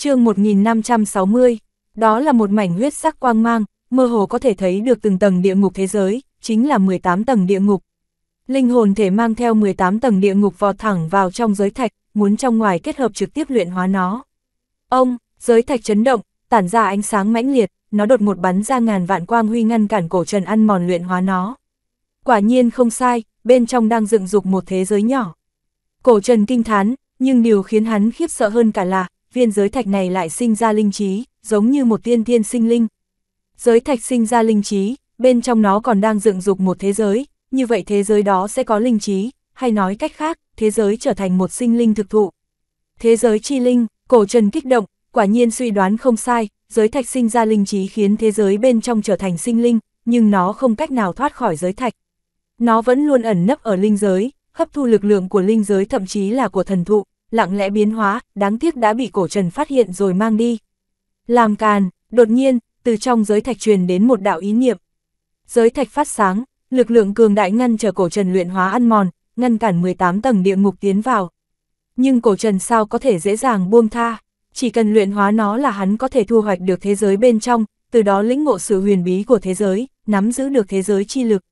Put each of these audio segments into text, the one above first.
chương 1560, đó là một mảnh huyết sắc quang mang, mơ hồ có thể thấy được từng tầng địa ngục thế giới, chính là 18 tầng địa ngục. Linh hồn thể mang theo 18 tầng địa ngục vọt thẳng vào trong giới thạch, muốn trong ngoài kết hợp trực tiếp luyện hóa nó. Ông, giới thạch chấn động, tản ra ánh sáng mãnh liệt, nó đột một bắn ra ngàn vạn quang huy ngăn cản cổ trần ăn mòn luyện hóa nó. Quả nhiên không sai, bên trong đang dựng dục một thế giới nhỏ. Cổ trần kinh thán, nhưng điều khiến hắn khiếp sợ hơn cả là, viên giới thạch này lại sinh ra linh trí, giống như một tiên thiên sinh linh. Giới thạch sinh ra linh trí, bên trong nó còn đang dựng dục một thế giới, như vậy thế giới đó sẽ có linh trí, hay nói cách khác, thế giới trở thành một sinh linh thực thụ. Thế giới chi linh, cổ trần kích động, quả nhiên suy đoán không sai, giới thạch sinh ra linh trí khiến thế giới bên trong trở thành sinh linh, nhưng nó không cách nào thoát khỏi giới thạch. Nó vẫn luôn ẩn nấp ở linh giới, hấp thu lực lượng của linh giới thậm chí là của thần thụ, lặng lẽ biến hóa, đáng tiếc đã bị cổ trần phát hiện rồi mang đi. Làm càn, đột nhiên, từ trong giới thạch truyền đến một đạo ý niệm. Giới thạch phát sáng, lực lượng cường đại ngăn trở cổ trần luyện hóa ăn mòn, ngăn cản 18 tầng địa ngục tiến vào. Nhưng cổ trần sao có thể dễ dàng buông tha, chỉ cần luyện hóa nó là hắn có thể thu hoạch được thế giới bên trong, từ đó lĩnh ngộ sự huyền bí của thế giới, nắm giữ được thế giới chi lực.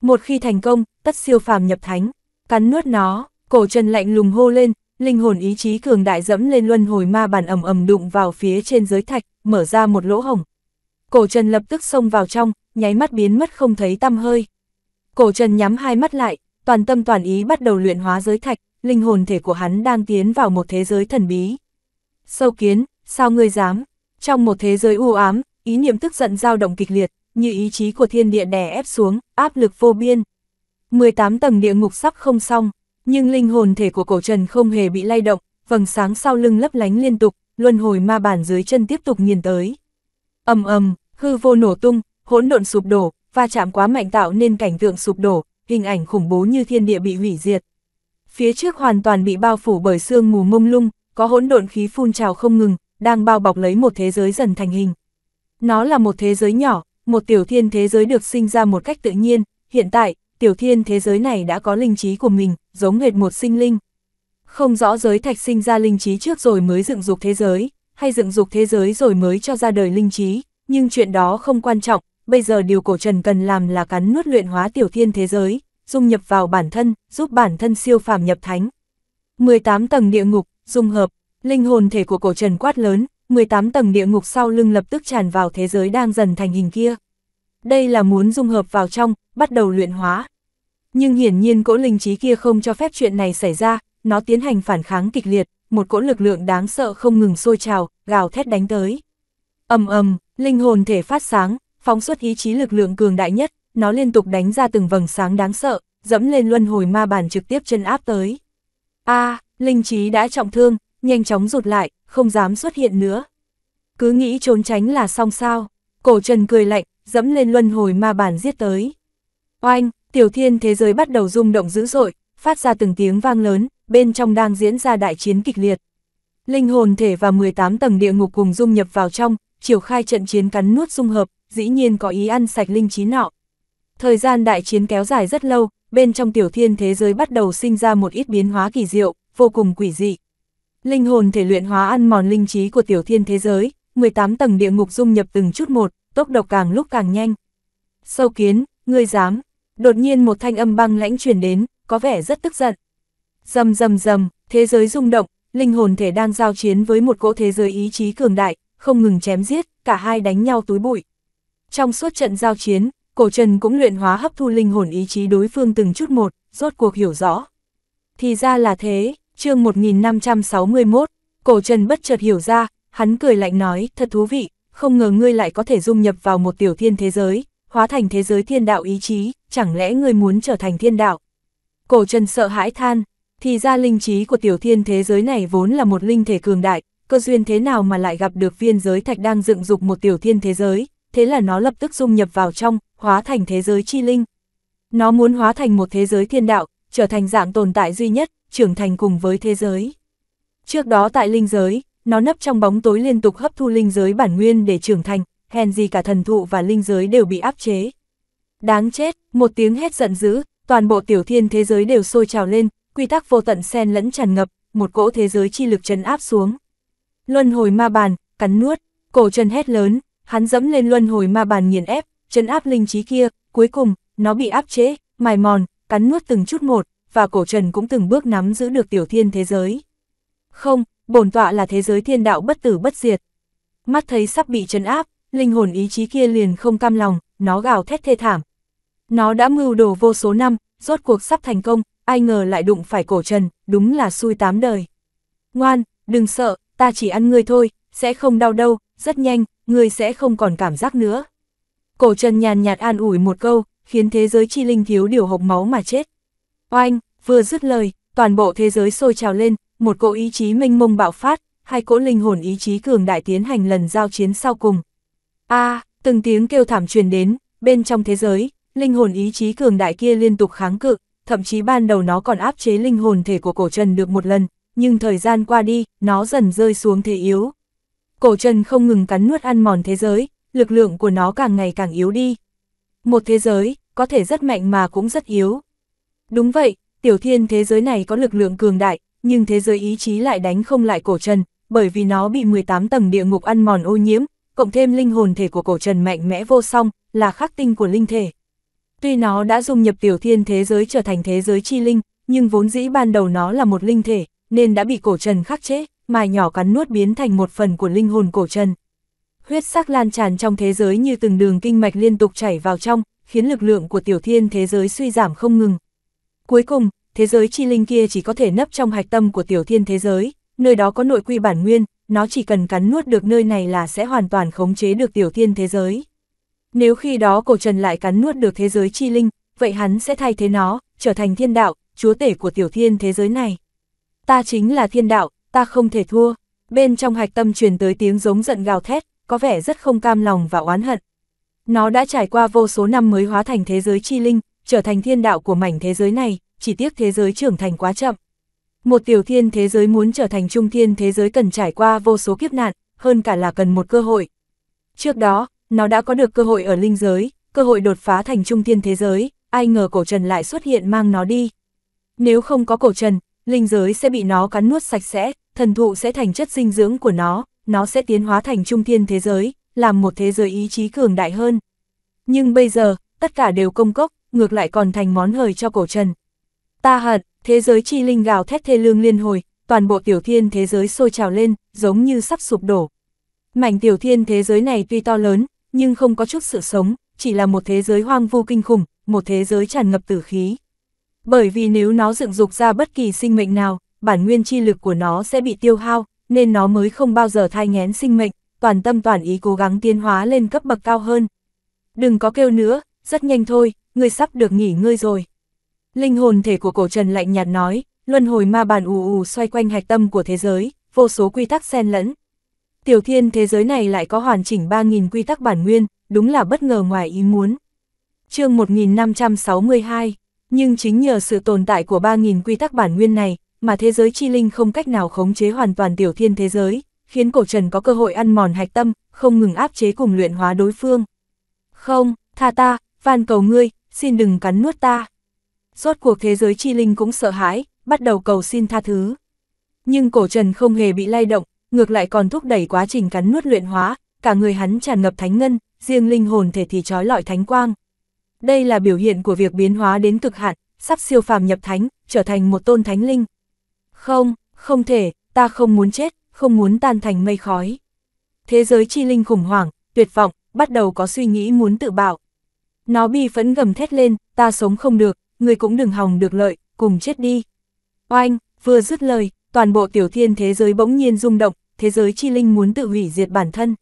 Một khi thành công, tất siêu phàm nhập thánh, cắn nuốt nó, cổ trần lạnh lùng hô lên, linh hồn ý chí cường đại dẫm lên luân hồi ma bản ầm ầm đụng vào phía trên giới thạch, mở ra một lỗ hổng. Cổ trần lập tức xông vào trong, nháy mắt biến mất không thấy tăm hơi. Cổ trần nhắm hai mắt lại, toàn tâm toàn ý bắt đầu luyện hóa giới thạch, linh hồn thể của hắn đang tiến vào một thế giới thần bí. Sâu kiến, sao ngươi dám? Trong một thế giới u ám, ý niệm tức giận dao động kịch liệt, như ý chí của thiên địa đè ép xuống, áp lực vô biên. 18 tầng địa ngục sắp không xong, nhưng linh hồn thể của cổ trần không hề bị lay động, vầng sáng sau lưng lấp lánh liên tục, luân hồi ma bản dưới chân tiếp tục nhìn tới. ầm ầm, hư vô nổ tung, hỗn độn sụp đổ, va chạm quá mạnh tạo nên cảnh tượng sụp đổ, hình ảnh khủng bố như thiên địa bị hủy diệt. Phía trước hoàn toàn bị bao phủ bởi sương mù mông lung, có hỗn độn khí phun trào không ngừng, đang bao bọc lấy một thế giới dần thành hình. Nó là một thế giới nhỏ, một tiểu thiên thế giới được sinh ra một cách tự nhiên, hiện tại, tiểu thiên thế giới này đã có linh trí của mình, giống hệt một sinh linh. Không rõ giới thạch sinh ra linh trí trước rồi mới dựng dục thế giới, hay dựng dục thế giới rồi mới cho ra đời linh trí, nhưng chuyện đó không quan trọng, bây giờ điều cổ trần cần làm là cắn nuốt luyện hóa tiểu thiên thế giới, dung nhập vào bản thân, giúp bản thân siêu phàm nhập thánh. 18 tầng địa ngục, dung hợp, linh hồn thể của cổ trần quát lớn, 18 tầng địa ngục sau lưng lập tức tràn vào thế giới đang dần thành hình kia. Đây là muốn dung hợp vào trong, bắt đầu luyện hóa. Nhưng hiển nhiên cỗ linh trí kia không cho phép chuyện này xảy ra, nó tiến hành phản kháng kịch liệt, một cỗ lực lượng đáng sợ không ngừng sôi trào, gào thét đánh tới. ầm ầm, linh hồn thể phát sáng, phóng xuất ý chí lực lượng cường đại nhất, nó liên tục đánh ra từng vầng sáng đáng sợ, dẫm lên luân hồi ma bản trực tiếp chân áp tới. A, linh trí đã trọng thương, nhanh chóng rụt lại, không dám xuất hiện nữa. Cứ nghĩ trốn tránh là xong sao, cổ trần cười lạnh, dẫm lên luân hồi ma bản giết tới. Oanh, tiểu thiên thế giới bắt đầu rung động dữ dội, phát ra từng tiếng vang lớn, bên trong đang diễn ra đại chiến kịch liệt. Linh hồn thể và 18 tầng địa ngục cùng dung nhập vào trong, chiều khai trận chiến cắn nuốt dung hợp, dĩ nhiên có ý ăn sạch linh trí nọ. Thời gian đại chiến kéo dài rất lâu, bên trong tiểu thiên thế giới bắt đầu sinh ra một ít biến hóa kỳ diệu, vô cùng quỷ dị. Linh hồn thể luyện hóa ăn mòn linh trí của tiểu thiên thế giới, 18 tầng địa ngục dung nhập từng chút một, tốc độ càng lúc càng nhanh. Sâu kiến, ngươi dám, đột nhiên một thanh âm băng lãnh truyền đến, có vẻ rất tức giận. Dầm dầm dầm, thế giới rung động, linh hồn thể đang giao chiến với một cỗ thế giới ý chí cường đại, không ngừng chém giết, cả hai đánh nhau túi bụi. Trong suốt trận giao chiến, cổ trần cũng luyện hóa hấp thu linh hồn ý chí đối phương từng chút một, rốt cuộc hiểu rõ. Thì ra là thế, chương 1561, cổ trần bất chợt hiểu ra, hắn cười lạnh nói, thật thú vị, không ngờ ngươi lại có thể dung nhập vào một tiểu thiên thế giới, hóa thành thế giới thiên đạo ý chí, chẳng lẽ ngươi muốn trở thành thiên đạo? Cổ trần sợ hãi than, thì ra linh trí của tiểu thiên thế giới này vốn là một linh thể cường đại, cơ duyên thế nào mà lại gặp được viên giới thạch đang dựng dục một tiểu thiên thế giới, thế là nó lập tức dung nhập vào trong, hóa thành thế giới chi linh. Nó muốn hóa thành một thế giới thiên đạo, trở thành dạng tồn tại duy nhất, trưởng thành cùng với thế giới. Trước đó tại linh giới, nó nấp trong bóng tối liên tục hấp thu linh giới bản nguyên để trưởng thành, hèn gì cả thần thụ và linh giới đều bị áp chế. Đáng chết, một tiếng hét giận dữ, toàn bộ tiểu thiên thế giới đều sôi trào lên, quy tắc vô tận xen lẫn tràn ngập, một cỗ thế giới chi lực trấn áp xuống. Luân hồi ma bàn, cắn nuốt, cổ trần hét lớn, hắn dẫm lên luân hồi ma bàn nghiền ép, chân áp linh trí kia, cuối cùng, nó bị áp chế, mài mòn, cắn nuốt từng chút một, và cổ trần cũng từng bước nắm giữ được tiểu thiên thế giới. Không, bổn tọa là thế giới thiên đạo bất tử bất diệt. Mắt thấy sắp bị trấn áp, linh hồn ý chí kia liền không cam lòng, nó gào thét thê thảm. Nó đã mưu đồ vô số năm, rốt cuộc sắp thành công, ai ngờ lại đụng phải cổ trần, đúng là xui tám đời. Ngoan, đừng sợ, ta chỉ ăn ngươi thôi, sẽ không đau đâu, rất nhanh, ngươi sẽ không còn cảm giác nữa. Cổ trần nhàn nhạt an ủi một câu, khiến thế giới chi linh thiếu điều hộc máu mà chết. Oanh, vừa dứt lời, toàn bộ thế giới sôi trào lên, một cỗ ý chí mênh mông bạo phát, hai cỗ linh hồn ý chí cường đại tiến hành lần giao chiến sau cùng. A, từng tiếng kêu thảm truyền đến, bên trong thế giới, linh hồn ý chí cường đại kia liên tục kháng cự, thậm chí ban đầu nó còn áp chế linh hồn thể của cổ trần được một lần, nhưng thời gian qua đi, nó dần rơi xuống thế yếu. Cổ trần không ngừng cắn nuốt ăn mòn thế giới, lực lượng của nó càng ngày càng yếu đi. Một thế giới, có thể rất mạnh mà cũng rất yếu. Đúng vậy, tiểu thiên thế giới này có lực lượng cường đại, nhưng thế giới ý chí lại đánh không lại cổ trần, bởi vì nó bị 18 tầng địa ngục ăn mòn ô nhiễm, cộng thêm linh hồn thể của cổ trần mạnh mẽ vô song, là khắc tinh của linh thể. Tuy nó đã dung nhập tiểu thiên thế giới trở thành thế giới chi linh, nhưng vốn dĩ ban đầu nó là một linh thể, nên đã bị cổ trần khắc chế, mài nhỏ cắn nuốt biến thành một phần của linh hồn cổ trần. Huyết sắc lan tràn trong thế giới như từng đường kinh mạch liên tục chảy vào trong, khiến lực lượng của tiểu thiên thế giới suy giảm không ngừng. Cuối cùng, thế giới chi linh kia chỉ có thể nấp trong hạch tâm của tiểu thiên thế giới, nơi đó có nội quy bản nguyên, nó chỉ cần cắn nuốt được nơi này là sẽ hoàn toàn khống chế được tiểu thiên thế giới. Nếu khi đó cổ trần lại cắn nuốt được thế giới chi linh, vậy hắn sẽ thay thế nó, trở thành thiên đạo, chúa tể của tiểu thiên thế giới này. Ta chính là thiên đạo, ta không thể thua. Bên trong hạch tâm truyền tới tiếng giống giận gào thét, có vẻ rất không cam lòng và oán hận. Nó đã trải qua vô số năm mới hóa thành thế giới chi linh, trở thành thiên đạo của mảnh thế giới này, chỉ tiếc thế giới trưởng thành quá chậm. Một tiểu thiên thế giới muốn trở thành trung thiên thế giới cần trải qua vô số kiếp nạn, hơn cả là cần một cơ hội. Trước đó, nó đã có được cơ hội ở linh giới, cơ hội đột phá thành trung thiên thế giới, ai ngờ cổ trần lại xuất hiện mang nó đi. Nếu không có cổ trần, linh giới sẽ bị nó cắn nuốt sạch sẽ, thần thụ sẽ thành chất dinh dưỡng của nó, nó sẽ tiến hóa thành trung thiên thế giới, làm một thế giới ý chí cường đại hơn. Nhưng bây giờ, tất cả đều công cốc, ngược lại còn thành món hời cho cổ trần. Ta hận, thế giới chi linh gào thét thê lương liên hồi, toàn bộ tiểu thiên thế giới sôi trào lên, giống như sắp sụp đổ. Mảnh tiểu thiên thế giới này tuy to lớn, nhưng không có chút sự sống, chỉ là một thế giới hoang vu kinh khủng, một thế giới tràn ngập tử khí. Bởi vì nếu nó dựng dục ra bất kỳ sinh mệnh nào, bản nguyên chi lực của nó sẽ bị tiêu hao, nên nó mới không bao giờ thai ngén sinh mệnh, toàn tâm toàn ý cố gắng tiến hóa lên cấp bậc cao hơn. Đừng có kêu nữa, rất nhanh thôi, ngươi sắp được nghỉ ngơi rồi. Linh hồn thể của cổ trần lạnh nhạt nói, luân hồi ma bàn ù ù xoay quanh hạch tâm của thế giới, vô số quy tắc xen lẫn. Tiểu thiên thế giới này lại có hoàn chỉnh 3.000 quy tắc bản nguyên, đúng là bất ngờ ngoài ý muốn. chương 1562, nhưng chính nhờ sự tồn tại của 3.000 quy tắc bản nguyên này, mà thế giới chi linh không cách nào khống chế hoàn toàn tiểu thiên thế giới, khiến cổ trần có cơ hội ăn mòn hạch tâm, không ngừng áp chế cùng luyện hóa đối phương. Không, tha ta, van cầu ngươi, xin đừng cắn nuốt ta. Rốt cuộc thế giới chi linh cũng sợ hãi, bắt đầu cầu xin tha thứ. Nhưng cổ trần không hề bị lay động, ngược lại còn thúc đẩy quá trình cắn nuốt luyện hóa, cả người hắn tràn ngập thánh ngân, riêng linh hồn thể thì trói lọi thánh quang. Đây là biểu hiện của việc biến hóa đến cực hạn, sắp siêu phàm nhập thánh, trở thành một tôn thánh linh. Không, không thể, ta không muốn chết, không muốn tan thành mây khói. Thế giới chi linh khủng hoảng, tuyệt vọng, bắt đầu có suy nghĩ muốn tự bạo. Nó bi phẫn gầm thét lên, ta sống không được, người cũng đừng hòng được lợi, cùng chết đi. Oanh, vừa dứt lời, toàn bộ tiểu thiên thế giới bỗng nhiên rung động, thế giới chi linh muốn tự hủy diệt bản thân.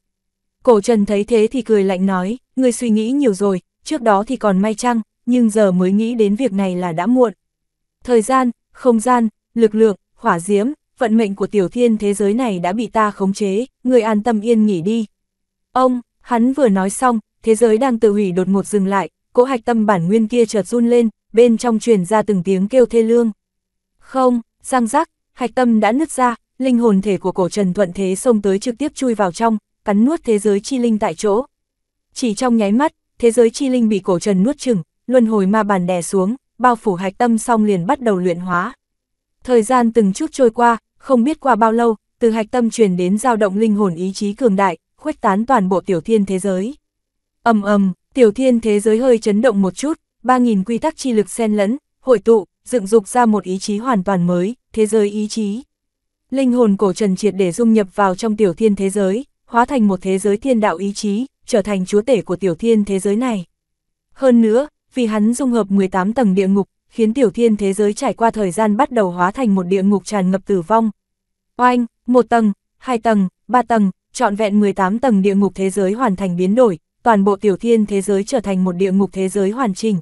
Cổ trần thấy thế thì cười lạnh nói, người suy nghĩ nhiều rồi, trước đó thì còn may chăng, nhưng giờ mới nghĩ đến việc này là đã muộn. Thời gian, không gian, lực lượng, hỏa diễm, vận mệnh của tiểu thiên thế giới này đã bị ta khống chế, người an tâm yên nghỉ đi. Ông, hắn vừa nói xong, thế giới đang tự hủy đột ngột dừng lại, cỗ hạch tâm bản nguyên kia chợt run lên, bên trong truyền ra từng tiếng kêu thê lương. Không, răng rắc, hạch tâm đã nứt ra, linh hồn thể của cổ trần thuận thế xông tới trực tiếp chui vào trong, cắn nuốt thế giới chi linh tại chỗ. Chỉ trong nháy mắt, thế giới chi linh bị cổ trần nuốt chừng, luân hồi ma bàn đè xuống, bao phủ hạch tâm xong liền bắt đầu luyện hóa. Thời gian từng chút trôi qua, không biết qua bao lâu, từ hạch tâm truyền đến dao động linh hồn ý chí cường đại, khuếch tán toàn bộ tiểu thiên thế giới. ầm ầm, tiểu thiên thế giới hơi chấn động một chút, 3.000 quy tắc chi lực xen lẫn, hội tụ, dựng dục ra một ý chí hoàn toàn mới, thế giới ý chí. Linh hồn cổ trần triệt để dung nhập vào trong tiểu thiên thế giới, hóa thành một thế giới thiên đạo ý chí, trở thành chúa tể của tiểu thiên thế giới này. Hơn nữa, vì hắn dung hợp 18 tầng địa ngục, khiến tiểu thiên thế giới trải qua thời gian bắt đầu hóa thành một địa ngục tràn ngập tử vong. Oanh, một tầng, hai tầng, ba tầng, trọn vẹn 18 tầng địa ngục thế giới hoàn thành biến đổi, toàn bộ tiểu thiên thế giới trở thành một địa ngục thế giới hoàn chỉnh.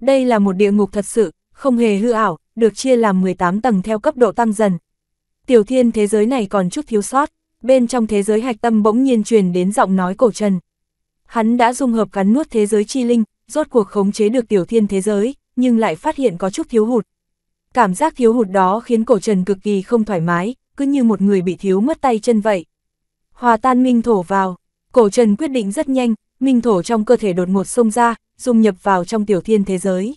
Đây là một địa ngục thật sự, không hề hư ảo, được chia làm 18 tầng theo cấp độ tăng dần. Tiểu thiên thế giới này còn chút thiếu sót, bên trong thế giới hạch tâm bỗng nhiên truyền đến giọng nói cổ trần. Hắn đã dung hợp cắn nuốt thế giới chi linh, rốt cuộc khống chế được tiểu thiên thế giới, nhưng lại phát hiện có chút thiếu hụt. Cảm giác thiếu hụt đó khiến cổ trần cực kỳ không thoải mái, cứ như một người bị thiếu mất tay chân vậy. Hòa tan minh thổ vào, cổ trần quyết định rất nhanh, minh thổ trong cơ thể đột ngột xông ra, dung nhập vào trong tiểu thiên thế giới.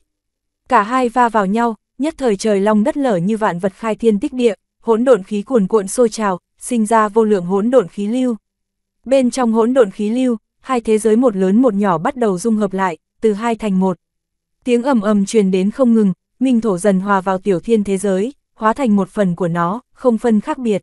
Cả hai va vào nhau, nhất thời trời long đất lở như vạn vật khai thiên tích địa, hỗn độn khí cuồn cuộn sôi trào, sinh ra vô lượng hỗn độn khí lưu. Bên trong hỗn độn khí lưu, hai thế giới một lớn một nhỏ bắt đầu dung hợp lại, từ hai thành một. Tiếng ầm ầm truyền đến không ngừng, minh thổ dần hòa vào tiểu thiên thế giới, hóa thành một phần của nó, không phân khác biệt.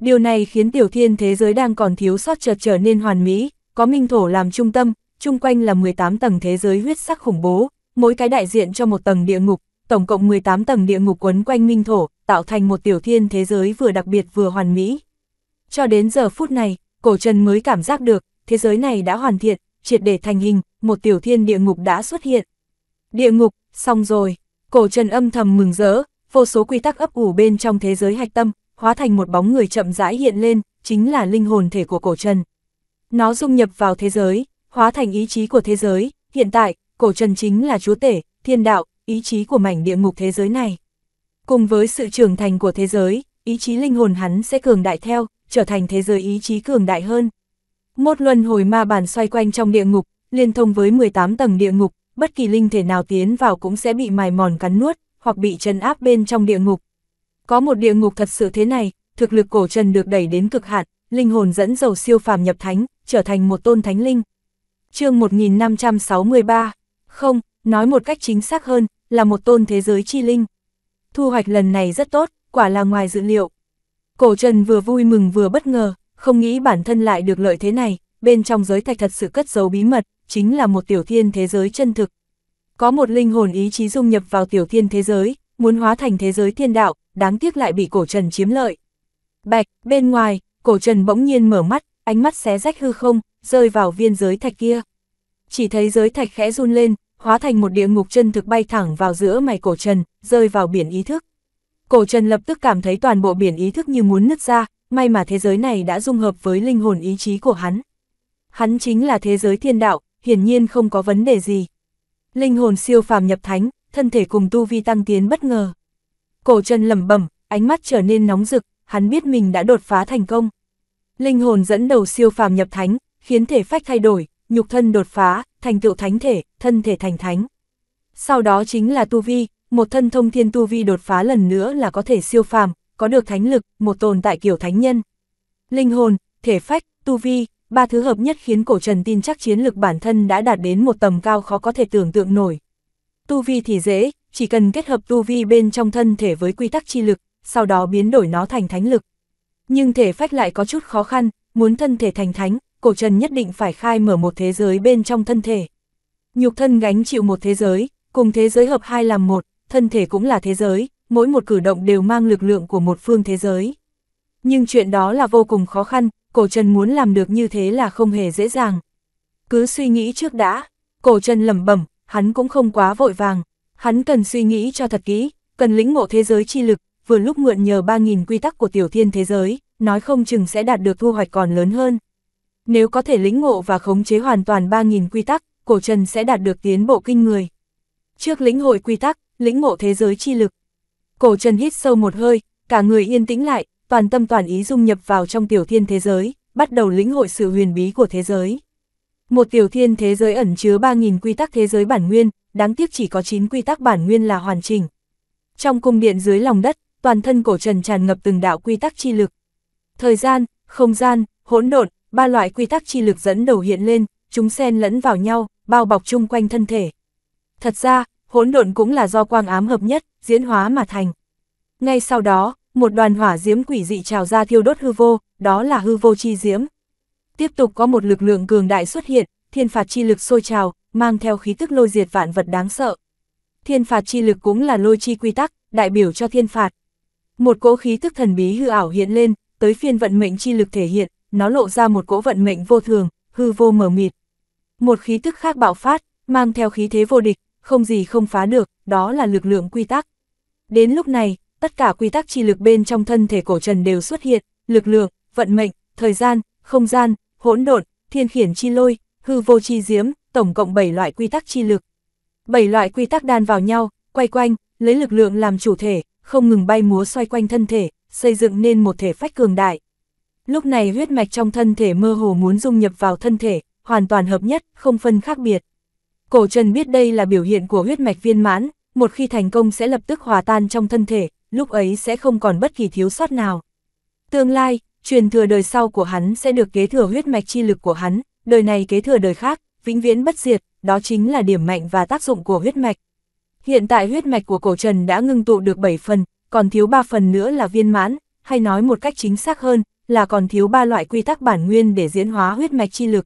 Điều này khiến tiểu thiên thế giới đang còn thiếu sót chợt trở nên hoàn mỹ, có minh thổ làm trung tâm, chung quanh là 18 tầng thế giới huyết sắc khủng bố, mỗi cái đại diện cho một tầng địa ngục, tổng cộng 18 tầng địa ngục quấn quanh minh thổ, tạo thành một tiểu thiên thế giới vừa đặc biệt vừa hoàn mỹ. Cho đến giờ phút này, cổ trần mới cảm giác được, thế giới này đã hoàn thiện, triệt để thành hình, một tiểu thiên địa ngục đã xuất hiện. Địa ngục, xong rồi, cổ trần âm thầm mừng rỡ, vô số quy tắc ấp ủ bên trong thế giới hạch tâm, hóa thành một bóng người chậm rãi hiện lên, chính là linh hồn thể của cổ trần. Nó dung nhập vào thế giới, hóa thành ý chí của thế giới, hiện tại, cổ trần chính là chúa tể, thiên đạo, ý chí của mảnh địa ngục thế giới này. Cùng với sự trưởng thành của thế giới, ý chí linh hồn hắn sẽ cường đại theo, trở thành thế giới ý chí cường đại hơn. Một luân hồi ma bản xoay quanh trong địa ngục, liên thông với 18 tầng địa ngục, bất kỳ linh thể nào tiến vào cũng sẽ bị mài mòn cắn nuốt, hoặc bị trấn áp bên trong địa ngục. Có một địa ngục thật sự thế này, thực lực cổ trần được đẩy đến cực hạn, linh hồn dẫn dầu siêu phàm nhập thánh, trở thành một tôn thánh linh. chương 1563, không, nói một cách chính xác hơn, là một tôn thế giới chi linh. Thu hoạch lần này rất tốt, quả là ngoài dự liệu. Cổ trần vừa vui mừng vừa bất ngờ, không nghĩ bản thân lại được lợi thế này, bên trong giới thạch thật sự cất giấu bí mật, chính là một tiểu thiên thế giới chân thực. Có một linh hồn ý chí dung nhập vào tiểu thiên thế giới, muốn hóa thành thế giới thiên đạo, đáng tiếc lại bị cổ trần chiếm lợi. Bạch, bên ngoài, cổ trần bỗng nhiên mở mắt, ánh mắt xé rách hư không, rơi vào viên giới thạch kia. Chỉ thấy giới thạch khẽ run lên, hóa thành một địa ngục chân thực bay thẳng vào giữa mày cổ trần, rơi vào biển ý thức. Cổ trần lập tức cảm thấy toàn bộ biển ý thức như muốn nứt ra, may mà thế giới này đã dung hợp với linh hồn ý chí của hắn. Hắn chính là thế giới thiên đạo, hiển nhiên không có vấn đề gì. Linh hồn siêu phàm nhập thánh, thân thể cùng tu vi tăng tiến bất ngờ. Cổ Trần lẩm bẩm, ánh mắt trở nên nóng rực, hắn biết mình đã đột phá thành công. Linh hồn dẫn đầu siêu phàm nhập thánh, khiến thể phách thay đổi, nhục thân đột phá, thành tựu thánh thể, thân thể thành thánh. Sau đó chính là tu vi, một thân thông thiên tu vi đột phá lần nữa là có thể siêu phàm, có được thánh lực, một tồn tại kiểu thánh nhân. Linh hồn, thể phách, tu vi, ba thứ hợp nhất khiến cổ trần tin chắc chiến lực bản thân đã đạt đến một tầm cao khó có thể tưởng tượng nổi. Tu vi thì dễ, chỉ cần kết hợp tu vi bên trong thân thể với quy tắc chi lực, sau đó biến đổi nó thành thánh lực. Nhưng thể phách lại có chút khó khăn, muốn thân thể thành thánh, cổ trần nhất định phải khai mở một thế giới bên trong thân thể. Nhục thân gánh chịu một thế giới, cùng thế giới hợp hai làm một, thân thể cũng là thế giới, mỗi một cử động đều mang lực lượng của một phương thế giới. Nhưng chuyện đó là vô cùng khó khăn, cổ trần muốn làm được như thế là không hề dễ dàng. Cứ suy nghĩ trước đã, cổ trần lẩm bẩm, hắn cũng không quá vội vàng, hắn cần suy nghĩ cho thật kỹ, cần lĩnh ngộ thế giới chi lực, vừa lúc mượn nhờ 3.000 quy tắc của tiểu thiên thế giới, nói không chừng sẽ đạt được thu hoạch còn lớn hơn. Nếu có thể lĩnh ngộ và khống chế hoàn toàn 3.000 quy tắc, cổ trần sẽ đạt được tiến bộ kinh người. Trước lĩnh hội quy tắc, lĩnh ngộ thế giới chi lực. Cổ trần hít sâu một hơi, cả người yên tĩnh lại, toàn tâm toàn ý dung nhập vào trong tiểu thiên thế giới, bắt đầu lĩnh hội sự huyền bí của thế giới. Một tiểu thiên thế giới ẩn chứa 3.000 quy tắc thế giới bản nguyên, đáng tiếc chỉ có 9 quy tắc bản nguyên là hoàn chỉnh. Trong cung điện dưới lòng đất, toàn thân cổ trần tràn ngập từng đạo quy tắc chi lực. thời gian, không gian, hỗn độn, ba loại quy tắc chi lực dẫn đầu hiện lên, chúng xen lẫn vào nhau, bao bọc chung quanh thân thể. Thật ra, hỗn độn cũng là do quang ám hợp nhất, diễn hóa mà thành. Ngay sau đó, một đoàn hỏa diễm quỷ dị trào ra thiêu đốt hư vô, đó là hư vô chi diễm. Tiếp tục có một lực lượng cường đại xuất hiện, thiên phạt chi lực sôi trào, mang theo khí tức lôi diệt vạn vật đáng sợ. Thiên phạt chi lực cũng là lôi chi quy tắc, đại biểu cho thiên phạt. Một cỗ khí tức thần bí hư ảo hiện lên, tới phiên vận mệnh chi lực thể hiện, nó lộ ra một cỗ vận mệnh vô thường, hư vô mờ mịt. Một khí tức khác bạo phát, mang theo khí thế vô địch, không gì không phá được, đó là lực lượng quy tắc. Đến lúc này, tất cả quy tắc chi lực bên trong thân thể cổ trần đều xuất hiện, lực lượng, vận mệnh, thời gian, không gian, hỗn độn, thiên khiển chi lôi, hư vô chi diếm tổng cộng 7 loại quy tắc chi lực. 7 loại quy tắc đan vào nhau, quay quanh, lấy lực lượng làm chủ thể, không ngừng bay múa xoay quanh thân thể, xây dựng nên một thể phách cường đại. Lúc này huyết mạch trong thân thể mơ hồ muốn dung nhập vào thân thể, hoàn toàn hợp nhất, không phân khác biệt. Cổ Trần biết đây là biểu hiện của huyết mạch viên mãn, một khi thành công sẽ lập tức hòa tan trong thân thể, lúc ấy sẽ không còn bất kỳ thiếu sót nào. Tương lai, truyền thừa đời sau của hắn sẽ được kế thừa huyết mạch chi lực của hắn, đời này kế thừa đời khác, vĩnh viễn bất diệt, đó chính là điểm mạnh và tác dụng của huyết mạch. Hiện tại huyết mạch của cổ trần đã ngưng tụ được 7 phần, còn thiếu 3 phần nữa là viên mãn, hay nói một cách chính xác hơn, là còn thiếu 3 loại quy tắc bản nguyên để diễn hóa huyết mạch chi lực.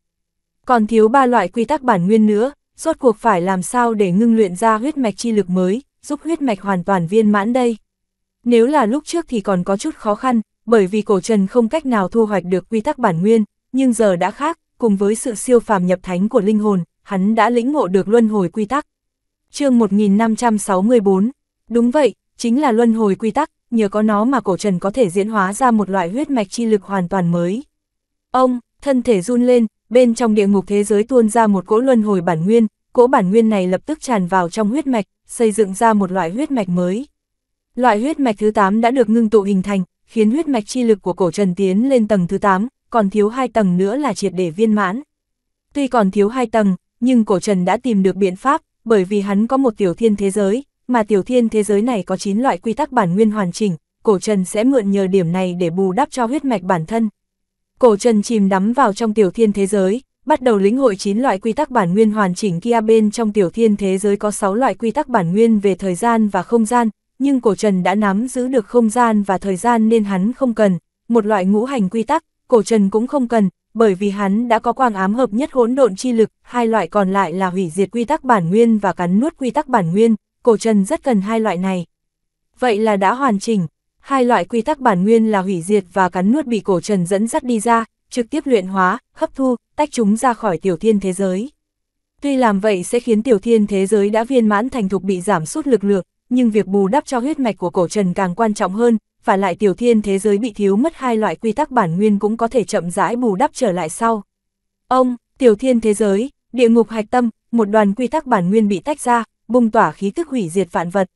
Còn thiếu 3 loại quy tắc bản nguyên nữa, rốt cuộc phải làm sao để ngưng luyện ra huyết mạch chi lực mới, giúp huyết mạch hoàn toàn viên mãn đây. Nếu là lúc trước thì còn có chút khó khăn, bởi vì cổ trần không cách nào thu hoạch được quy tắc bản nguyên, nhưng giờ đã khác, cùng với sự siêu phàm nhập thánh của linh hồn, hắn đã lĩnh ngộ được luân hồi quy tắc chương 1564, đúng vậy, chính là luân hồi quy tắc, nhờ có nó mà cổ trần có thể diễn hóa ra một loại huyết mạch chi lực hoàn toàn mới. Ông, thân thể run lên, bên trong địa ngục thế giới tuôn ra một cỗ luân hồi bản nguyên, cỗ bản nguyên này lập tức tràn vào trong huyết mạch, xây dựng ra một loại huyết mạch mới. Loại huyết mạch thứ 8 đã được ngưng tụ hình thành, khiến huyết mạch chi lực của cổ trần tiến lên tầng thứ 8, còn thiếu hai tầng nữa là triệt để viên mãn. Tuy còn thiếu hai tầng, nhưng cổ trần đã tìm được biện pháp, bởi vì hắn có một tiểu thiên thế giới, mà tiểu thiên thế giới này có 9 loại quy tắc bản nguyên hoàn chỉnh, cổ trần sẽ mượn nhờ điểm này để bù đắp cho huyết mạch bản thân. Cổ trần chìm đắm vào trong tiểu thiên thế giới, bắt đầu lĩnh hội 9 loại quy tắc bản nguyên hoàn chỉnh kia. Bên trong tiểu thiên thế giới có 6 loại quy tắc bản nguyên về thời gian và không gian, nhưng cổ trần đã nắm giữ được không gian và thời gian nên hắn không cần, một loại ngũ hành quy tắc, cổ trần cũng không cần, bởi vì hắn đã có quang ám hợp nhất hỗn độn chi lực, hai loại còn lại là hủy diệt quy tắc bản nguyên và cắn nuốt quy tắc bản nguyên, cổ trần rất cần hai loại này. Vậy là đã hoàn chỉnh, hai loại quy tắc bản nguyên là hủy diệt và cắn nuốt bị cổ trần dẫn dắt đi ra, trực tiếp luyện hóa, hấp thu, tách chúng ra khỏi tiểu thiên thế giới. Tuy làm vậy sẽ khiến tiểu thiên thế giới đã viên mãn thành thục bị giảm sút lực lượng, nhưng việc bù đắp cho huyết mạch của cổ trần càng quan trọng hơn, và lại tiểu thiên thế giới bị thiếu mất hai loại quy tắc bản nguyên cũng có thể chậm rãi bù đắp trở lại sau. Ông, tiểu thiên thế giới, địa ngục hạch tâm, một đoàn quy tắc bản nguyên bị tách ra, bùng tỏa khí tức hủy diệt vạn vật.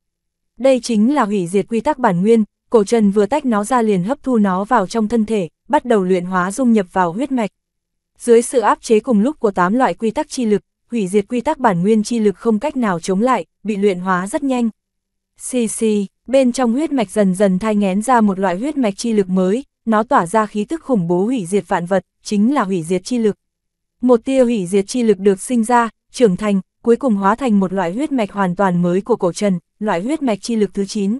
Đây chính là hủy diệt quy tắc bản nguyên, cổ trần vừa tách nó ra liền hấp thu nó vào trong thân thể, bắt đầu luyện hóa dung nhập vào huyết mạch. Dưới sự áp chế cùng lúc của 8 loại quy tắc chi lực, hủy diệt quy tắc bản nguyên chi lực không cách nào chống lại, bị luyện hóa rất nhanh. Xì xì, bên trong huyết mạch dần dần thai ngén ra một loại huyết mạch chi lực mới, nó tỏa ra khí tức khủng bố hủy diệt vạn vật, chính là hủy diệt chi lực. Một tia hủy diệt chi lực được sinh ra, trưởng thành, cuối cùng hóa thành một loại huyết mạch hoàn toàn mới của cổ trần, loại huyết mạch chi lực thứ 9.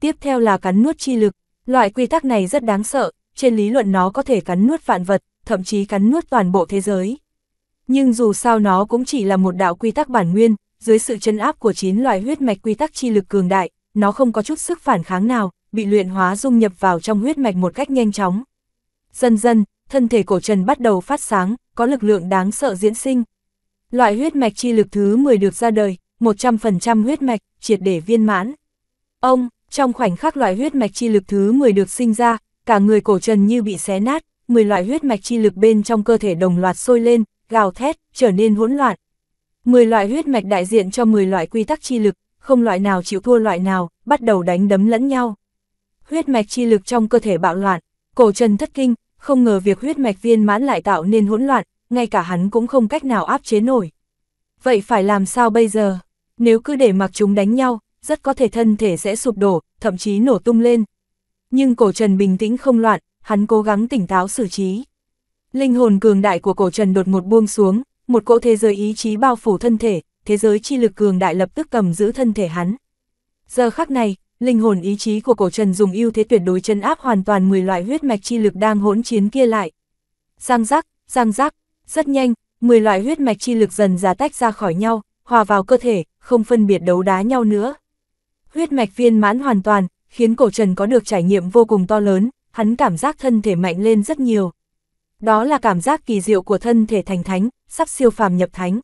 Tiếp theo là cắn nuốt chi lực, loại quy tắc này rất đáng sợ, trên lý luận nó có thể cắn nuốt vạn vật, thậm chí cắn nuốt toàn bộ thế giới. Nhưng dù sao nó cũng chỉ là một đạo quy tắc bản nguyên, dưới sự chân áp của 9 loại huyết mạch quy tắc chi lực cường đại, nó không có chút sức phản kháng nào, bị luyện hóa dung nhập vào trong huyết mạch một cách nhanh chóng. Dần dần, thân thể cổ trần bắt đầu phát sáng, có lực lượng đáng sợ diễn sinh. Loại huyết mạch chi lực thứ 10 được ra đời, 100% huyết mạch, triệt để viên mãn. Ông, trong khoảnh khắc loại huyết mạch chi lực thứ 10 được sinh ra, cả người cổ trần như bị xé nát, 10 loại huyết mạch chi lực bên trong cơ thể đồng loạt sôi lên, gào thét, trở nên hỗn loạn. 10 loại huyết mạch đại diện cho 10 loại quy tắc chi lực, không loại nào chịu thua loại nào, bắt đầu đánh đấm lẫn nhau. Huyết mạch chi lực trong cơ thể bạo loạn, cổ trần thất kinh, không ngờ việc huyết mạch viên mãn lại tạo nên hỗn loạn, ngay cả hắn cũng không cách nào áp chế nổi. Vậy phải làm sao bây giờ? Nếu cứ để mặc chúng đánh nhau, rất có thể thân thể sẽ sụp đổ, thậm chí nổ tung lên. Nhưng cổ trần bình tĩnh không loạn, hắn cố gắng tỉnh táo xử trí. Linh hồn cường đại của cổ trần đột ngột buông xuống, một cỗ thế giới ý chí bao phủ thân thể, thế giới chi lực cường đại lập tức cầm giữ thân thể hắn. Giờ khắc này, linh hồn ý chí của cổ trần dùng ưu thế tuyệt đối chân áp hoàn toàn 10 loại huyết mạch chi lực đang hỗn chiến kia lại. Giang giác, giang giác, rất nhanh, 10 loại huyết mạch chi lực dần ra tách ra khỏi nhau, hòa vào cơ thể, không phân biệt đấu đá nhau nữa. Huyết mạch viên mãn hoàn toàn, khiến cổ trần có được trải nghiệm vô cùng to lớn, hắn cảm giác thân thể mạnh lên rất nhiều. Đó là cảm giác kỳ diệu của thân thể thành thánh, sắp siêu phàm nhập thánh.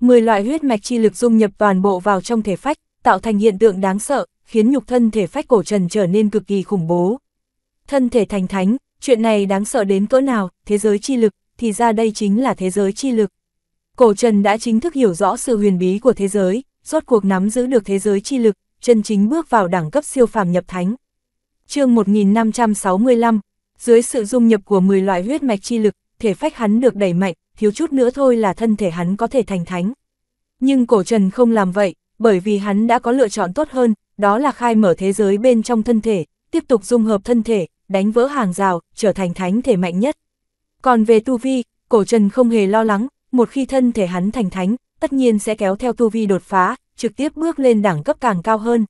10 loại huyết mạch chi lực dung nhập toàn bộ vào trong thể phách, tạo thành hiện tượng đáng sợ, khiến nhục thân thể phách cổ trần trở nên cực kỳ khủng bố. Thân thể thành thánh, chuyện này đáng sợ đến cỡ nào, thế giới chi lực, thì ra đây chính là thế giới chi lực. Cổ trần đã chính thức hiểu rõ sự huyền bí của thế giới, rốt cuộc nắm giữ được thế giới chi lực, chân chính bước vào đẳng cấp siêu phàm nhập thánh. chương 1565, dưới sự dung nhập của 10 loại huyết mạch chi lực, thể phách hắn được đẩy mạnh, thiếu chút nữa thôi là thân thể hắn có thể thành thánh. Nhưng cổ trần không làm vậy, bởi vì hắn đã có lựa chọn tốt hơn, đó là khai mở thế giới bên trong thân thể, tiếp tục dung hợp thân thể, đánh vỡ hàng rào, trở thành thánh thể mạnh nhất. Còn về tu vi, cổ trần không hề lo lắng, một khi thân thể hắn thành thánh, tất nhiên sẽ kéo theo tu vi đột phá, trực tiếp bước lên đẳng cấp càng cao hơn.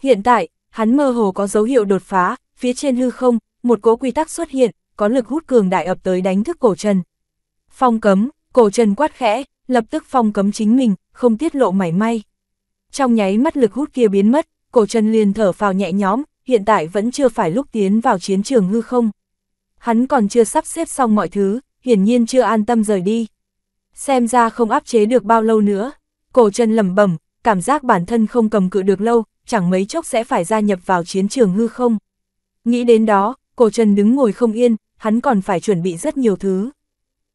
Hiện tại, hắn mơ hồ có dấu hiệu đột phá, phía trên hư không, một cỗ quy tắc xuất hiện, có lực hút cường đại ập tới đánh thức cổ trần. Phong cấm, cổ trần quát khẽ, lập tức phong cấm chính mình, không tiết lộ mảy may. Trong nháy mắt lực hút kia biến mất, cổ trần liền thở phào nhẹ nhõm, hiện tại vẫn chưa phải lúc tiến vào chiến trường hư không. Hắn còn chưa sắp xếp xong mọi thứ, hiển nhiên chưa an tâm rời đi. Xem ra không áp chế được bao lâu nữa. Cổ trần lẩm bẩm, cảm giác bản thân không cầm cự được lâu, chẳng mấy chốc sẽ phải gia nhập vào chiến trường hư không. Nghĩ đến đó, cổ trần đứng ngồi không yên, hắn còn phải chuẩn bị rất nhiều thứ.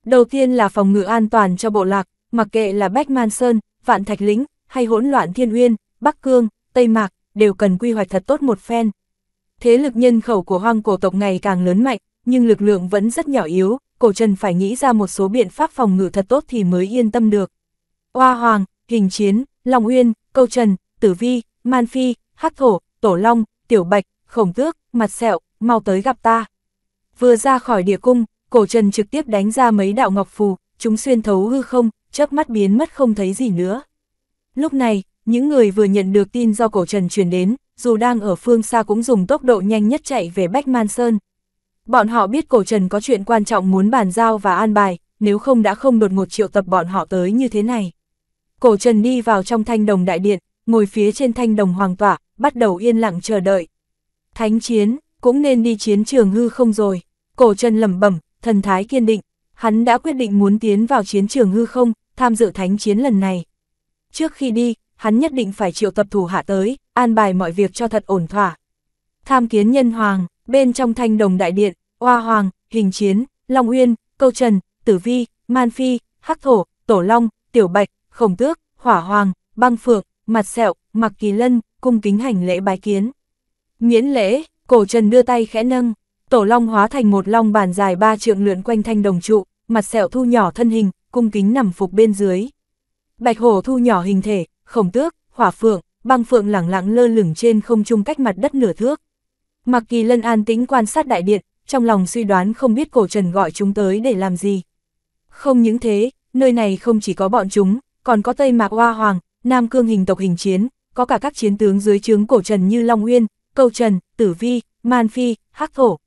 Đầu tiên là phòng ngự an toàn cho bộ lạc, mặc kệ là Bách Man Sơn, Vạn Thạch Lĩnh, hay hỗn loạn Thiên Uyên, Bắc Cương, Tây Mạc, đều cần quy hoạch thật tốt một phen. Thế lực nhân khẩu của hoang cổ tộc ngày càng lớn mạnh, nhưng lực lượng vẫn rất nhỏ yếu, cổ trần phải nghĩ ra một số biện pháp phòng ngự thật tốt thì mới yên tâm được. Hoa Hoàng, Hình Chiến, Long Uyên, Câu Trần, Tử Vi, Man Phi, Hắc Thổ, Tổ Long, Tiểu Bạch, Khổng Tước, Mặt Sẹo, mau tới gặp ta. Vừa ra khỏi địa cung, cổ trần trực tiếp đánh ra mấy đạo ngọc phù, chúng xuyên thấu hư không, chớp mắt biến mất không thấy gì nữa. Lúc này, những người vừa nhận được tin do cổ trần truyền đến, dù đang ở phương xa cũng dùng tốc độ nhanh nhất chạy về Bách Man Sơn. Bọn họ biết cổ trần có chuyện quan trọng muốn bàn giao và an bài, nếu không đã không đột ngột triệu tập bọn họ tới như thế này. Cổ trần đi vào trong thanh đồng đại điện, ngồi phía trên thanh đồng hoàng tỏa, bắt đầu yên lặng chờ đợi. Thánh chiến, cũng nên đi chiến trường hư không rồi. Cổ trần lẩm bẩm, thần thái kiên định, hắn đã quyết định muốn tiến vào chiến trường hư không, tham dự thánh chiến lần này. Trước khi đi, hắn nhất định phải triệu tập thủ hạ tới, an bài mọi việc cho thật ổn thỏa. Tham kiến nhân hoàng, bên trong thanh đồng đại điện, Hoa Hoàng, Hình Chiến, Long Uyên, Câu Trần, Tử Vi, Man Phi, Hắc Thổ, Tổ Long, Tiểu Bạch, Khổng Tước, Hỏa Hoàng, Băng Phượng, Mặt Sẹo, Mặc Kỳ Lân, cung kính hành lễ bái kiến. Miễn lễ, cổ trần đưa tay khẽ nâng, tổ long hóa thành một long bàn dài ba trượng lượn quanh thanh đồng trụ, mặt sẹo thu nhỏ thân hình, cung kính nằm phục bên dưới. Bạch hổ thu nhỏ hình thể, khổng tước, hỏa phượng, băng phượng lẳng lặng lơ lửng trên không trung cách mặt đất nửa thước. Mặc kỳ lân an tĩnh quan sát đại điện, trong lòng suy đoán không biết cổ trần gọi chúng tới để làm gì. Không những thế, nơi này không chỉ có bọn chúng, còn có Tây Mạc Hoa Hoàng, Nam Cương hình tộc hình chiến, có cả các chiến tướng dưới trướng cổ trần như Long Nguyên, Câu Trần, Tử Vi, Man Phi, Hắc Thổ.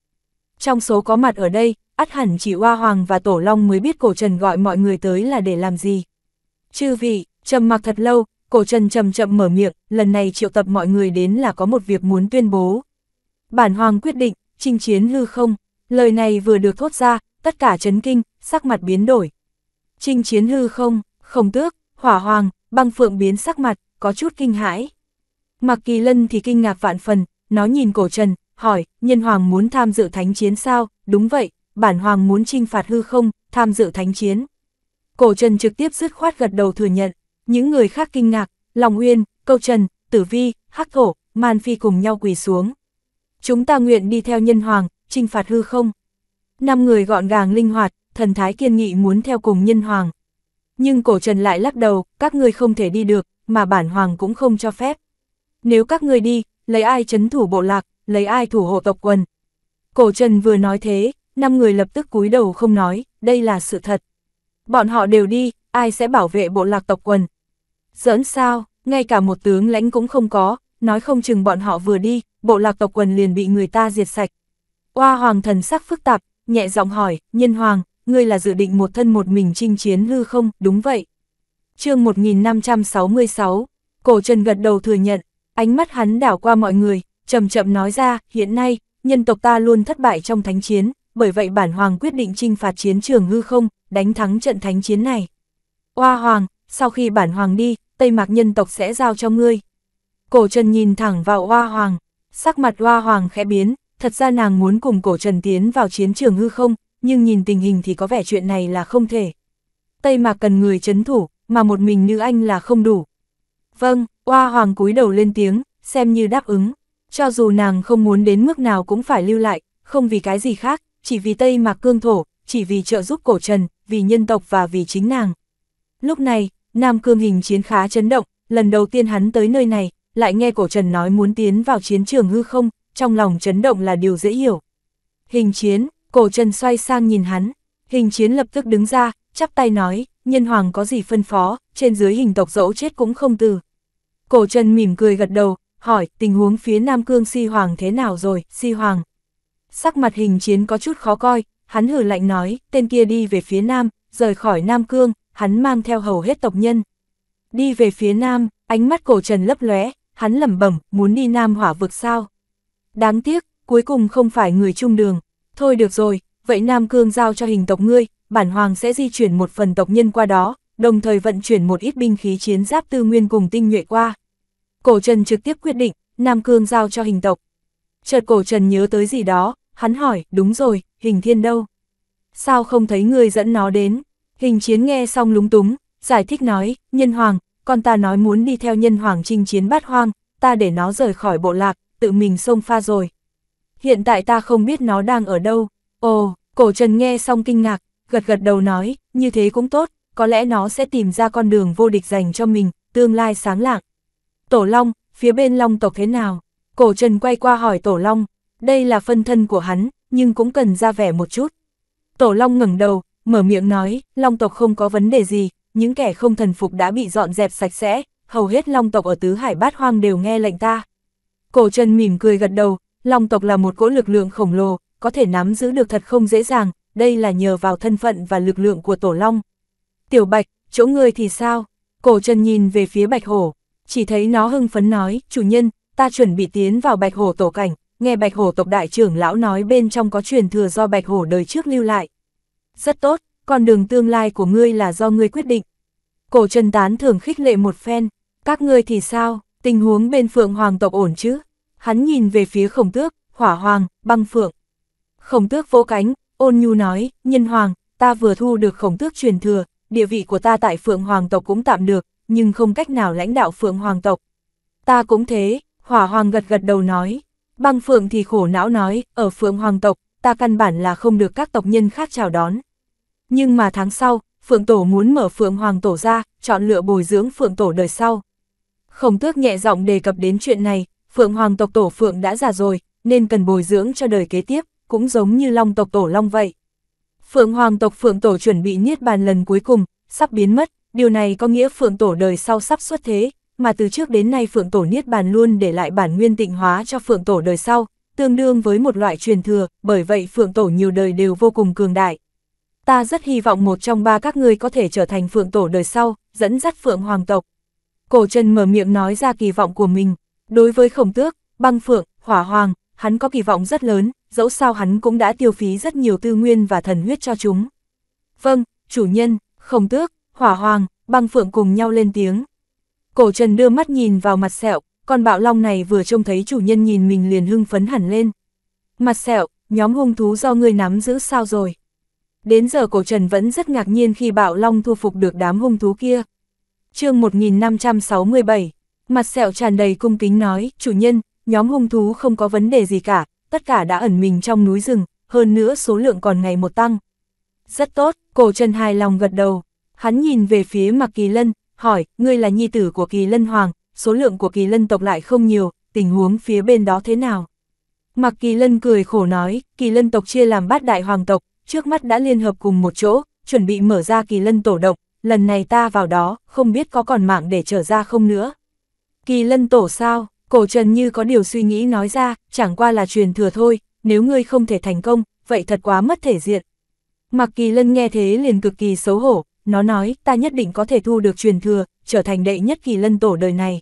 Trong số có mặt ở đây, ắt hẳn chỉ Hoa Hoàng và Tổ Long mới biết cổ trần gọi mọi người tới là để làm gì. Chư vị, trầm mặc thật lâu, cổ trần chậm chậm mở miệng, lần này triệu tập mọi người đến là có một việc muốn tuyên bố. Bản hoàng quyết định, chinh chiến hư không, lời này vừa được thốt ra, tất cả chấn kinh, sắc mặt biến đổi. Chinh chiến hư không, không tước, hỏa hoàng, băng phượng biến sắc mặt, có chút kinh hãi. Mặc kỳ lân thì kinh ngạc vạn phần, nó nhìn cổ trần, hỏi, nhân hoàng muốn tham dự thánh chiến sao, đúng vậy, bản hoàng muốn trinh phạt hư không, tham dự thánh chiến. Cổ trần trực tiếp dứt khoát gật đầu thừa nhận, những người khác kinh ngạc, Long Uyên, Câu Trần, Tử Vi, Hắc Thổ, Man Phi cùng nhau quỳ xuống. Chúng ta nguyện đi theo nhân hoàng, trinh phạt hư không. Năm người gọn gàng linh hoạt, thần thái kiên nghị muốn theo cùng nhân hoàng. Nhưng cổ trần lại lắc đầu, các người không thể đi được, mà bản hoàng cũng không cho phép. Nếu các người đi, lấy ai chấn thủ bộ lạc, lấy ai thủ hộ tộc quần. Cổ Trần vừa nói thế, năm người lập tức cúi đầu không nói, đây là sự thật. Bọn họ đều đi, ai sẽ bảo vệ bộ lạc tộc quần? Giỡn sao, ngay cả một tướng lãnh cũng không có, nói không chừng bọn họ vừa đi, bộ lạc tộc quần liền bị người ta diệt sạch. Hoa hoàng thần sắc phức tạp, nhẹ giọng hỏi, nhân hoàng, ngươi là dự định một thân một mình chinh chiến hư không, đúng vậy. chương 1566, cổ trần gật đầu thừa nhận, ánh mắt hắn đảo qua mọi người, chậm chậm nói ra, hiện nay, nhân tộc ta luôn thất bại trong thánh chiến, bởi vậy bản hoàng quyết định trinh phạt chiến trường hư không, đánh thắng trận thánh chiến này. Hoa hoàng, sau khi bản hoàng đi, Tây Mạc nhân tộc sẽ giao cho ngươi. Cổ Trần nhìn thẳng vào Hoa Hoàng, sắc mặt Hoa Hoàng khẽ biến, thật ra nàng muốn cùng Cổ Trần tiến vào chiến trường hư không, nhưng nhìn tình hình thì có vẻ chuyện này là không thể. Tây Mạc cần người chấn thủ, mà một mình nữ anh là không đủ. Vâng, Hoa Hoàng cúi đầu lên tiếng, xem như đáp ứng. Cho dù nàng không muốn đến mức nào cũng phải lưu lại, không vì cái gì khác, chỉ vì Tây Mạc cương thổ, chỉ vì trợ giúp cổ trần, vì nhân tộc và vì chính nàng. Lúc này, Nam Cương hình chiến khá chấn động, lần đầu tiên hắn tới nơi này, lại nghe cổ trần nói muốn tiến vào chiến trường hư không, trong lòng chấn động là điều dễ hiểu. Hình chiến, cổ trần xoay sang nhìn hắn, hình chiến lập tức đứng ra, chắp tay nói, nhân hoàng có gì phân phó, trên dưới hình tộc dẫu chết cũng không từ. Cổ trần mỉm cười gật đầu, hỏi tình huống phía Nam Cương si hoàng thế nào rồi, si hoàng. Sắc mặt hình chiến có chút khó coi, hắn hử lạnh nói, tên kia đi về phía Nam, rời khỏi Nam Cương, hắn mang theo hầu hết tộc nhân. Đi về phía Nam, ánh mắt cổ trần lấp lóe, hắn lẩm bẩm muốn đi Nam hỏa vực sao. Đáng tiếc, cuối cùng không phải người chung đường. Thôi được rồi, vậy Nam Cương giao cho hình tộc ngươi, bản hoàng sẽ di chuyển một phần tộc nhân qua đó, đồng thời vận chuyển một ít binh khí chiến giáp tư nguyên cùng tinh nhuệ qua. Cổ Trần trực tiếp quyết định, Nam Cương giao cho hình tộc. Chợt Cổ Trần nhớ tới gì đó, hắn hỏi, đúng rồi, hình thiên đâu? Sao không thấy người dẫn nó đến? Hình chiến nghe xong lúng túng, giải thích nói, nhân hoàng, con ta nói muốn đi theo nhân hoàng chinh chiến bát hoang, ta để nó rời khỏi bộ lạc, tự mình xông pha rồi. Hiện tại ta không biết nó đang ở đâu. Ồ, cổ trần nghe xong kinh ngạc, gật gật đầu nói, như thế cũng tốt, có lẽ nó sẽ tìm ra con đường vô địch dành cho mình, tương lai sáng lạng. Tổ Long, phía bên Long tộc thế nào? Cổ Trần quay qua hỏi Tổ Long, đây là phân thân của hắn, nhưng cũng cần ra vẻ một chút. Tổ Long ngẩng đầu, mở miệng nói, Long tộc không có vấn đề gì, những kẻ không thần phục đã bị dọn dẹp sạch sẽ, hầu hết Long tộc ở Tứ Hải Bát Hoang đều nghe lệnh ta. Cổ Trần mỉm cười gật đầu, Long tộc là một cỗ lực lượng khổng lồ, có thể nắm giữ được thật không dễ dàng, đây là nhờ vào thân phận và lực lượng của Tổ Long. Tiểu Bạch, chỗ ngươi thì sao? Cổ Trần nhìn về phía Bạch Hổ, chỉ thấy nó hưng phấn nói, chủ nhân, ta chuẩn bị tiến vào Bạch Hổ tổ cảnh, nghe Bạch Hổ tộc đại trưởng lão nói bên trong có truyền thừa do Bạch Hổ đời trước lưu lại. Rất tốt, con đường tương lai của ngươi là do ngươi quyết định. Cổ Trần Tán thường khích lệ một phen, các ngươi thì sao, tình huống bên Phượng Hoàng tộc ổn chứ? Hắn nhìn về phía khổng tước, hỏa hoàng, băng phượng. Khổng tước vỗ cánh, ôn nhu nói, nhân hoàng, ta vừa thu được khổng tước truyền thừa, địa vị của ta tại Phượng Hoàng tộc cũng tạm được, nhưng không cách nào lãnh đạo Phượng Hoàng tộc. Ta cũng thế, hỏa hoàng gật gật đầu nói. Băng Phượng thì khổ não nói, ở Phượng Hoàng tộc, ta căn bản là không được các tộc nhân khác chào đón. Nhưng mà tháng sau, Phượng Tổ muốn mở Phượng Hoàng Tổ ra, chọn lựa bồi dưỡng Phượng Tổ đời sau. Khổng tước nhẹ giọng đề cập đến chuyện này, Phượng Hoàng tộc Tổ Phượng đã già rồi, nên cần bồi dưỡng cho đời kế tiếp, cũng giống như Long tộc Tổ Long vậy. Phượng Hoàng tộc Phượng Tổ chuẩn bị niết bàn lần cuối cùng, sắp biến mất, điều này có nghĩa Phượng Tổ đời sau sắp xuất thế, mà từ trước đến nay Phượng Tổ Niết Bàn luôn để lại bản nguyên tịnh hóa cho Phượng Tổ đời sau, tương đương với một loại truyền thừa, bởi vậy Phượng Tổ nhiều đời đều vô cùng cường đại. Ta rất hy vọng một trong ba các ngươi có thể trở thành Phượng Tổ đời sau, dẫn dắt Phượng Hoàng tộc. Cổ Trần mở miệng nói ra kỳ vọng của mình, đối với khổng tước, băng phượng, hỏa hoàng, hắn có kỳ vọng rất lớn, dẫu sao hắn cũng đã tiêu phí rất nhiều tư nguyên và thần huyết cho chúng. Vâng, chủ nhân, khổng tước, hỏa hoàng, băng phượng cùng nhau lên tiếng. Cổ trần đưa mắt nhìn vào mặt sẹo, con bạo long này vừa trông thấy chủ nhân nhìn mình liền hưng phấn hẳn lên. Mặt sẹo, nhóm hung thú do ngươi nắm giữ sao rồi? Đến giờ cổ trần vẫn rất ngạc nhiên khi bạo long thu phục được đám hung thú kia. chương 1567, mặt sẹo tràn đầy cung kính nói, chủ nhân, nhóm hung thú không có vấn đề gì cả, tất cả đã ẩn mình trong núi rừng, hơn nữa số lượng còn ngày một tăng. Rất tốt, cổ trần hài lòng gật đầu. Hắn nhìn về phía Mạc Kỳ Lân, hỏi, ngươi là nhi tử của Kỳ Lân Hoàng, số lượng của Kỳ Lân tộc lại không nhiều, tình huống phía bên đó thế nào? Mặc kỳ lân cười khổ nói, kỳ lân tộc chia làm bát đại hoàng tộc, trước mắt đã liên hợp cùng một chỗ, chuẩn bị mở ra kỳ lân tổ động, lần này ta vào đó, không biết có còn mạng để trở ra không nữa. Kỳ lân tổ sao, cổ trần như có điều suy nghĩ nói ra, chẳng qua là truyền thừa thôi, nếu ngươi không thể thành công, vậy thật quá mất thể diện. Mặc kỳ lân nghe thế liền cực kỳ xấu hổ, nó nói ta nhất định có thể thu được truyền thừa, trở thành đệ nhất kỳ lân tổ đời này.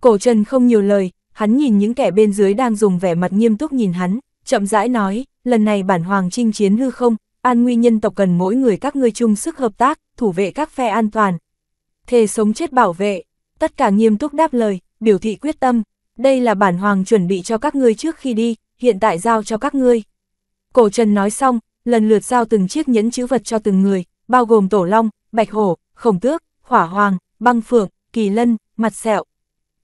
Cổ trần không nhiều lời, hắn nhìn những kẻ bên dưới đang dùng vẻ mặt nghiêm túc nhìn hắn, chậm rãi nói, lần này bản hoàng chinh chiến hư không, an nguy nhân tộc cần mỗi người các ngươi chung sức hợp tác, thủ vệ các phe an toàn. Thề sống chết bảo vệ, tất cả nghiêm túc đáp lời, biểu thị quyết tâm, đây là bản hoàng chuẩn bị cho các ngươi trước khi đi, hiện tại giao cho các ngươi. Cổ Trần nói xong, lần lượt giao từng chiếc nhẫn chữ vật cho từng người, bao gồm tổ long, bạch hổ, khổng tước, hỏa hoàng, băng phượng, kỳ lân, mặt sẹo.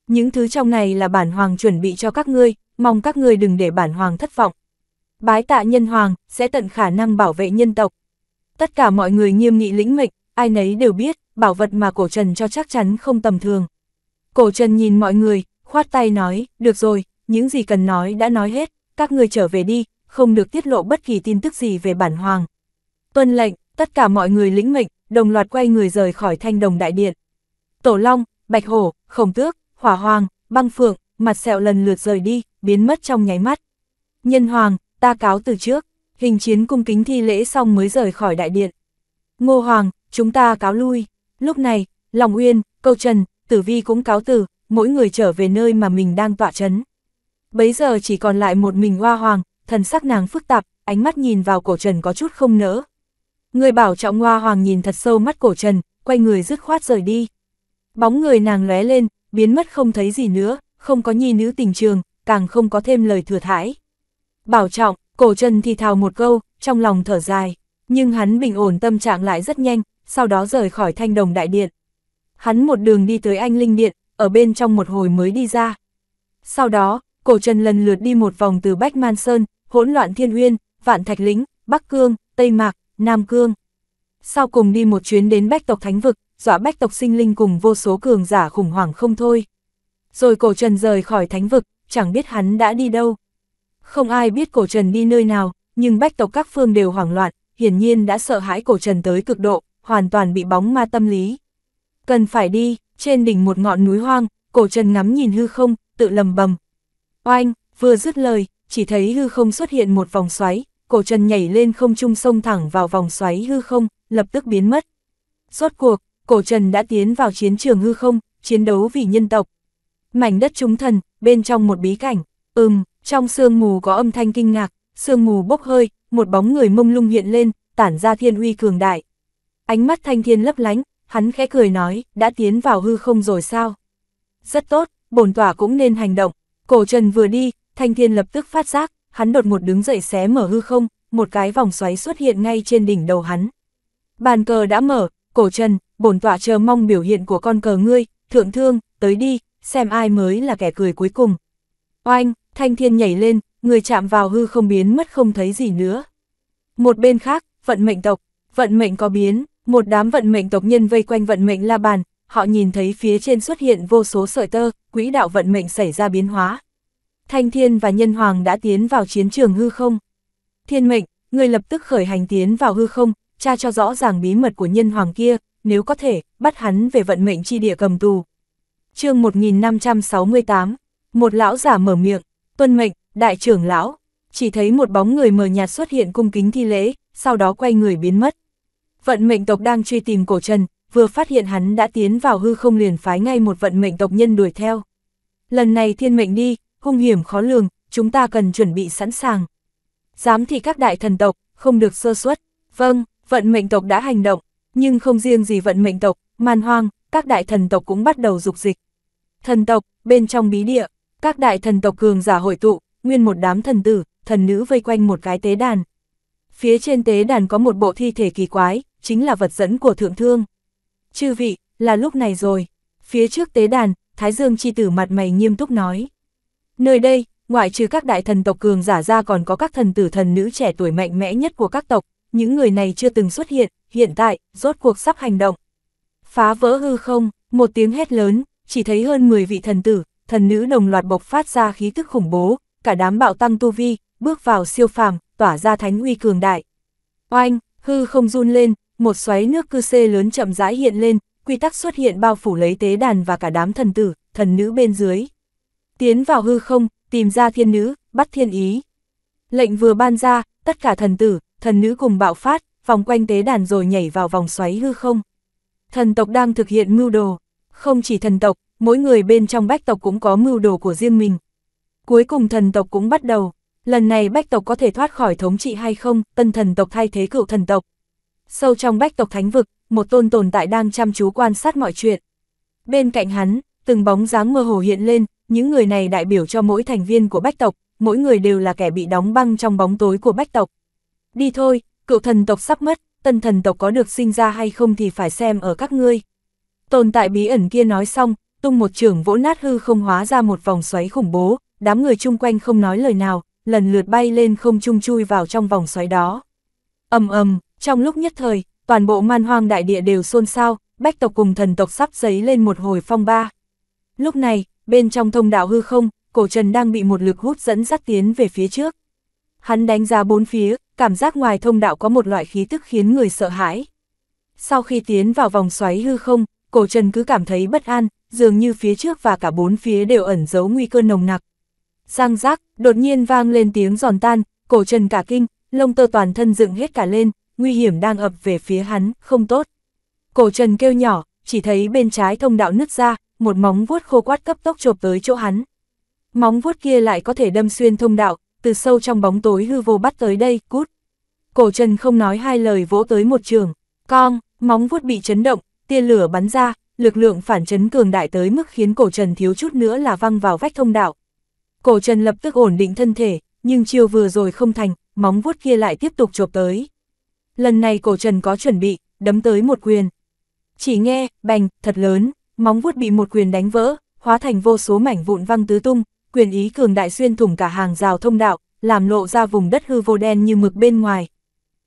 Những thứ trong này là bản hoàng chuẩn bị cho các ngươi, mong các ngươi đừng để bản hoàng thất vọng. Bái tạ nhân hoàng, sẽ tận khả năng bảo vệ nhân tộc. Tất cả mọi người nghiêm nghị lĩnh mệnh, ai nấy đều biết, bảo vật mà cổ trần cho chắc chắn không tầm thường. Cổ trần nhìn mọi người, khoát tay nói, được rồi, những gì cần nói đã nói hết, các người trở về đi, không được tiết lộ bất kỳ tin tức gì về bản hoàng. Tuân lệnh, tất cả mọi người lĩnh mệnh, đồng loạt quay người rời khỏi thanh đồng đại điện. Tổ Long, Bạch Hổ, Khổng Tước, Hỏa Hoàng, Băng Phượng, mặt sẹo lần lượt rời đi, biến mất trong nháy mắt. Nhân Hoàng, ta cáo từ trước, hình chiến cung kính thi lễ xong mới rời khỏi đại điện. Ngô Hoàng, chúng ta cáo lui. Lúc này, Lòng Uyên, Câu Trần, Tử Vi cũng cáo từ, mỗi người trở về nơi mà mình đang tọa chấn. Bấy giờ chỉ còn lại một mình Hoa Hoàng, thần sắc nàng phức tạp, ánh mắt nhìn vào cổ trần có chút không nỡ. Người bảo trọng Hoa Hoàng nhìn thật sâu mắt cổ trần, quay người dứt khoát rời đi. Bóng người nàng lóe lên, biến mất không thấy gì nữa, không có nhi nữ tình trường, càng không có thêm lời thừa thãi. Bảo trọng, cổ trần thì thào một câu, trong lòng thở dài, nhưng hắn bình ổn tâm trạng lại rất nhanh, sau đó rời khỏi thanh đồng đại điện. Hắn một đường đi tới anh linh điện, ở bên trong một hồi mới đi ra. Sau đó, cổ trần lần lượt đi một vòng từ Bách Man Sơn, hỗn loạn thiên uyên, vạn thạch lĩnh Bắc Cương, Tây Mạc, Nam Cương. Sau cùng đi một chuyến đến bách tộc thánh vực, dọa bách tộc sinh linh cùng vô số cường giả khủng hoảng không thôi. Rồi cổ trần rời khỏi thánh vực, chẳng biết hắn đã đi đâu. Không ai biết cổ trần đi nơi nào, nhưng bách tộc các phương đều hoảng loạn, hiển nhiên đã sợ hãi cổ trần tới cực độ, hoàn toàn bị bóng ma tâm lý. Cần phải đi, trên đỉnh một ngọn núi hoang, cổ trần ngắm nhìn hư không, tự lầm bầm. Oanh, vừa dứt lời, chỉ thấy hư không xuất hiện một vòng xoáy, cổ trần nhảy lên không trung sông thẳng vào vòng xoáy hư không, lập tức biến mất. Rốt cuộc, cổ trần đã tiến vào chiến trường hư không, chiến đấu vì nhân tộc. Mảnh đất chúng thần, bên trong một bí cảnh, ừm, trong sương mù có âm thanh kinh ngạc, sương mù bốc hơi, một bóng người mông lung hiện lên, tản ra thiên uy cường đại. Ánh mắt thanh thiên lấp lánh, hắn khẽ cười nói, đã tiến vào hư không rồi sao? Rất tốt, bổn tỏa cũng nên hành động. Cổ trần vừa đi, thanh thiên lập tức phát giác, hắn đột một đứng dậy xé mở hư không, một cái vòng xoáy xuất hiện ngay trên đỉnh đầu hắn. Bàn cờ đã mở, cổ trần, bổn tọa chờ mong biểu hiện của con cờ ngươi, thượng thương, tới đi, xem ai mới là kẻ cười cuối cùng. Oanh, thanh thiên nhảy lên, người chạm vào hư không biến mất không thấy gì nữa. Một bên khác, vận mệnh tộc, vận mệnh có biến, một đám vận mệnh tộc nhân vây quanh vận mệnh la bàn, họ nhìn thấy phía trên xuất hiện vô số sợi tơ, quỹ đạo vận mệnh xảy ra biến hóa. Thanh Thiên và Nhân Hoàng đã tiến vào chiến trường hư không. Thiên mệnh, người lập tức khởi hành tiến vào hư không, tra cho rõ ràng bí mật của Nhân Hoàng kia, nếu có thể, bắt hắn về vận mệnh chi địa cầm tù. chương 1568, một lão giả mở miệng, tuân mệnh, đại trưởng lão, chỉ thấy một bóng người mờ nhạt xuất hiện cung kính thi lễ, sau đó quay người biến mất. Vận mệnh tộc đang truy tìm cổ trần, vừa phát hiện hắn đã tiến vào hư không liền phái ngay một vận mệnh tộc nhân đuổi theo. Lần này thiên mệnh đi, hung hiểm khó lường, chúng ta cần chuẩn bị sẵn sàng. Dám thì các đại thần tộc, không được sơ suất. Vâng, vận mệnh tộc đã hành động, nhưng không riêng gì vận mệnh tộc, man hoang, các đại thần tộc cũng bắt đầu dục dịch. Thần tộc, bên trong bí địa, các đại thần tộc cường giả hội tụ, nguyên một đám thần tử, thần nữ vây quanh một cái tế đàn. Phía trên tế đàn có một bộ thi thể kỳ quái, chính là vật dẫn của thượng thương. Chư vị, là lúc này rồi. Phía trước tế đàn, Thái Dương chi tử mặt mày nghiêm túc nói. Nơi đây, ngoại trừ các đại thần tộc cường giả ra còn có các thần tử thần nữ trẻ tuổi mạnh mẽ nhất của các tộc, những người này chưa từng xuất hiện, hiện tại, rốt cuộc sắp hành động. Phá vỡ hư không, một tiếng hét lớn, chỉ thấy hơn 10 vị thần tử, thần nữ đồng loạt bộc phát ra khí tức khủng bố, cả đám bạo tăng tu vi, bước vào siêu phàm, tỏa ra thánh uy cường đại. Oanh, hư không run lên, một xoáy nước cư xê lớn chậm rãi hiện lên, quy tắc xuất hiện bao phủ lấy tế đàn và cả đám thần tử, thần nữ bên dưới. Tiến vào hư không, tìm ra thiên nữ, bắt thiên ý. Lệnh vừa ban ra, tất cả thần tử, thần nữ cùng bạo phát, vòng quanh tế đàn rồi nhảy vào vòng xoáy hư không. Thần tộc đang thực hiện mưu đồ, không chỉ thần tộc, mỗi người bên trong bách tộc cũng có mưu đồ của riêng mình. Cuối cùng thần tộc cũng bắt đầu, lần này bách tộc có thể thoát khỏi thống trị hay không, tân thần tộc thay thế cựu thần tộc. Sâu trong bách tộc thánh vực, một tôn tồn tại đang chăm chú quan sát mọi chuyện. Bên cạnh hắn, từng bóng dáng mơ hồ hiện lên, những người này đại biểu cho mỗi thành viên của bách tộc, mỗi người đều là kẻ bị đóng băng trong bóng tối của bách tộc. Đi thôi, cựu thần tộc sắp mất, tân thần tộc có được sinh ra hay không thì phải xem ở các ngươi. Tồn tại bí ẩn kia nói xong, tung một trường vỗ nát hư không hóa ra một vòng xoáy khủng bố, đám người chung quanh không nói lời nào, lần lượt bay lên không chung chui vào trong vòng xoáy đó. ầm ầm, trong lúc nhất thời, toàn bộ man hoang đại địa đều xôn xao, bách tộc cùng thần tộc sắp giấy lên một hồi phong ba. Lúc này, bên trong thông đạo hư không, cổ trần đang bị một lực hút dẫn dắt tiến về phía trước. Hắn đánh giá bốn phía, cảm giác ngoài thông đạo có một loại khí tức khiến người sợ hãi. Sau khi tiến vào vòng xoáy hư không, cổ trần cứ cảm thấy bất an, dường như phía trước và cả bốn phía đều ẩn giấu nguy cơ nồng nặc. Giang giác, đột nhiên vang lên tiếng giòn tan, cổ trần cả kinh, lông tơ toàn thân dựng hết cả lên, nguy hiểm đang ập về phía hắn, không tốt. Cổ trần kêu nhỏ, chỉ thấy bên trái thông đạo nứt ra, một móng vuốt khô quát cấp tốc chộp tới chỗ hắn. Móng vuốt kia lại có thể đâm xuyên thông đạo, từ sâu trong bóng tối hư vô bắt tới đây, cút. Cổ trần không nói hai lời vỗ tới một trường, cong, móng vuốt bị chấn động, tia lửa bắn ra, lực lượng phản chấn cường đại tới mức khiến cổ trần thiếu chút nữa là văng vào vách thông đạo. Cổ trần lập tức ổn định thân thể, nhưng chiều vừa rồi không thành, móng vuốt kia lại tiếp tục chộp tới. Lần này cổ trần có chuẩn bị, đấm tới một quyền. Chỉ nghe, bành, thật lớn, móng vuốt bị một quyền đánh vỡ, hóa thành vô số mảnh vụn văng tứ tung, quyền ý cường đại xuyên thủng cả hàng rào thông đạo, làm lộ ra vùng đất hư vô đen như mực bên ngoài.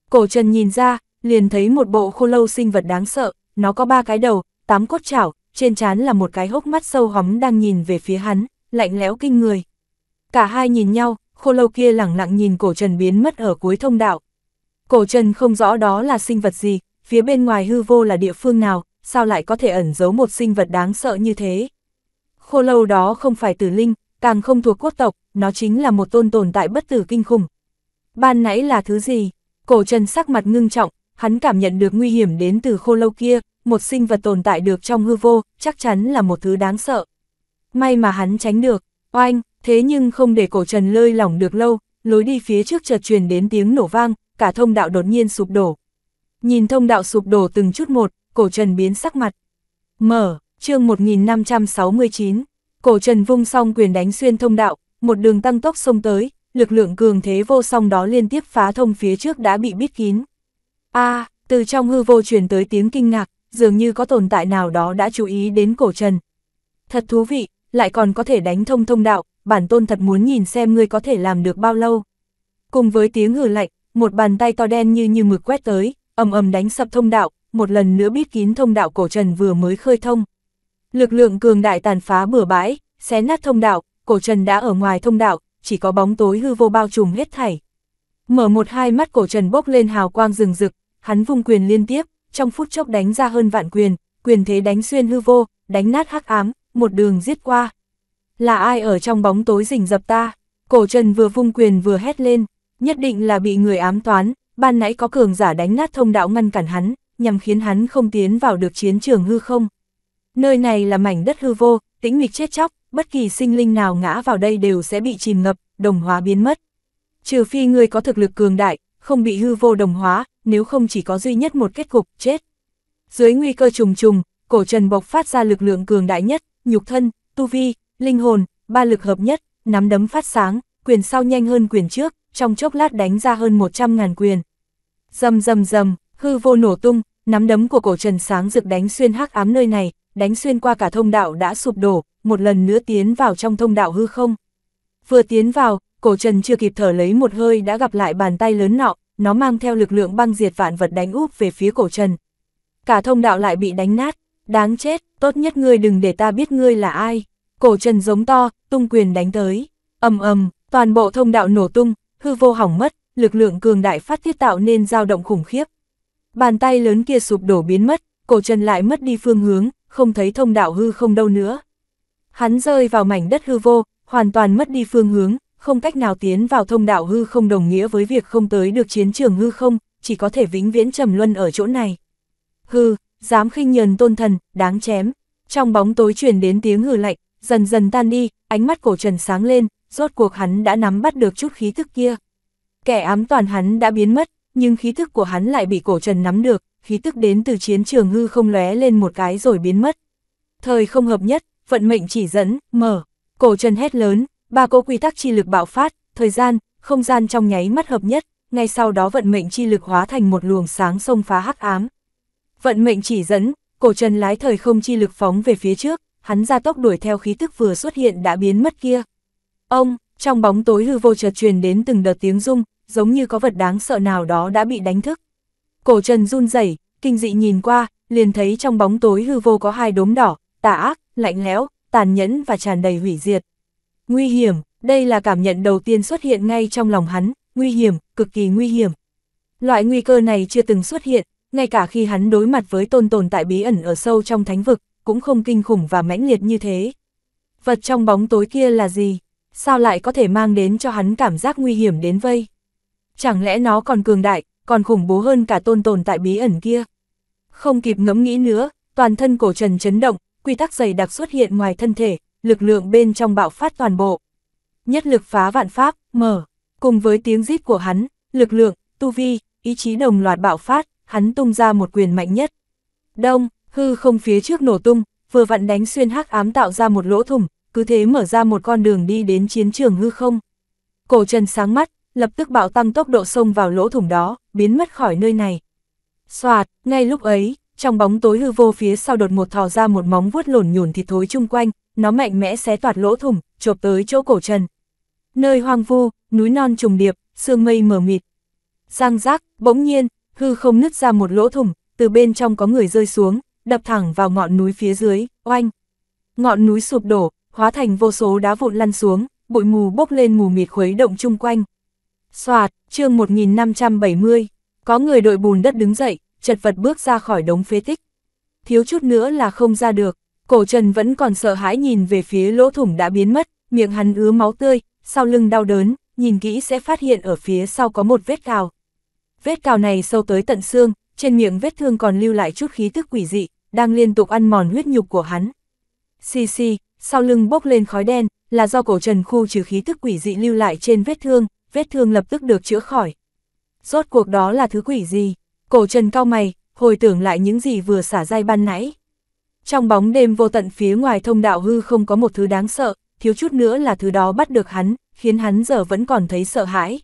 Cổ trần nhìn ra, liền thấy một bộ khô lâu sinh vật đáng sợ, nó có ba cái đầu, tám cốt chảo, trên trán là một cái hốc mắt sâu hóm đang nhìn về phía hắn, lạnh lẽo kinh người. Cả hai nhìn nhau, khô lâu kia lẳng lặng nhìn cổ trần biến mất ở cuối thông đạo. Cổ trần không rõ đó là sinh vật gì, phía bên ngoài hư vô là địa phương nào, sao lại có thể ẩn giấu một sinh vật đáng sợ như thế. Khô lâu đó không phải tử linh, càng không thuộc quốc tộc, nó chính là một tôn tồn tại bất tử kinh khủng. Ban nãy là thứ gì? Cổ trần sắc mặt ngưng trọng, hắn cảm nhận được nguy hiểm đến từ khô lâu kia, một sinh vật tồn tại được trong hư vô, chắc chắn là một thứ đáng sợ. May mà hắn tránh được, oanh, thế nhưng không để cổ trần lơi lỏng được lâu, lối đi phía trước chợt truyền đến tiếng nổ vang, cả thông đạo đột nhiên sụp đổ. Nhìn thông đạo sụp đổ từng chút một, cổ trần biến sắc mặt. Mở, chương 1569, cổ trần vung song quyền đánh xuyên thông đạo, một đường tăng tốc xông tới, lực lượng cường thế vô song đó liên tiếp phá thông phía trước đã bị bít kín. a từ trong hư vô truyền tới tiếng kinh ngạc, dường như có tồn tại nào đó đã chú ý đến cổ trần. Thật thú vị, lại còn có thể đánh thông thông đạo, bản tôn thật muốn nhìn xem ngươi có thể làm được bao lâu. Cùng với tiếng hừ lạnh, một bàn tay to đen như như mực quét tới, ầm ầm đánh sập thông đạo, một lần nữa bít kín thông đạo cổ trần vừa mới khơi thông. Lực lượng cường đại tàn phá bừa bãi, xé nát thông đạo, cổ trần đã ở ngoài thông đạo, chỉ có bóng tối hư vô bao trùm hết thảy. Mở một hai mắt cổ trần bốc lên hào quang rừng rực, hắn vung quyền liên tiếp, trong phút chốc đánh ra hơn vạn quyền, quyền thế đánh xuyên hư vô, đánh nát hắc ám, một đường giết qua. Là ai ở trong bóng tối rình dập ta? Cổ trần vừa vung quyền vừa hét lên, nhất định là bị người ám toán, ban nãy có cường giả đánh nát thông đạo ngăn cản hắn, nhằm khiến hắn không tiến vào được chiến trường hư không. Nơi này là mảnh đất hư vô, tĩnh mịch chết chóc, bất kỳ sinh linh nào ngã vào đây đều sẽ bị chìm ngập, đồng hóa biến mất. Trừ phi người có thực lực cường đại, không bị hư vô đồng hóa, nếu không chỉ có duy nhất một kết cục, chết. Dưới nguy cơ trùng trùng, cổ trần bộc phát ra lực lượng cường đại nhất, nhục thân, tu vi, linh hồn, ba lực hợp nhất, nắm đấm phát sáng, quyền sau nhanh hơn quyền trước, trong chốc lát đánh ra hơn 100.000 quyền. Dầm dầm dầm, hư vô nổ tung, nắm đấm của cổ trần sáng rực đánh xuyên hắc ám nơi này, đánh xuyên qua cả thông đạo đã sụp đổ, một lần nữa tiến vào trong thông đạo hư không. Vừa tiến vào, cổ trần chưa kịp thở lấy một hơi đã gặp lại bàn tay lớn nọ, nó mang theo lực lượng băng diệt vạn vật đánh úp về phía cổ trần. Cả thông đạo lại bị đánh nát, đáng chết, tốt nhất ngươi đừng để ta biết ngươi là ai. Cổ trần giống to, tung quyền đánh tới, ầm ầm, Toàn bộ thông đạo nổ tung, hư vô hỏng mất, lực lượng cường đại phát tiết tạo nên dao động khủng khiếp. Bàn tay lớn kia sụp đổ biến mất, cổ trần lại mất đi phương hướng, không thấy thông đạo hư không đâu nữa. Hắn rơi vào mảnh đất hư vô, hoàn toàn mất đi phương hướng, không cách nào tiến vào thông đạo hư không đồng nghĩa với việc không tới được chiến trường hư không, chỉ có thể vĩnh viễn trầm luân ở chỗ này. Hư, dám khinh nhờn tôn thần, đáng chém. Trong bóng tối truyền đến tiếng hừ lạnh, dần dần tan đi, ánh mắt cổ trần sáng lên, rốt cuộc hắn đã nắm bắt được chút khí thức kia. Kẻ ám toàn hắn đã biến mất, nhưng khí thức của hắn lại bị cổ trần nắm được, khí tức đến từ chiến trường hư không lóe lên một cái rồi biến mất. Thời không hợp nhất, vận mệnh chỉ dẫn, mở, cổ trần hét lớn, ba cỗ quy tắc chi lực bạo phát, thời gian, không gian trong nháy mắt hợp nhất, ngay sau đó vận mệnh chi lực hóa thành một luồng sáng xông phá hắc ám. Vận mệnh chỉ dẫn, cổ trần lái thời không chi lực phóng về phía trước, hắn ra tốc đuổi theo khí tức vừa xuất hiện đã biến mất kia. Ông, trong bóng tối hư vô chợt truyền đến từng đợt tiếng rung, giống như có vật đáng sợ nào đó đã bị đánh thức. Cổ trần run rẩy, kinh dị nhìn qua, liền thấy trong bóng tối hư vô có hai đốm đỏ, tà ác, lạnh lẽo, tàn nhẫn và tràn đầy hủy diệt. Nguy hiểm, đây là cảm nhận đầu tiên xuất hiện ngay trong lòng hắn, nguy hiểm, cực kỳ nguy hiểm. Loại nguy cơ này chưa từng xuất hiện, ngay cả khi hắn đối mặt với tôn tồn tại bí ẩn ở sâu trong thánh vực, cũng không kinh khủng và mãnh liệt như thế. Vật trong bóng tối kia là gì? Sao lại có thể mang đến cho hắn cảm giác nguy hiểm đến vây? Chẳng lẽ nó còn cường đại, còn khủng bố hơn cả tôn tồn tại bí ẩn kia? Không kịp ngẫm nghĩ nữa, toàn thân cổ trần chấn động, quy tắc dày đặc xuất hiện ngoài thân thể, lực lượng bên trong bạo phát toàn bộ. Nhất lực phá vạn pháp, mở, cùng với tiếng rít của hắn, lực lượng, tu vi, ý chí đồng loạt bạo phát, hắn tung ra một quyền mạnh nhất. Đông, hư không phía trước nổ tung, vừa vặn đánh xuyên hắc ám tạo ra một lỗ thủng, cứ thế mở ra một con đường đi đến chiến trường hư không. Cổ trần sáng mắt, lập tức bạo tăng tốc độ xông vào lỗ thủng đó, biến mất khỏi nơi này. Xoạt, ngay lúc ấy, trong bóng tối hư vô phía sau đột một thò ra một móng vuốt lổn nhổn thịt thối chung quanh, nó mạnh mẽ xé toạt lỗ thủng, chộp tới chỗ cổ trần. Nơi hoang vu, núi non trùng điệp, sương mây mờ mịt. Giang giác, bỗng nhiên, hư không nứt ra một lỗ thủng, từ bên trong có người rơi xuống, đập thẳng vào ngọn núi phía dưới, oanh. Ngọn núi sụp đổ, hóa thành vô số đá vụn lăn xuống, bụi mù bốc lên mù mịt khuấy động chung quanh. Soạt, chương 1570, có người đội bùn đất đứng dậy, chật vật bước ra khỏi đống phế tích. Thiếu chút nữa là không ra được, cổ trần vẫn còn sợ hãi nhìn về phía lỗ thủng đã biến mất, miệng hắn ứa máu tươi, sau lưng đau đớn, nhìn kỹ sẽ phát hiện ở phía sau có một vết cào. Vết cào này sâu tới tận xương, trên miệng vết thương còn lưu lại chút khí tức quỷ dị, đang liên tục ăn mòn huyết nhục của hắn. Xì xì, sau lưng bốc lên khói đen, là do cổ trần khu trừ khí tức quỷ dị lưu lại trên vết thương, vết thương lập tức được chữa khỏi. Rốt cuộc đó là thứ quỷ gì? Cổ trần cao mày, hồi tưởng lại những gì vừa xả dai ban nãy. Trong bóng đêm vô tận phía ngoài thông đạo hư không có một thứ đáng sợ, thiếu chút nữa là thứ đó bắt được hắn, khiến hắn giờ vẫn còn thấy sợ hãi.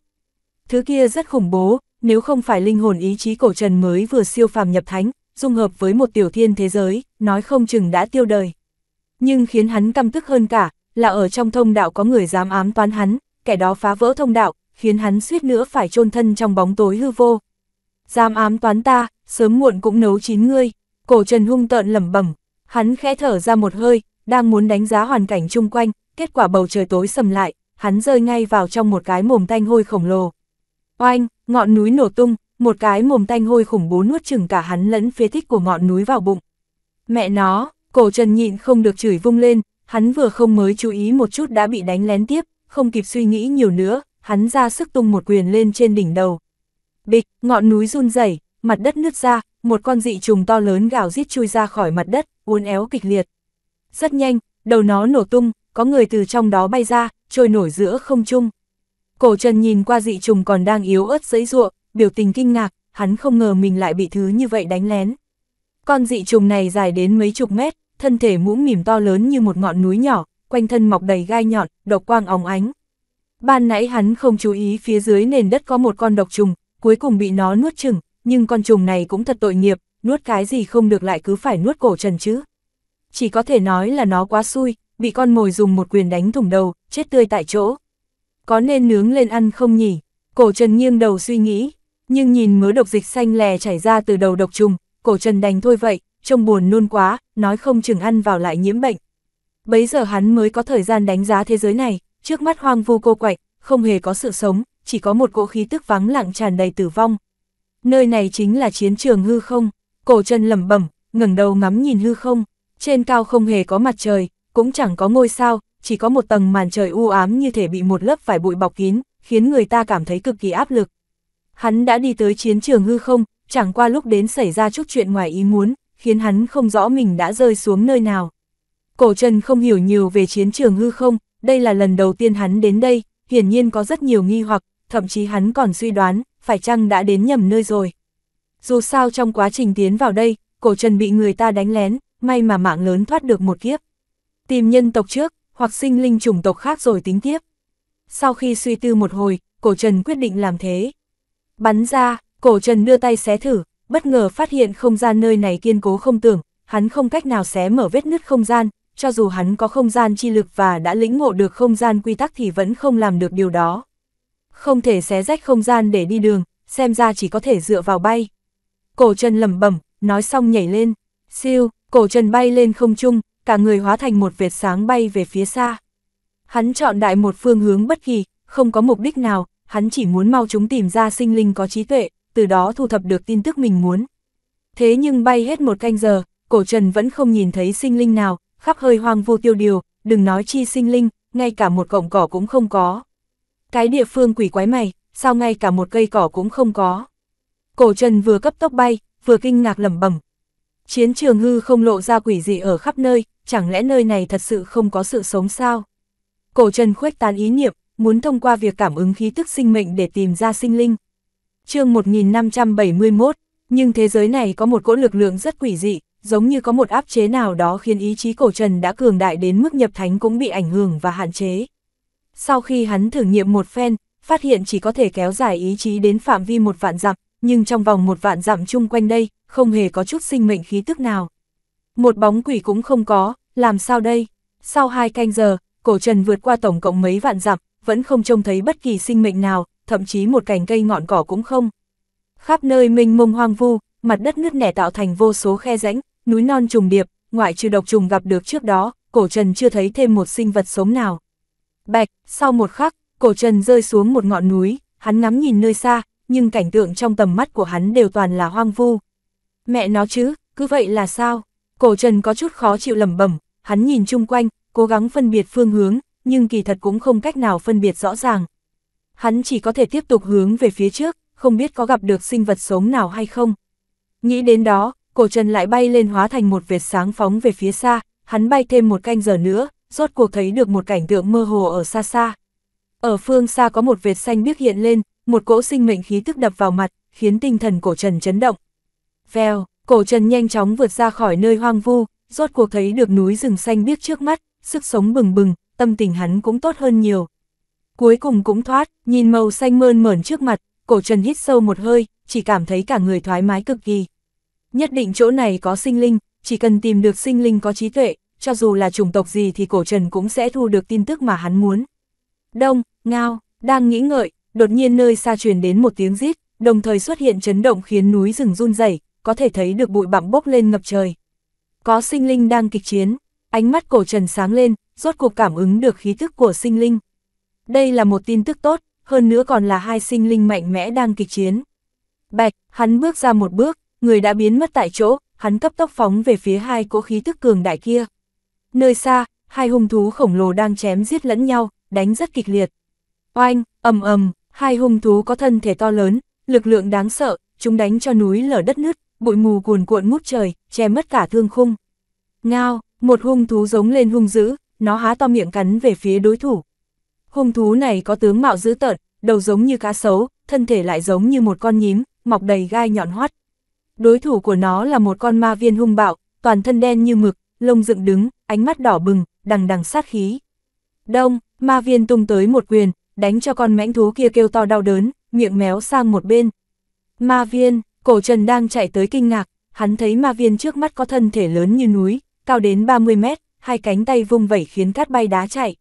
Thứ kia rất khủng bố, nếu không phải linh hồn ý chí cổ trần mới vừa siêu phàm nhập thánh, dung hợp với một tiểu thiên thế giới, nói không chừng đã tiêu đời. Nhưng khiến hắn căm tức hơn cả, là ở trong thông đạo có người dám ám toán hắn, kẻ đó phá vỡ thông đạo, khiến hắn suýt nữa phải chôn thân trong bóng tối hư vô. Dám ám toán ta, sớm muộn cũng nấu chín ngươi, cổ trần hung tợn lẩm bẩm, hắn khẽ thở ra một hơi, đang muốn đánh giá hoàn cảnh chung quanh, kết quả bầu trời tối sầm lại, hắn rơi ngay vào trong một cái mồm tanh hôi khổng lồ. Oanh, ngọn núi nổ tung, một cái mồm tanh hôi khủng bố nuốt chừng cả hắn lẫn phế tích của ngọn núi vào bụng. Mẹ nó, cổ trần nhịn không được chửi vung lên, hắn vừa không mới chú ý một chút đã bị đánh lén tiếp, không kịp suy nghĩ nhiều nữa, hắn ra sức tung một quyền lên trên đỉnh đầu. Bịch, ngọn núi run rẩy, mặt đất nứt ra, một con dị trùng to lớn gào rít chui ra khỏi mặt đất, uốn éo kịch liệt. Rất nhanh, đầu nó nổ tung, có người từ trong đó bay ra, trôi nổi giữa không trung. Cổ Trần nhìn qua dị trùng còn đang yếu ớt giấy ruộng, biểu tình kinh ngạc, hắn không ngờ mình lại bị thứ như vậy đánh lén. Con dị trùng này dài đến mấy chục mét, thân thể mũm mỉm to lớn như một ngọn núi nhỏ, quanh thân mọc đầy gai nhọn, độc quang óng ánh. Ban nãy hắn không chú ý phía dưới nền đất có một con độc trùng, cuối cùng bị nó nuốt chừng, nhưng con trùng này cũng thật tội nghiệp, nuốt cái gì không được lại cứ phải nuốt cổ trần chứ. Chỉ có thể nói là nó quá xui, bị con mồi dùng một quyền đánh thủng đầu, chết tươi tại chỗ. Có nên nướng lên ăn không nhỉ? Cổ trần nghiêng đầu suy nghĩ, nhưng nhìn mớ độc dịch xanh lè chảy ra từ đầu độc trùng, cổ trần đành thôi vậy, trông buồn nôn quá, nói không chừng ăn vào lại nhiễm bệnh. Bấy giờ hắn mới có thời gian đánh giá thế giới này, trước mắt hoang vu cô quạnh, không hề có sự sống, chỉ có một cỗ khí tức vắng lặng tràn đầy tử vong. Nơi này chính là chiến trường hư không, cổ chân lẩm bẩm, ngẩng đầu ngắm nhìn hư không, trên cao không hề có mặt trời, cũng chẳng có ngôi sao, chỉ có một tầng màn trời u ám như thể bị một lớp vải bụi bọc kín, khiến người ta cảm thấy cực kỳ áp lực. Hắn đã đi tới chiến trường hư không, chẳng qua lúc đến xảy ra chút chuyện ngoài ý muốn, khiến hắn không rõ mình đã rơi xuống nơi nào. Cổ Trần không hiểu nhiều về chiến trường hư không, đây là lần đầu tiên hắn đến đây, hiển nhiên có rất nhiều nghi hoặc, thậm chí hắn còn suy đoán, phải chăng đã đến nhầm nơi rồi. Dù sao trong quá trình tiến vào đây, cổ Trần bị người ta đánh lén, may mà mạng lớn thoát được một kiếp. Tìm nhân tộc trước, hoặc sinh linh chủng tộc khác rồi tính tiếp. Sau khi suy tư một hồi, cổ Trần quyết định làm thế. Bắn ra, cổ Trần đưa tay xé thử, bất ngờ phát hiện không gian nơi này kiên cố không tưởng, hắn không cách nào xé mở vết nứt không gian, cho dù hắn có không gian chi lực và đã lĩnh ngộ được không gian quy tắc thì vẫn không làm được điều đó. Không thể xé rách không gian để đi đường, xem ra chỉ có thể dựa vào bay. Cổ Trần lẩm bẩm, nói xong nhảy lên, siêu, cổ Trần bay lên không trung, cả người hóa thành một vệt sáng bay về phía xa. Hắn chọn đại một phương hướng bất kỳ, không có mục đích nào, hắn chỉ muốn mau chúng tìm ra sinh linh có trí tuệ, từ đó thu thập được tin tức mình muốn. Thế nhưng bay hết một canh giờ, cổ trần vẫn không nhìn thấy sinh linh nào, khắp hơi hoang vô tiêu điều, đừng nói chi sinh linh, ngay cả một cọng cỏ cũng không có. Cái địa phương quỷ quái mày, sao ngay cả một cây cỏ cũng không có. Cổ trần vừa cấp tốc bay, vừa kinh ngạc lẩm bẩm. Chiến trường hư không lộ ra quỷ gì ở khắp nơi, chẳng lẽ nơi này thật sự không có sự sống sao? Cổ trần khuếch tán ý niệm, muốn thông qua việc cảm ứng khí tức sinh mệnh để tìm ra sinh linh. chương 1571, nhưng thế giới này có một cỗ lực lượng rất quỷ dị, giống như có một áp chế nào đó khiến ý chí cổ trần đã cường đại đến mức nhập thánh cũng bị ảnh hưởng và hạn chế. Sau khi hắn thử nghiệm một phen, phát hiện chỉ có thể kéo dài ý chí đến phạm vi một vạn dặm, nhưng trong vòng một vạn dặm chung quanh đây, không hề có chút sinh mệnh khí tức nào. Một bóng quỷ cũng không có, làm sao đây? Sau hai canh giờ, cổ trần vượt qua tổng cộng mấy vạn dặm, vẫn không trông thấy bất kỳ sinh mệnh nào, thậm chí một cành cây ngọn cỏ cũng không. Khắp nơi mênh mông hoang vu, mặt đất nứt nẻ tạo thành vô số khe rãnh, núi non trùng điệp, ngoại trừ độc trùng gặp được trước đó, cổ trần chưa thấy thêm một sinh vật sống nào. Bạch, sau một khắc, cổ trần rơi xuống một ngọn núi, hắn ngắm nhìn nơi xa, nhưng cảnh tượng trong tầm mắt của hắn đều toàn là hoang vu. Mẹ nó chứ, cứ vậy là sao? Cổ trần có chút khó chịu lầm bẩm hắn nhìn chung quanh, cố gắng phân biệt phương hướng, nhưng kỳ thật cũng không cách nào phân biệt rõ ràng. Hắn chỉ có thể tiếp tục hướng về phía trước, không biết có gặp được sinh vật sống nào hay không. Nghĩ đến đó, cổ trần lại bay lên hóa thành một vệt sáng phóng về phía xa, hắn bay thêm một canh giờ nữa, rốt cuộc thấy được một cảnh tượng mơ hồ ở xa xa. Ở phương xa có một vệt xanh biếc hiện lên, một cỗ sinh mệnh khí tức đập vào mặt, khiến tinh thần cổ trần chấn động. Vèo, cổ trần nhanh chóng vượt ra khỏi nơi hoang vu, rốt cuộc thấy được núi rừng xanh biếc trước mắt, sức sống bừng bừng, tâm tình hắn cũng tốt hơn nhiều. Cuối cùng cũng thoát, nhìn màu xanh mơn mởn trước mặt, cổ trần hít sâu một hơi, chỉ cảm thấy cả người thoải mái cực kỳ. Nhất định chỗ này có sinh linh, chỉ cần tìm được sinh linh có trí tuệ, cho dù là chủng tộc gì thì cổ trần cũng sẽ thu được tin tức mà hắn muốn. Đông, ngao, đang nghĩ ngợi, đột nhiên nơi xa truyền đến một tiếng rít, đồng thời xuất hiện chấn động khiến núi rừng run rẩy, có thể thấy được bụi bặm bốc lên ngập trời. Có sinh linh đang kịch chiến, ánh mắt cổ trần sáng lên, rốt cuộc cảm ứng được khí thức của sinh linh. Đây là một tin tức tốt, hơn nữa còn là hai sinh linh mạnh mẽ đang kịch chiến. Bạch, hắn bước ra một bước, người đã biến mất tại chỗ, hắn cấp tốc phóng về phía hai cỗ khí tức cường đại kia. Nơi xa, hai hung thú khổng lồ đang chém giết lẫn nhau, đánh rất kịch liệt. Oanh, ầm ầm, hai hung thú có thân thể to lớn, lực lượng đáng sợ, chúng đánh cho núi lở đất nứt, bụi mù cuồn cuộn ngút trời, che mất cả thương khung. Ngao, một hung thú giống lên hung dữ, nó há to miệng cắn về phía đối thủ. Hung thú này có tướng mạo dữ tợn, đầu giống như cá sấu, thân thể lại giống như một con nhím, mọc đầy gai nhọn hoắt. Đối thủ của nó là một con ma viên hung bạo, toàn thân đen như mực, lông dựng đứng, ánh mắt đỏ bừng, đằng đằng sát khí. Đông, ma viên tung tới một quyền, đánh cho con mãnh thú kia kêu to đau đớn, miệng méo sang một bên. Ma viên, cổ trần đang chạy tới kinh ngạc, hắn thấy ma viên trước mắt có thân thể lớn như núi, cao đến 30 mét, hai cánh tay vung vẩy khiến cát bay đá chạy.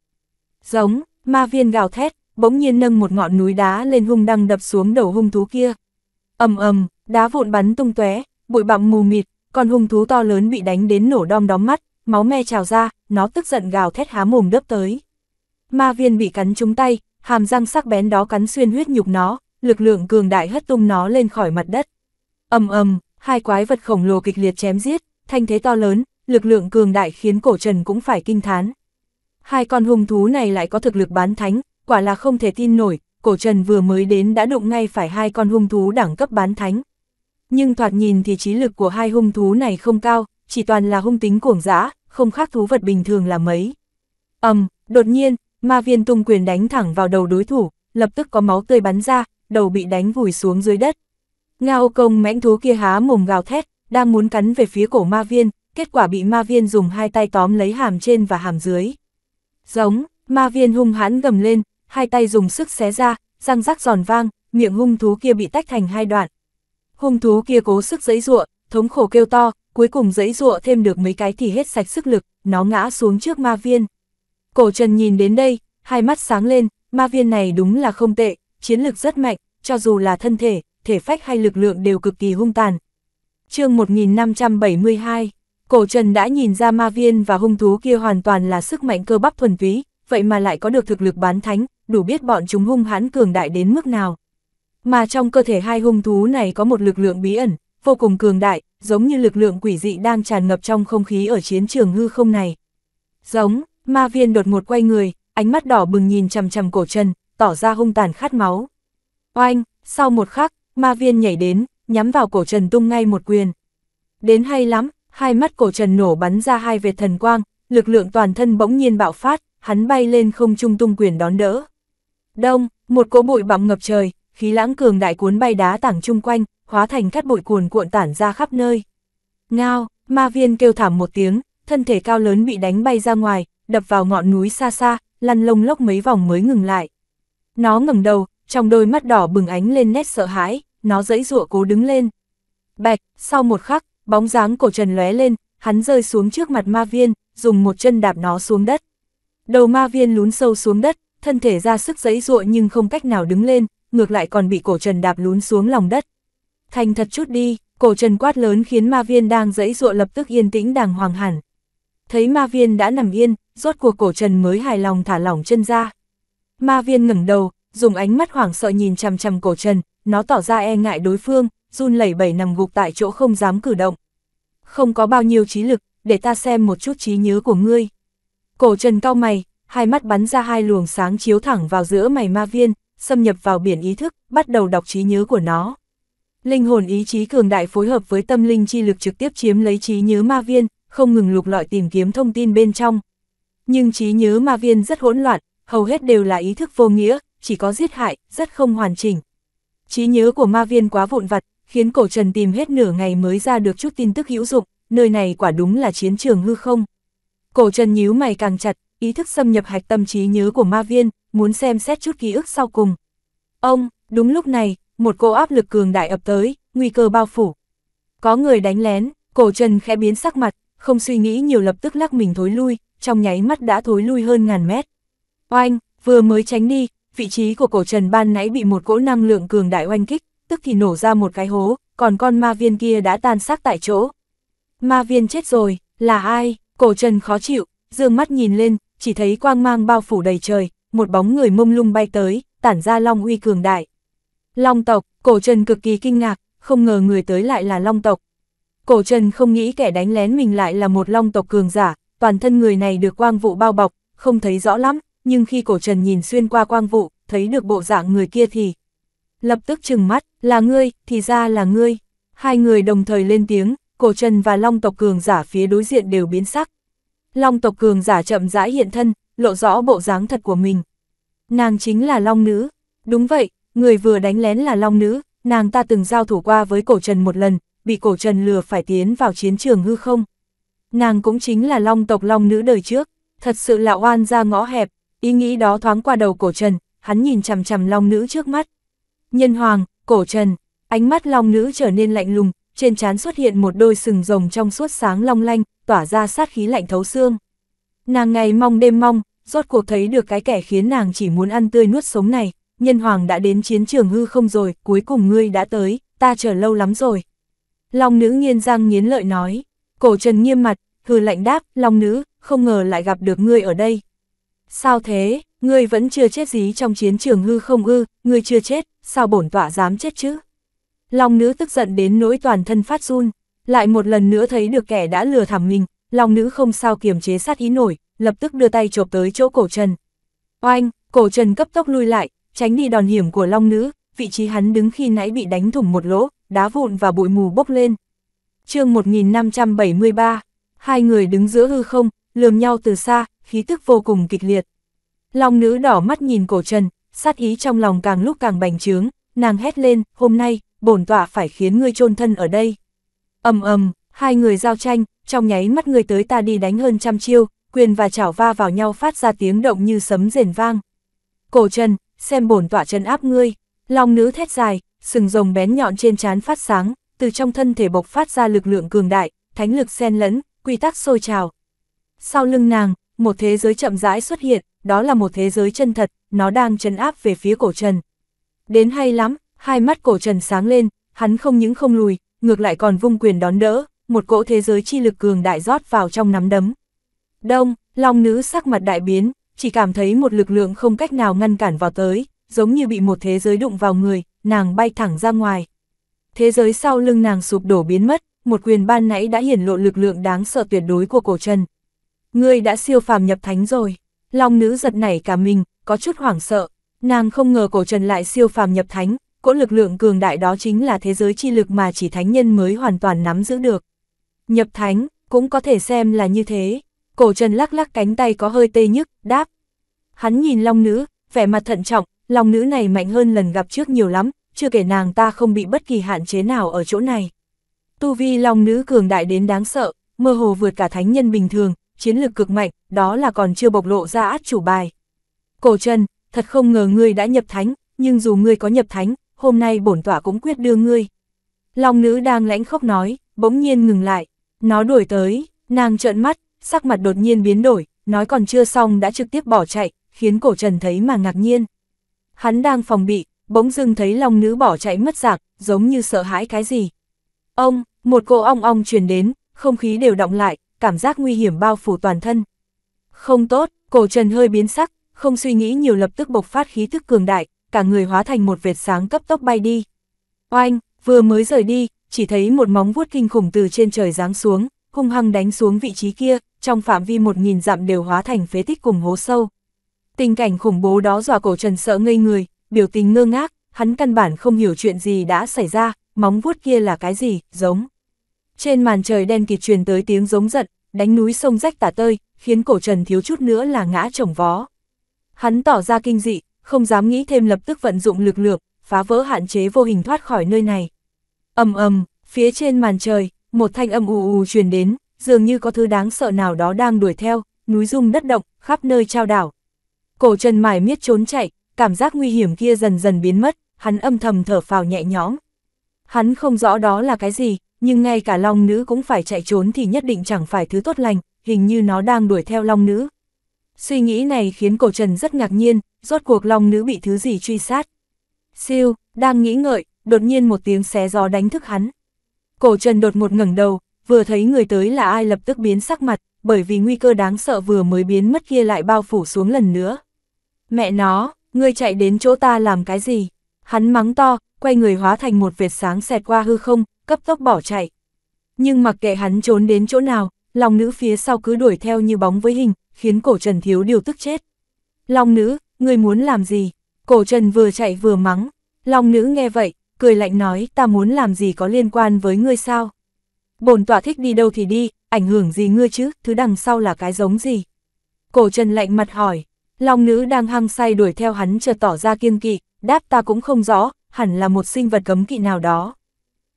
Giống, ma viên gào thét, bỗng nhiên nâng một ngọn núi đá lên hung đăng đập xuống đầu hung thú kia. ầm ầm, đá vụn bắn tung tóe, bụi bặm mù mịt, con hung thú to lớn bị đánh đến nổ đom đóm mắt, máu me trào ra, nó tức giận gào thét há mồm đớp tới. Ma viên bị cắn trúng tay, hàm răng sắc bén đó cắn xuyên huyết nhục nó, lực lượng cường đại hất tung nó lên khỏi mặt đất. ầm ầm, hai quái vật khổng lồ kịch liệt chém giết, thanh thế to lớn, lực lượng cường đại khiến cổ trần cũng phải kinh thán. Hai con hung thú này lại có thực lực bán thánh, quả là không thể tin nổi, cổ trần vừa mới đến đã đụng ngay phải hai con hung thú đẳng cấp bán thánh. Nhưng thoạt nhìn thì trí lực của hai hung thú này không cao, chỉ toàn là hung tính cuồng dã, không khác thú vật bình thường là mấy. ầm, um, đột nhiên, ma viên tung quyền đánh thẳng vào đầu đối thủ, lập tức có máu tươi bắn ra, đầu bị đánh vùi xuống dưới đất. Ngao công mãnh thú kia há mồm gào thét, đang muốn cắn về phía cổ ma viên, kết quả bị ma viên dùng hai tay tóm lấy hàm trên và hàm dưới. Giống, ma viên hung hãn gầm lên, hai tay dùng sức xé ra, răng rắc giòn vang, miệng hung thú kia bị tách thành hai đoạn. Hung thú kia cố sức giãy giụa, thống khổ kêu to, cuối cùng giãy giụa thêm được mấy cái thì hết sạch sức lực, nó ngã xuống trước ma viên. Cổ Trần nhìn đến đây, hai mắt sáng lên, ma viên này đúng là không tệ, chiến lực rất mạnh, cho dù là thân thể, thể phách hay lực lượng đều cực kỳ hung tàn. chương 1572, Cổ Trần đã nhìn ra ma viên và hung thú kia hoàn toàn là sức mạnh cơ bắp thuần túy, vậy mà lại có được thực lực bán thánh, đủ biết bọn chúng hung hãn cường đại đến mức nào. Mà trong cơ thể hai hung thú này có một lực lượng bí ẩn, vô cùng cường đại, giống như lực lượng quỷ dị đang tràn ngập trong không khí ở chiến trường hư không này. Giống, ma viên đột một quay người, ánh mắt đỏ bừng nhìn chằm chằm cổ Trần, tỏ ra hung tàn khát máu. Oanh, sau một khắc, ma viên nhảy đến, nhắm vào cổ Trần tung ngay một quyền. Đến hay lắm, hai mắt cổ Trần nổ bắn ra hai vệt thần quang, lực lượng toàn thân bỗng nhiên bạo phát, hắn bay lên không trung tung quyền đón đỡ. Đông, một cỗ bụi bặm ngập trời, khí lãng cường đại cuốn bay đá tảng chung quanh, hóa thành cát bụi cuồn cuộn tản ra khắp nơi. Ngao, ma viên kêu thảm một tiếng, thân thể cao lớn bị đánh bay ra ngoài, đập vào ngọn núi xa xa, lăn lông lốc mấy vòng mới ngừng lại. Nó ngẩng đầu, trong đôi mắt đỏ bừng ánh lên nét sợ hãi, nó dẫy dụa cố đứng lên. Bạch, sau một khắc, bóng dáng cổ trần lóe lên, hắn rơi xuống trước mặt ma viên, dùng một chân đạp nó xuống đất. Đầu ma viên lún sâu xuống đất, thân thể ra sức dẫy dụa nhưng không cách nào đứng lên, ngược lại còn bị cổ trần đạp lún xuống lòng đất. Thành thật chút đi, cổ trần quát lớn khiến ma viên đang dẫy dụa lập tức yên tĩnh đàng hoàng hẳn. Thấy ma viên đã nằm yên, rốt cuộc cổ trần mới hài lòng thả lỏng chân ra. Ma viên ngẩng đầu, dùng ánh mắt hoảng sợ nhìn chằm chằm cổ trần, nó tỏ ra e ngại đối phương, run lẩy bẩy nằm gục tại chỗ không dám cử động. Không có bao nhiêu trí lực, để ta xem một chút trí nhớ của ngươi. Cổ trần cao mày, hai mắt bắn ra hai luồng sáng chiếu thẳng vào giữa mày ma viên, xâm nhập vào biển ý thức, bắt đầu đọc trí nhớ của nó. Linh hồn ý chí cường đại phối hợp với tâm linh chi lực trực tiếp chiếm lấy trí nhớ ma viên, không ngừng lục lọi tìm kiếm thông tin bên trong. Nhưng trí nhớ ma viên rất hỗn loạn, hầu hết đều là ý thức vô nghĩa, chỉ có giết hại, rất không hoàn chỉnh. Trí nhớ của ma viên quá vụn vặt, khiến cổ trần tìm hết nửa ngày mới ra được chút tin tức hữu dụng, nơi này quả đúng là chiến trường hư không. Cổ trần nhíu mày càng chặt, ý thức xâm nhập hạch tâm trí nhớ của ma viên, muốn xem xét chút ký ức sau cùng. Ông, đúng lúc này, một cô áp lực cường đại ập tới, nguy cơ bao phủ. Có người đánh lén, cổ trần khẽ biến sắc mặt, không suy nghĩ nhiều lập tức lắc mình thối lui, trong nháy mắt đã thối lui hơn ngàn mét. Oanh, vừa mới tránh đi, vị trí của cổ trần ban nãy bị một cỗ năng lượng cường đại oanh kích, tức thì nổ ra một cái hố, còn con ma viên kia đã tan xác tại chỗ. Ma viên chết rồi, là ai? Cổ trần khó chịu, dương mắt nhìn lên, chỉ thấy quang mang bao phủ đầy trời, một bóng người mông lung bay tới, tản ra long uy cường đại. Long tộc, cổ trần cực kỳ kinh ngạc, không ngờ người tới lại là long tộc. Cổ trần không nghĩ kẻ đánh lén mình lại là một long tộc cường giả, toàn thân người này được quang vụ bao bọc, không thấy rõ lắm, nhưng khi cổ trần nhìn xuyên qua quang vụ, thấy được bộ dạng người kia thì... Lập tức chừng mắt, là ngươi, thì ra là ngươi. Hai người đồng thời lên tiếng, cổ trần và long tộc cường giả phía đối diện đều biến sắc. Long tộc cường giả chậm rãi hiện thân, lộ rõ bộ dáng thật của mình. Nàng chính là long nữ. Đúng vậy, người vừa đánh lén là long nữ, nàng ta từng giao thủ qua với cổ trần một lần, bị cổ trần lừa phải tiến vào chiến trường hư không. Nàng cũng chính là long tộc long nữ đời trước, thật sự là oan ra ngõ hẹp, ý nghĩ đó thoáng qua đầu cổ trần, hắn nhìn chằm chằm long nữ trước mắt. Nhân hoàng, cổ trần, ánh mắt long nữ trở nên lạnh lùng, trên trán xuất hiện một đôi sừng rồng trong suốt sáng long lanh, tỏa ra sát khí lạnh thấu xương. Nàng ngày mong đêm mong, rốt cuộc thấy được cái kẻ khiến nàng chỉ muốn ăn tươi nuốt sống này, nhân hoàng đã đến chiến trường hư không rồi, cuối cùng ngươi đã tới, ta chờ lâu lắm rồi. Long nữ nghiên răng nghiến lợi nói, cổ trần nghiêm mặt, hừ lạnh đáp, long nữ, không ngờ lại gặp được ngươi ở đây. Sao thế, ngươi vẫn chưa chết gì trong chiến trường hư không ư, ngươi chưa chết, sao bổn tọa dám chết chứ? Long nữ tức giận đến nỗi toàn thân phát run, lại một lần nữa thấy được kẻ đã lừa thảm mình, long nữ không sao kiềm chế sát ý nổi, lập tức đưa tay chộp tới chỗ cổ trần. Oanh, cổ trần cấp tốc lui lại, tránh đi đòn hiểm của long nữ, vị trí hắn đứng khi nãy bị đánh thủng một lỗ, đá vụn và bụi mù bốc lên. chương 1573, hai người đứng giữa hư không, lườm nhau từ xa, khí tức vô cùng kịch liệt. Long nữ đỏ mắt nhìn cổ trần, sát ý trong lòng càng lúc càng bành trướng, nàng hét lên, hôm nay, bổn tọa phải khiến ngươi chôn thân ở đây. ầm ầm, hai người giao tranh, trong nháy mắt người tới ta đi đánh hơn trăm chiêu, quyền và chảo va vào nhau phát ra tiếng động như sấm rền vang. Cổ trần, xem bổn tọa chân áp ngươi, long nữ thét dài, sừng rồng bén nhọn trên trán phát sáng, từ trong thân thể bộc phát ra lực lượng cường đại, thánh lực xen lẫn, quy tắc sôi trào. Sau lưng nàng, một thế giới chậm rãi xuất hiện, đó là một thế giới chân thật, nó đang chân áp về phía cổ trần. Đến hay lắm, hai mắt cổ trần sáng lên, hắn không những không lùi, ngược lại còn vung quyền đón đỡ, một cỗ thế giới chi lực cường đại rót vào trong nắm đấm. Đông, long nữ sắc mặt đại biến, chỉ cảm thấy một lực lượng không cách nào ngăn cản vào tới, giống như bị một thế giới đụng vào người, nàng bay thẳng ra ngoài. Thế giới sau lưng nàng sụp đổ biến mất, một quyền ban nãy đã hiển lộ lực lượng đáng sợ tuyệt đối của cổ trần. Ngươi đã siêu phàm nhập thánh rồi. Long nữ giật nảy cả mình, có chút hoảng sợ. Nàng không ngờ cổ trần lại siêu phàm nhập thánh, cỗ lực lượng cường đại đó chính là thế giới chi lực mà chỉ thánh nhân mới hoàn toàn nắm giữ được. Nhập thánh, cũng có thể xem là như thế. Cổ trần lắc lắc cánh tay có hơi tê nhức, đáp. Hắn nhìn long nữ, vẻ mặt thận trọng, long nữ này mạnh hơn lần gặp trước nhiều lắm, chưa kể nàng ta không bị bất kỳ hạn chế nào ở chỗ này. Tu vi long nữ cường đại đến đáng sợ, mơ hồ vượt cả thánh nhân bình thường, chiến lược cực mạnh, đó là còn chưa bộc lộ ra át chủ bài. Cổ Trần, thật không ngờ ngươi đã nhập thánh, nhưng dù ngươi có nhập thánh, hôm nay bổn tỏa cũng quyết đưa ngươi. Long nữ đang lãnh khóc nói, bỗng nhiên ngừng lại, nó đuổi tới, nàng trợn mắt, sắc mặt đột nhiên biến đổi, nói còn chưa xong đã trực tiếp bỏ chạy, khiến cổ trần thấy mà ngạc nhiên. Hắn đang phòng bị, bỗng dưng thấy long nữ bỏ chạy mất dạng, giống như sợ hãi cái gì. Ông, một cô ong ong truyền đến, không khí đều động lại, cảm giác nguy hiểm bao phủ toàn thân. Không tốt, cổ trần hơi biến sắc, không suy nghĩ nhiều lập tức bộc phát khí thức cường đại, cả người hóa thành một vệt sáng cấp tốc bay đi. Oanh, vừa mới rời đi, chỉ thấy một móng vuốt kinh khủng từ trên trời giáng xuống, hung hăng đánh xuống vị trí kia, trong phạm vi một nghìn dặm đều hóa thành phế tích cùng hố sâu. Tình cảnh khủng bố đó dọa cổ trần sợ ngây người, biểu tình ngơ ngác, hắn căn bản không hiểu chuyện gì đã xảy ra, móng vuốt kia là cái gì, giống. Trên màn trời đen kịt truyền tới tiếng giống giận, đánh núi sông rách tả tơi, khiến cổ trần thiếu chút nữa là ngã chồng vó. Hắn tỏ ra kinh dị, không dám nghĩ thêm lập tức vận dụng lực lượng, phá vỡ hạn chế vô hình thoát khỏi nơi này ầm ầm, phía trên màn trời, một thanh âm ù ù truyền đến, dường như có thứ đáng sợ nào đó đang đuổi theo, núi rung đất động, khắp nơi trao đảo. Cổ trần mải miết trốn chạy, cảm giác nguy hiểm kia dần dần biến mất, hắn âm thầm thở phào nhẹ nhõm. Hắn không rõ đó là cái gì, nhưng ngay cả long nữ cũng phải chạy trốn thì nhất định chẳng phải thứ tốt lành, hình như nó đang đuổi theo long nữ. Suy nghĩ này khiến cổ trần rất ngạc nhiên, rốt cuộc long nữ bị thứ gì truy sát. Siêu, đang nghĩ ngợi, đột nhiên một tiếng xé gió đánh thức hắn. Cổ trần đột một ngẩng đầu, vừa thấy người tới là ai lập tức biến sắc mặt, bởi vì nguy cơ đáng sợ vừa mới biến mất kia lại bao phủ xuống lần nữa. Mẹ nó, ngươi chạy đến chỗ ta làm cái gì? Hắn mắng to, quay người hóa thành một vệt sáng xẹt qua hư không, cấp tốc bỏ chạy. Nhưng mặc kệ hắn trốn đến chỗ nào, lòng nữ phía sau cứ đuổi theo như bóng với hình, khiến cổ trần thiếu điều tức chết. Long nữ, người muốn làm gì? Cổ trần vừa chạy vừa mắng. Long nữ nghe vậy, cười lạnh nói ta muốn làm gì có liên quan với ngươi sao? Bồn tỏa thích đi đâu thì đi, ảnh hưởng gì ngươi chứ, thứ đằng sau là cái giống gì? Cổ trần lạnh mặt hỏi, Long nữ đang hăng say đuổi theo hắn chợt tỏ ra kiên kỵ, đáp ta cũng không rõ, hẳn là một sinh vật cấm kỵ nào đó.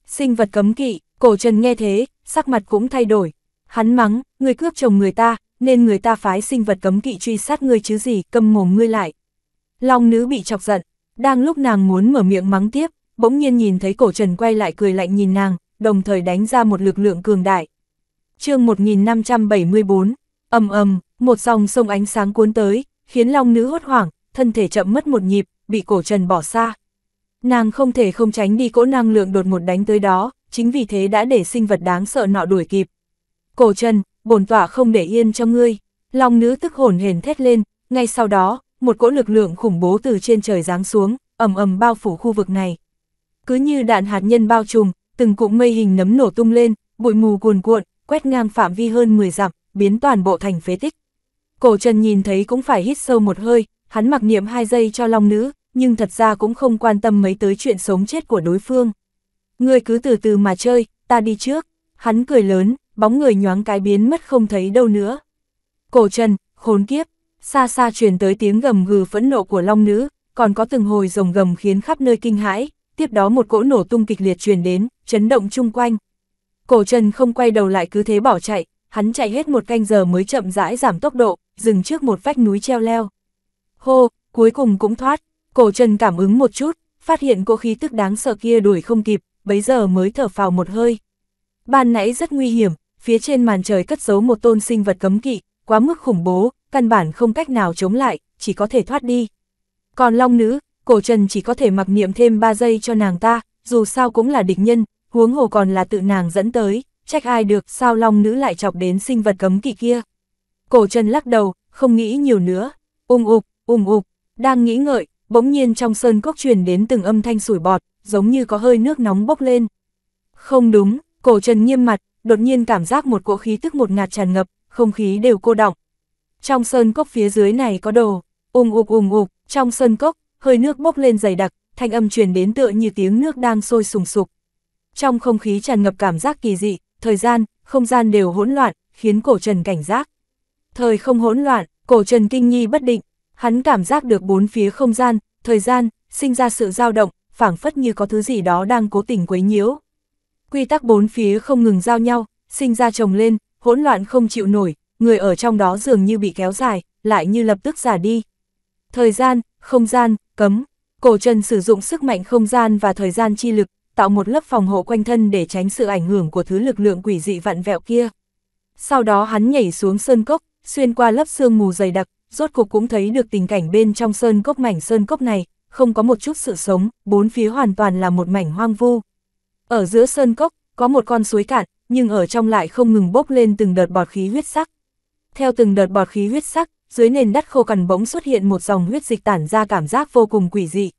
Sinh vật cấm kỵ, cổ trần nghe thế, sắc mặt cũng thay đổi. Hắn mắng, người cướp chồng người ta, nên người ta phái sinh vật cấm kỵ truy sát ngươi chứ gì, câm mồm ngươi lại. Long nữ bị chọc giận, đang lúc nàng muốn mở miệng mắng tiếp, bỗng nhiên nhìn thấy cổ trần quay lại cười lạnh nhìn nàng, đồng thời đánh ra một lực lượng cường đại. chương 1574, ầm ầm, một dòng sông ánh sáng cuốn tới, khiến long nữ hốt hoảng, thân thể chậm mất một nhịp, bị cổ trần bỏ xa. Nàng không thể không tránh đi cỗ năng lượng đột một đánh tới đó, chính vì thế đã để sinh vật đáng sợ nọ đuổi kịp. Cổ trần, bổn tỏa không để yên cho ngươi. Long nữ tức hồn hển thét lên, ngay sau đó, một cỗ lực lượng khủng bố từ trên trời giáng xuống, ầm ầm bao phủ khu vực này. Cứ như đạn hạt nhân bao trùm, từng cụm mây hình nấm nổ tung lên, bụi mù cuồn cuộn, quét ngang phạm vi hơn 10 dặm, biến toàn bộ thành phế tích. Cổ Trần nhìn thấy cũng phải hít sâu một hơi, hắn mặc niệm hai giây cho Long Nữ, nhưng thật ra cũng không quan tâm mấy tới chuyện sống chết của đối phương. Người cứ từ từ mà chơi, ta đi trước. Hắn cười lớn, bóng người nhoáng cái biến mất không thấy đâu nữa. Cổ Trần, khốn kiếp, xa xa truyền tới tiếng gầm gừ phẫn nộ của Long Nữ, còn có từng hồi rồng gầm khiến khắp nơi kinh hãi, tiếp đó một cỗ nổ tung kịch liệt truyền đến, chấn động chung quanh. Cổ Trần không quay đầu lại cứ thế bỏ chạy, hắn chạy hết một canh giờ mới chậm rãi giảm tốc độ, dừng trước một vách núi treo leo. Hô, cuối cùng cũng thoát, cổ Trần cảm ứng một chút, phát hiện cỗ khí tức đáng sợ kia đuổi không kịp, bấy giờ mới thở phào một hơi. Ban nãy rất nguy hiểm, phía trên màn trời cất giấu một tôn sinh vật cấm kỵ, quá mức khủng bố, căn bản không cách nào chống lại, chỉ có thể thoát đi. Còn Long Nữ, cổ trần chỉ có thể mặc niệm thêm 3 giây cho nàng ta, dù sao cũng là địch nhân, huống hồ còn là tự nàng dẫn tới, trách ai được sao Long Nữ lại chọc đến sinh vật cấm kỵ kia. Cổ trần lắc đầu, không nghĩ nhiều nữa, ung ục, ung ục, đang nghĩ ngợi, bỗng nhiên trong sơn cốc truyền đến từng âm thanh sủi bọt, giống như có hơi nước nóng bốc lên. Không đúng, cổ trần nghiêm mặt, đột nhiên cảm giác một cỗ khí tức một ngạt tràn ngập, không khí đều cô động. Trong sơn cốc phía dưới này có đồ, ung ục ung ục, trong sơn cốc, hơi nước bốc lên dày đặc, thanh âm truyền đến tựa như tiếng nước đang sôi sùng sục. Trong không khí tràn ngập cảm giác kỳ dị, thời gian, không gian đều hỗn loạn, khiến cổ trần cảnh giác. Thời không hỗn loạn, cổ trần kinh nghi bất định, hắn cảm giác được bốn phía không gian, thời gian, sinh ra sự dao động, phảng phất như có thứ gì đó đang cố tình quấy nhiễu. Quy tắc bốn phía không ngừng giao nhau, sinh ra chồng lên, hỗn loạn không chịu nổi, người ở trong đó dường như bị kéo dài, lại như lập tức giả đi. Thời gian, không gian, cấm. Cổ Trần sử dụng sức mạnh không gian và thời gian chi lực, tạo một lớp phòng hộ quanh thân để tránh sự ảnh hưởng của thứ lực lượng quỷ dị vặn vẹo kia. Sau đó hắn nhảy xuống sơn cốc, xuyên qua lớp sương mù dày đặc, rốt cuộc cũng thấy được tình cảnh bên trong sơn cốc mảnh sơn cốc này, không có một chút sự sống, bốn phía hoàn toàn là một mảnh hoang vu. Ở giữa sơn cốc, có một con suối cạn, nhưng ở trong lại không ngừng bốc lên từng đợt bọt khí huyết sắc. Theo từng đợt bọt khí huyết sắc, dưới nền đất khô cằn bỗng xuất hiện một dòng huyết dịch tản ra cảm giác vô cùng quỷ dị.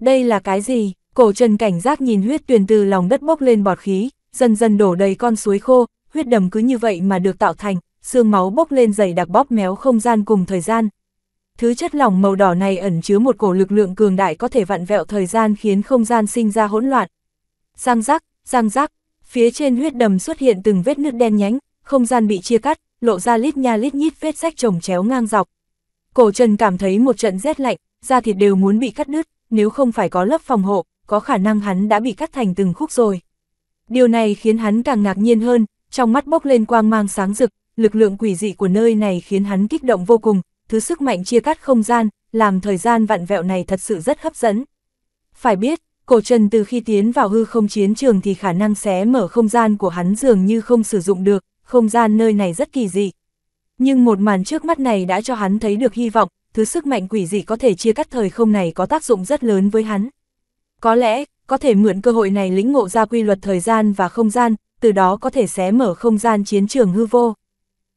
Đây là cái gì? Cổ trần cảnh giác nhìn huyết tuyền từ lòng đất bốc lên bọt khí, dần dần đổ đầy con suối khô, huyết đầm cứ như vậy mà được tạo thành, xương máu bốc lên dày đặc bóp méo không gian cùng thời gian. Thứ chất lỏng màu đỏ này ẩn chứa một cổ lực lượng cường đại có thể vặn vẹo thời gian khiến không gian sinh ra hỗn loạn. Giang rắc, giang rắc, phía trên huyết đầm xuất hiện từng vết nước đen nhánh, không gian bị chia cắt, lộ ra lít nha lít nhít vết rách trồng chéo ngang dọc. Cổ Trần cảm thấy một trận rét lạnh, da thịt đều muốn bị cắt đứt, nếu không phải có lớp phòng hộ, có khả năng hắn đã bị cắt thành từng khúc rồi. Điều này khiến hắn càng ngạc nhiên hơn, trong mắt bốc lên quang mang sáng rực, lực lượng quỷ dị của nơi này khiến hắn kích động vô cùng, thứ sức mạnh chia cắt không gian, làm thời gian vặn vẹo này thật sự rất hấp dẫn. Phải biết, cổ trần từ khi tiến vào hư không chiến trường thì khả năng xé mở không gian của hắn dường như không sử dụng được, không gian nơi này rất kỳ dị. Nhưng một màn trước mắt này đã cho hắn thấy được hy vọng, thứ sức mạnh quỷ dị có thể chia cắt thời không này có tác dụng rất lớn với hắn. Có lẽ, có thể mượn cơ hội này lĩnh ngộ ra quy luật thời gian và không gian, từ đó có thể xé mở không gian chiến trường hư vô.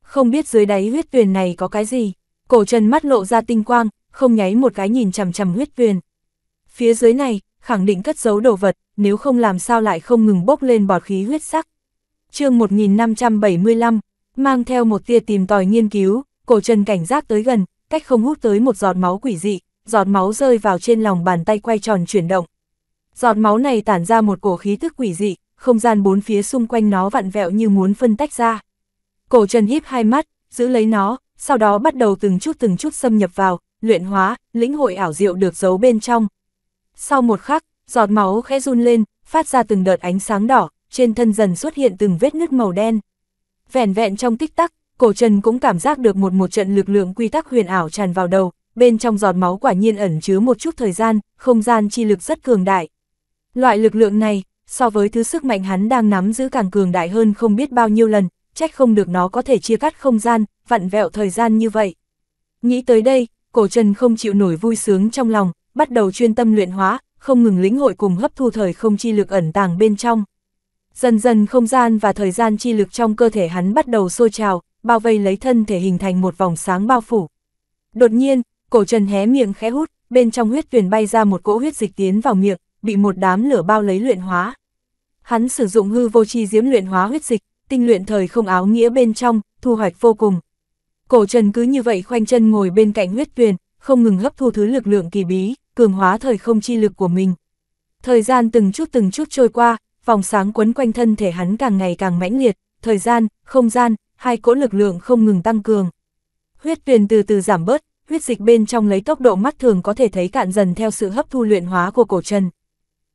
Không biết dưới đáy huyết tuyền này có cái gì, cổ trần mắt lộ ra tinh quang, không nháy một cái nhìn chằm chằm huyết tuyền. Phía dưới này, khẳng định cất giấu đồ vật, nếu không làm sao lại không ngừng bốc lên bọt khí huyết sắc chương 1575, mang theo một tia tìm tòi nghiên cứu, cổ trần cảnh giác tới gần, cách không hút tới một giọt máu quỷ dị, giọt máu rơi vào trên lòng bàn tay quay tròn chuyển động. Giọt máu này tản ra một cổ khí thức quỷ dị, không gian bốn phía xung quanh nó vặn vẹo như muốn phân tách ra. Cổ trần híp hai mắt, giữ lấy nó, sau đó bắt đầu từng chút từng chút xâm nhập vào, luyện hóa, lĩnh hội ảo diệu được giấu bên trong. Sau một khắc, giọt máu khẽ run lên, phát ra từng đợt ánh sáng đỏ, trên thân dần xuất hiện từng vết nứt màu đen. Vẹn vẹn trong tích tắc, cổ trần cũng cảm giác được một một trận lực lượng quy tắc huyền ảo tràn vào đầu, bên trong giọt máu quả nhiên ẩn chứa một chút thời gian, không gian chi lực rất cường đại. Loại lực lượng này, so với thứ sức mạnh hắn đang nắm giữ càng cường đại hơn không biết bao nhiêu lần, trách không được nó có thể chia cắt không gian, vặn vẹo thời gian như vậy. Nghĩ tới đây, cổ trần không chịu nổi vui sướng trong lòng, bắt đầu chuyên tâm luyện hóa, không ngừng lĩnh hội cùng hấp thu thời không chi lực ẩn tàng bên trong. Dần dần không gian và thời gian chi lực trong cơ thể hắn bắt đầu sôi trào, bao vây lấy thân thể hình thành một vòng sáng bao phủ. Đột nhiên, cổ trần hé miệng khẽ hút, bên trong huyết tuyển bay ra một cỗ huyết dịch tiến vào miệng, bị một đám lửa bao lấy luyện hóa. Hắn sử dụng hư vô chi diễm luyện hóa huyết dịch, tinh luyện thời không áo nghĩa bên trong, thu hoạch vô cùng. Cổ trần cứ như vậy khoanh chân ngồi bên cạnh huyết tuyền, không ngừng hấp thu thứ lực lượng kỳ bí, cường hóa thời không chi lực của mình. Thời gian từng chút từng chút trôi qua, vòng sáng quấn quanh thân thể hắn càng ngày càng mãnh liệt, thời gian, không gian, hai cỗ lực lượng không ngừng tăng cường. Huyết tuyền từ từ giảm bớt, huyết dịch bên trong lấy tốc độ mắt thường có thể thấy cạn dần theo sự hấp thu luyện hóa của cổ chân.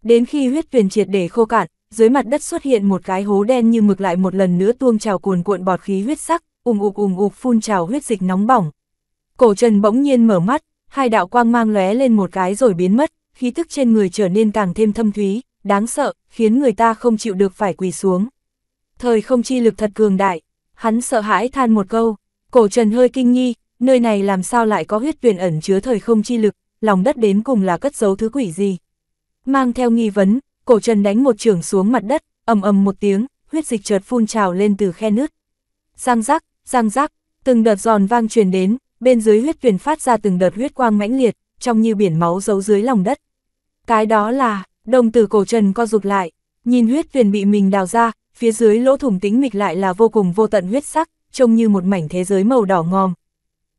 Đến khi huyết tuyền triệt để khô cạn, dưới mặt đất xuất hiện một cái hố đen như mực lại một lần nữa tuông trào cuồn cuộn bọt khí huyết sắc, ùng ục ùng ục phun trào huyết dịch nóng bỏng. Cổ Trần bỗng nhiên mở mắt, hai đạo quang mang lóe lên một cái rồi biến mất, khí tức trên người trở nên càng thêm thâm thúy, đáng sợ, khiến người ta không chịu được phải quỳ xuống. Thời không chi lực thật cường đại, hắn sợ hãi than một câu, cổ Trần hơi kinh nghi, nơi này làm sao lại có huyết tuyển ẩn chứa thời không chi lực, lòng đất đến cùng là cất giấu thứ quỷ gì. Mang theo nghi vấn, cổ Trần đánh một trường xuống mặt đất, ầm ầm một tiếng, huyết dịch chợt phun trào lên từ khe nứt. Giang rắc, giang rắc, từng đợt giòn vang truyền đến, bên dưới huyết tuyển phát ra từng đợt huyết quang mãnh liệt, trông như biển máu giấu dưới lòng đất. Cái đó là, đồng tử cổ trần co rụt lại, nhìn huyết tuyển bị mình đào ra, phía dưới lỗ thủng tĩnh mịch lại là vô cùng vô tận huyết sắc, trông như một mảnh thế giới màu đỏ ngòm.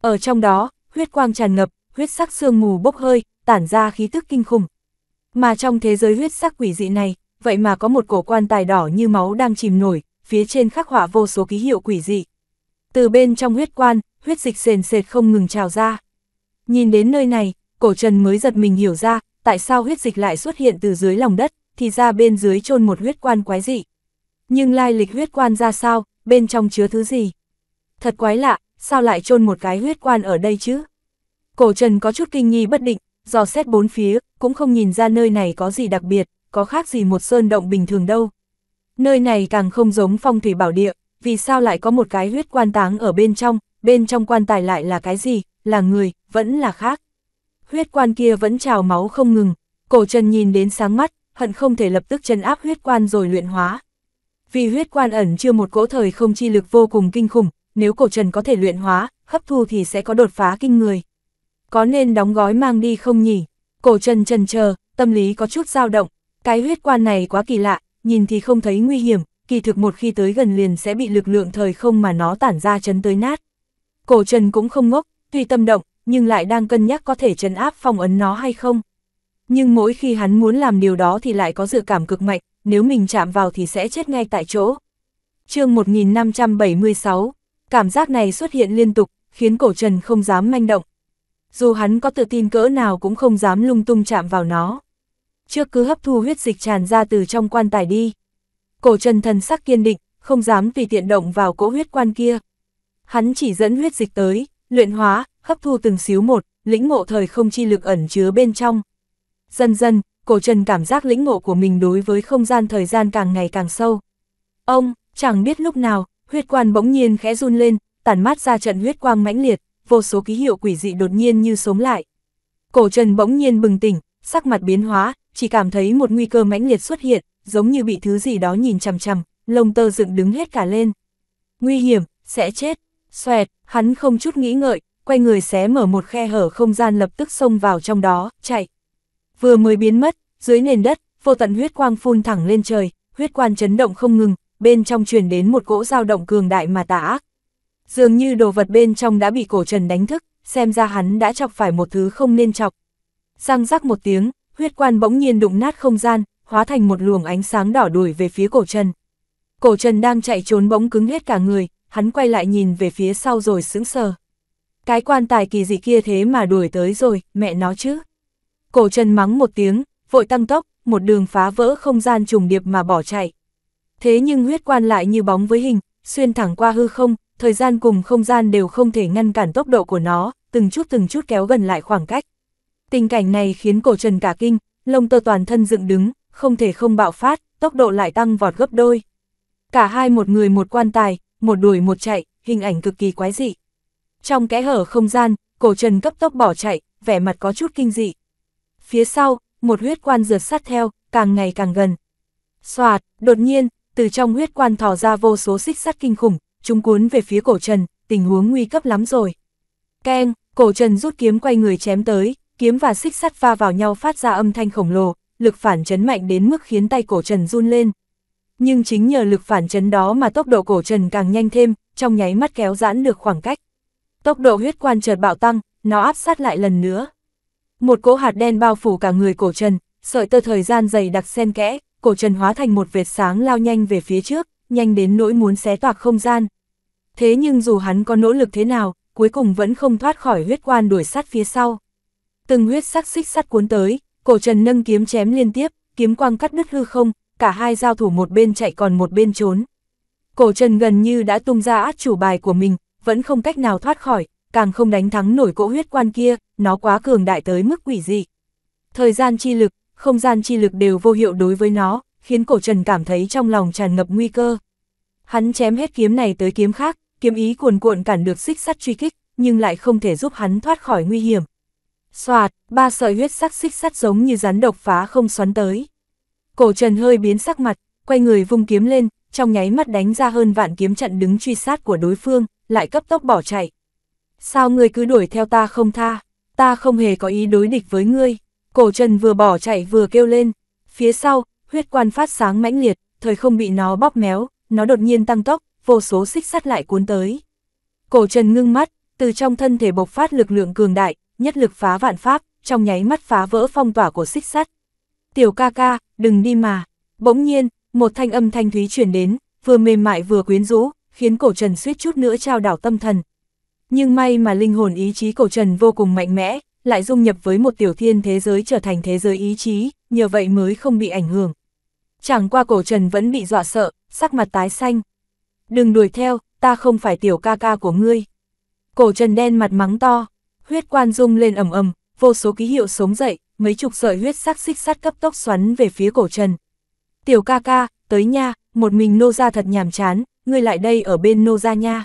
Ở trong đó, huyết quang tràn ngập, huyết sắc sương mù bốc hơi, tản ra khí tức kinh khủng. Mà trong thế giới huyết sắc quỷ dị này, vậy mà có một cổ quan tài đỏ như máu đang chìm nổi, phía trên khắc họa vô số ký hiệu quỷ dị. Từ bên trong huyết quan, huyết dịch sền sệt không ngừng trào ra. Nhìn đến nơi này, cổ trần mới giật mình hiểu ra, tại sao huyết dịch lại xuất hiện từ dưới lòng đất, thì ra bên dưới chôn một huyết quan quái dị. Nhưng lai lịch huyết quan ra sao, bên trong chứa thứ gì? Thật quái lạ, sao lại chôn một cái huyết quan ở đây chứ? Cổ trần có chút kinh nghi bất định, dò xét bốn phía, cũng không nhìn ra nơi này có gì đặc biệt, có khác gì một sơn động bình thường đâu. Nơi này càng không giống phong thủy bảo địa, vì sao lại có một cái huyết quan táng ở bên trong, bên trong quan tài lại là cái gì, là người, vẫn là khác. Huyết quan kia vẫn trào máu không ngừng, cổ trần nhìn đến sáng mắt, hận không thể lập tức chân áp huyết quan rồi luyện hóa. Vì huyết quan ẩn chưa một cỗ thời không chi lực vô cùng kinh khủng, nếu cổ trần có thể luyện hóa, hấp thu thì sẽ có đột phá kinh người. Có nên đóng gói mang đi không nhỉ? Cổ trần trần chờ, tâm lý có chút dao động, cái huyết quan này quá kỳ lạ, nhìn thì không thấy nguy hiểm, kỳ thực một khi tới gần liền sẽ bị lực lượng thời không mà nó tản ra chấn tới nát. Cổ trần cũng không ngốc, tuy tâm động, nhưng lại đang cân nhắc có thể trấn áp phong ấn nó hay không. Nhưng mỗi khi hắn muốn làm điều đó thì lại có dự cảm cực mạnh, nếu mình chạm vào thì sẽ chết ngay tại chỗ. chương 1576, cảm giác này xuất hiện liên tục, khiến cổ trần không dám manh động. Dù hắn có tự tin cỡ nào cũng không dám lung tung chạm vào nó. Trước cứ hấp thu huyết dịch tràn ra từ trong quan tài đi. Cổ trần thần sắc kiên định, không dám tùy tiện động vào cỗ huyết quan kia. Hắn chỉ dẫn huyết dịch tới, luyện hóa, hấp thu từng xíu một, lĩnh ngộ thời không chi lực ẩn chứa bên trong. Dần dần, cổ trần cảm giác lĩnh ngộ của mình đối với không gian thời gian càng ngày càng sâu. Ông, chẳng biết lúc nào, huyết quan bỗng nhiên khẽ run lên, tản mát ra trận huyết quang mãnh liệt, vô số ký hiệu quỷ dị đột nhiên như sống lại. Cổ trần bỗng nhiên bừng tỉnh, sắc mặt biến hóa, chỉ cảm thấy một nguy cơ mãnh liệt xuất hiện, giống như bị thứ gì đó nhìn chằm chằm, lông tơ dựng đứng hết cả lên. Nguy hiểm, sẽ chết. Xoẹt, hắn không chút nghĩ ngợi, quay người xé mở một khe hở không gian lập tức xông vào trong đó, chạy. Vừa mới biến mất, dưới nền đất, vô tận huyết quang phun thẳng lên trời, huyết quan chấn động không ngừng, bên trong truyền đến một cỗ dao động cường đại mà tà ác. Dường như đồ vật bên trong đã bị cổ trần đánh thức, xem ra hắn đã chọc phải một thứ không nên chọc. Răng rắc một tiếng, huyết quan bỗng nhiên đụng nát không gian, hóa thành một luồng ánh sáng đỏ đuổi về phía cổ trần. Cổ trần đang chạy trốn bỗng cứng hết cả người, hắn quay lại nhìn về phía sau rồi sững sờ. Cái quan tài kỳ dị kia thế mà đuổi tới rồi, mẹ nó chứ. Cổ trần mắng một tiếng, vội tăng tốc, một đường phá vỡ không gian trùng điệp mà bỏ chạy. Thế nhưng huyết quan lại như bóng với hình, xuyên thẳng qua hư không, thời gian cùng không gian đều không thể ngăn cản tốc độ của nó, từng chút từng chút kéo gần lại khoảng cách. Tình cảnh này khiến cổ trần cả kinh, lông tơ toàn thân dựng đứng, không thể không bạo phát, tốc độ lại tăng vọt gấp đôi. Cả hai một người một quan tài, một đuổi một chạy, hình ảnh cực kỳ quái dị. Trong kẽ hở không gian, cổ trần cấp tốc bỏ chạy, vẻ mặt có chút kinh dị. Phía sau, một huyết quan rượt sát theo, càng ngày càng gần. Xoạt, đột nhiên, từ trong huyết quan thò ra vô số xích sắt kinh khủng, chúng cuốn về phía cổ trần, tình huống nguy cấp lắm rồi. Keng, Cổ Trần rút kiếm quay người chém tới, kiếm và xích sắt va vào nhau phát ra âm thanh khổng lồ, lực phản chấn mạnh đến mức khiến tay cổ Trần run lên. Nhưng chính nhờ lực phản chấn đó mà tốc độ cổ Trần càng nhanh thêm, trong nháy mắt kéo giãn được khoảng cách. Tốc độ huyết quan chợt bạo tăng, nó áp sát lại lần nữa. Một cỗ hạt đen bao phủ cả người cổ Trần, sợi tơ thời gian dày đặc xen kẽ, cổ Trần hóa thành một vệt sáng lao nhanh về phía trước, nhanh đến nỗi muốn xé toạc không gian. Thế nhưng dù hắn có nỗ lực thế nào, cuối cùng vẫn không thoát khỏi huyết quan đuổi sát phía sau. Từng huyết sắc xích sắt cuốn tới, cổ trần nâng kiếm chém liên tiếp, kiếm quang cắt đứt hư không, cả hai giao thủ một bên chạy còn một bên trốn. Cổ trần gần như đã tung ra át chủ bài của mình, vẫn không cách nào thoát khỏi, càng không đánh thắng nổi cỗ huyết quan kia, nó quá cường đại tới mức quỷ dị. Thời gian chi lực, không gian chi lực đều vô hiệu đối với nó, khiến cổ trần cảm thấy trong lòng tràn ngập nguy cơ. Hắn chém hết kiếm này tới kiếm khác, kiếm ý cuồn cuộn cản được xích sắt truy kích, nhưng lại không thể giúp hắn thoát khỏi nguy hiểm. Xoạt, ba sợi huyết sắc xích sắt giống như rắn độc phá không xoắn tới. Cổ trần hơi biến sắc mặt, quay người vung kiếm lên, trong nháy mắt đánh ra hơn vạn kiếm trận đứng truy sát của đối phương, lại cấp tốc bỏ chạy. Sao ngươi cứ đuổi theo ta không tha, ta không hề có ý đối địch với ngươi. Cổ trần vừa bỏ chạy vừa kêu lên, phía sau, huyết quan phát sáng mãnh liệt, thời không bị nó bóp méo, nó đột nhiên tăng tốc, vô số xích sắt lại cuốn tới. Cổ trần ngưng mắt, từ trong thân thể bộc phát lực lượng cường đại, nhất lực phá vạn pháp, trong nháy mắt phá vỡ phong tỏa của xích sắt. Tiểu ca ca, đừng đi mà. Bỗng nhiên, một thanh âm thanh thúy truyền đến, vừa mềm mại vừa quyến rũ, khiến cổ trần suýt chút nữa trao đảo tâm thần. Nhưng may mà linh hồn ý chí cổ trần vô cùng mạnh mẽ, lại dung nhập với một tiểu thiên thế giới trở thành thế giới ý chí, nhờ vậy mới không bị ảnh hưởng. Chẳng qua cổ trần vẫn bị dọa sợ, sắc mặt tái xanh. Đừng đuổi theo, ta không phải tiểu ca ca của ngươi. Cổ trần đen mặt mắng to, huyết quan rung lên ầm ầm, vô số ký hiệu sống dậy, mấy chục sợi huyết sắc xích sắt cấp tốc xoắn về phía cổ trần. Tiểu ca ca, tới nha, một mình nô ra thật nhàm chán, ngươi lại đây ở bên nô ra nha.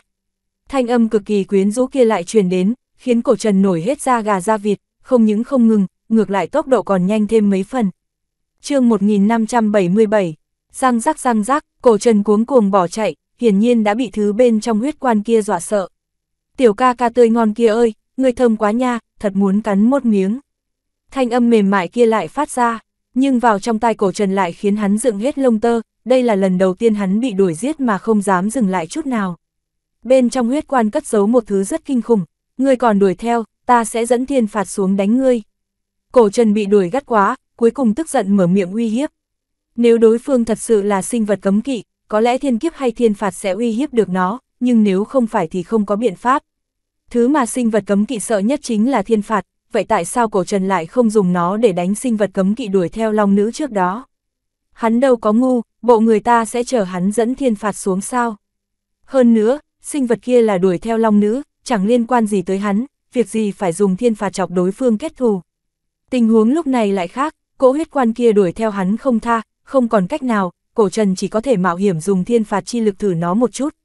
Thanh âm cực kỳ quyến rũ kia lại truyền đến, khiến cổ trần nổi hết da gà da vịt, không những không ngừng, ngược lại tốc độ còn nhanh thêm mấy phần. chương 1577, răng rắc răng rắc, cổ trần cuống cuồng bỏ chạy, hiển nhiên đã bị thứ bên trong huyết quan kia dọa sợ. Tiểu ca ca tươi ngon kia ơi, người thơm quá nha, thật muốn cắn một miếng. Thanh âm mềm mại kia lại phát ra, nhưng vào trong tai cổ trần lại khiến hắn dựng hết lông tơ, đây là lần đầu tiên hắn bị đuổi giết mà không dám dừng lại chút nào. Bên trong huyết quan cất giấu một thứ rất kinh khủng, ngươi còn đuổi theo, ta sẽ dẫn thiên phạt xuống đánh ngươi. Cổ trần bị đuổi gắt quá, cuối cùng tức giận mở miệng uy hiếp. Nếu đối phương thật sự là sinh vật cấm kỵ, có lẽ thiên kiếp hay thiên phạt sẽ uy hiếp được nó, nhưng nếu không phải thì không có biện pháp. Thứ mà sinh vật cấm kỵ sợ nhất chính là thiên phạt, vậy tại sao cổ trần lại không dùng nó để đánh sinh vật cấm kỵ đuổi theo long nữ trước đó? Hắn đâu có ngu, bộ người ta sẽ chờ hắn dẫn thiên phạt xuống sao? Hơn nữa, sinh vật kia là đuổi theo long nữ, chẳng liên quan gì tới hắn, việc gì phải dùng thiên phạt chọc đối phương kết thù. Tình huống lúc này lại khác, cỗ huyết quan kia đuổi theo hắn không tha, không còn cách nào, cổ trần chỉ có thể mạo hiểm dùng thiên phạt chi lực thử nó một chút.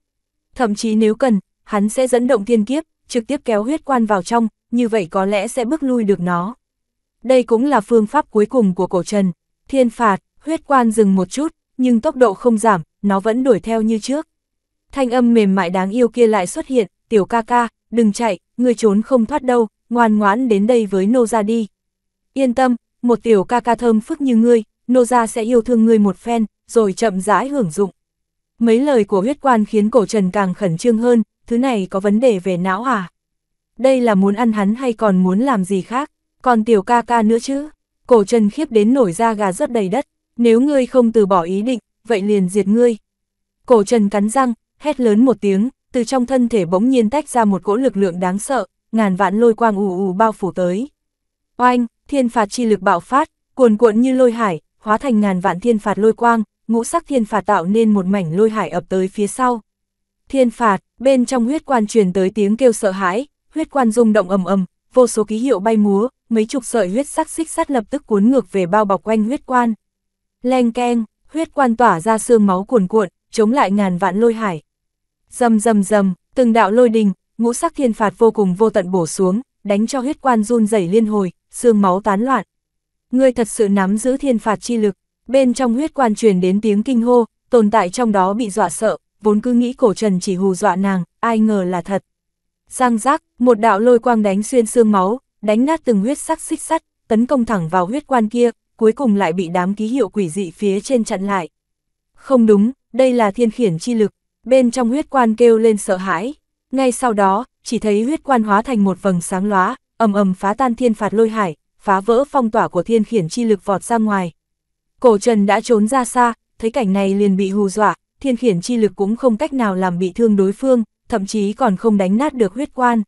Thậm chí nếu cần, hắn sẽ dẫn động thiên kiếp, trực tiếp kéo huyết quan vào trong, như vậy có lẽ sẽ bước lui được nó. Đây cũng là phương pháp cuối cùng của cổ trần. Thiên phạt, huyết quan dừng một chút, nhưng tốc độ không giảm, nó vẫn đuổi theo như trước. Thanh âm mềm mại đáng yêu kia lại xuất hiện, tiểu ca ca, đừng chạy, người trốn không thoát đâu, ngoan ngoãn đến đây với nô ra đi. Yên tâm, một tiểu ca ca thơm phức như ngươi, nô ra sẽ yêu thương ngươi một phen, rồi chậm rãi hưởng dụng. Mấy lời của huyết quan khiến cổ trần càng khẩn trương hơn, thứ này có vấn đề về não à? Đây là muốn ăn hắn hay còn muốn làm gì khác? Còn tiểu ca ca nữa chứ? Cổ trần khiếp đến nổi da gà rất đầy đất, nếu ngươi không từ bỏ ý định, vậy liền diệt ngươi. Cổ trần cắn răng, hét lớn một tiếng, từ trong thân thể bỗng nhiên tách ra một cỗ lực lượng đáng sợ, ngàn vạn lôi quang ù ù bao phủ tới. Oanh, thiên phạt chi lực bạo phát, cuồn cuộn như lôi hải, hóa thành ngàn vạn thiên phạt lôi quang, ngũ sắc thiên phạt tạo nên một mảnh lôi hải ập tới phía sau. Thiên phạt, bên trong huyết quan truyền tới tiếng kêu sợ hãi, huyết quan rung động ầm ầm, vô số ký hiệu bay múa, mấy chục sợi huyết sắc xích sắt lập tức cuốn ngược về bao bọc quanh huyết quan. Leng keng, huyết quan tỏa ra xương máu cuồn cuộn, chống lại ngàn vạn lôi hải. Dầm dầm dầm, từng đạo lôi đình, ngũ sắc thiên phạt vô cùng vô tận bổ xuống, đánh cho huyết quan run rẩy liên hồi, xương máu tán loạn. Ngươi thật sự nắm giữ thiên phạt chi lực, bên trong huyết quan truyền đến tiếng kinh hô, tồn tại trong đó bị dọa sợ, vốn cứ nghĩ cổ trần chỉ hù dọa nàng, ai ngờ là thật. Giang giác, một đạo lôi quang đánh xuyên xương máu, đánh nát từng huyết sắc xích sắt, tấn công thẳng vào huyết quan kia, cuối cùng lại bị đám ký hiệu quỷ dị phía trên chặn lại. Không đúng, đây là thiên khiển chi lực, bên trong huyết quan kêu lên sợ hãi. Ngay sau đó, chỉ thấy huyết quan hóa thành một vầng sáng lóa, ầm ầm phá tan thiên phạt lôi hải, phá vỡ phong tỏa của thiên khiển chi lực vọt ra ngoài. Cổ trần đã trốn ra xa, thấy cảnh này liền bị hù dọa, thiên khiển chi lực cũng không cách nào làm bị thương đối phương, thậm chí còn không đánh nát được huyết quan.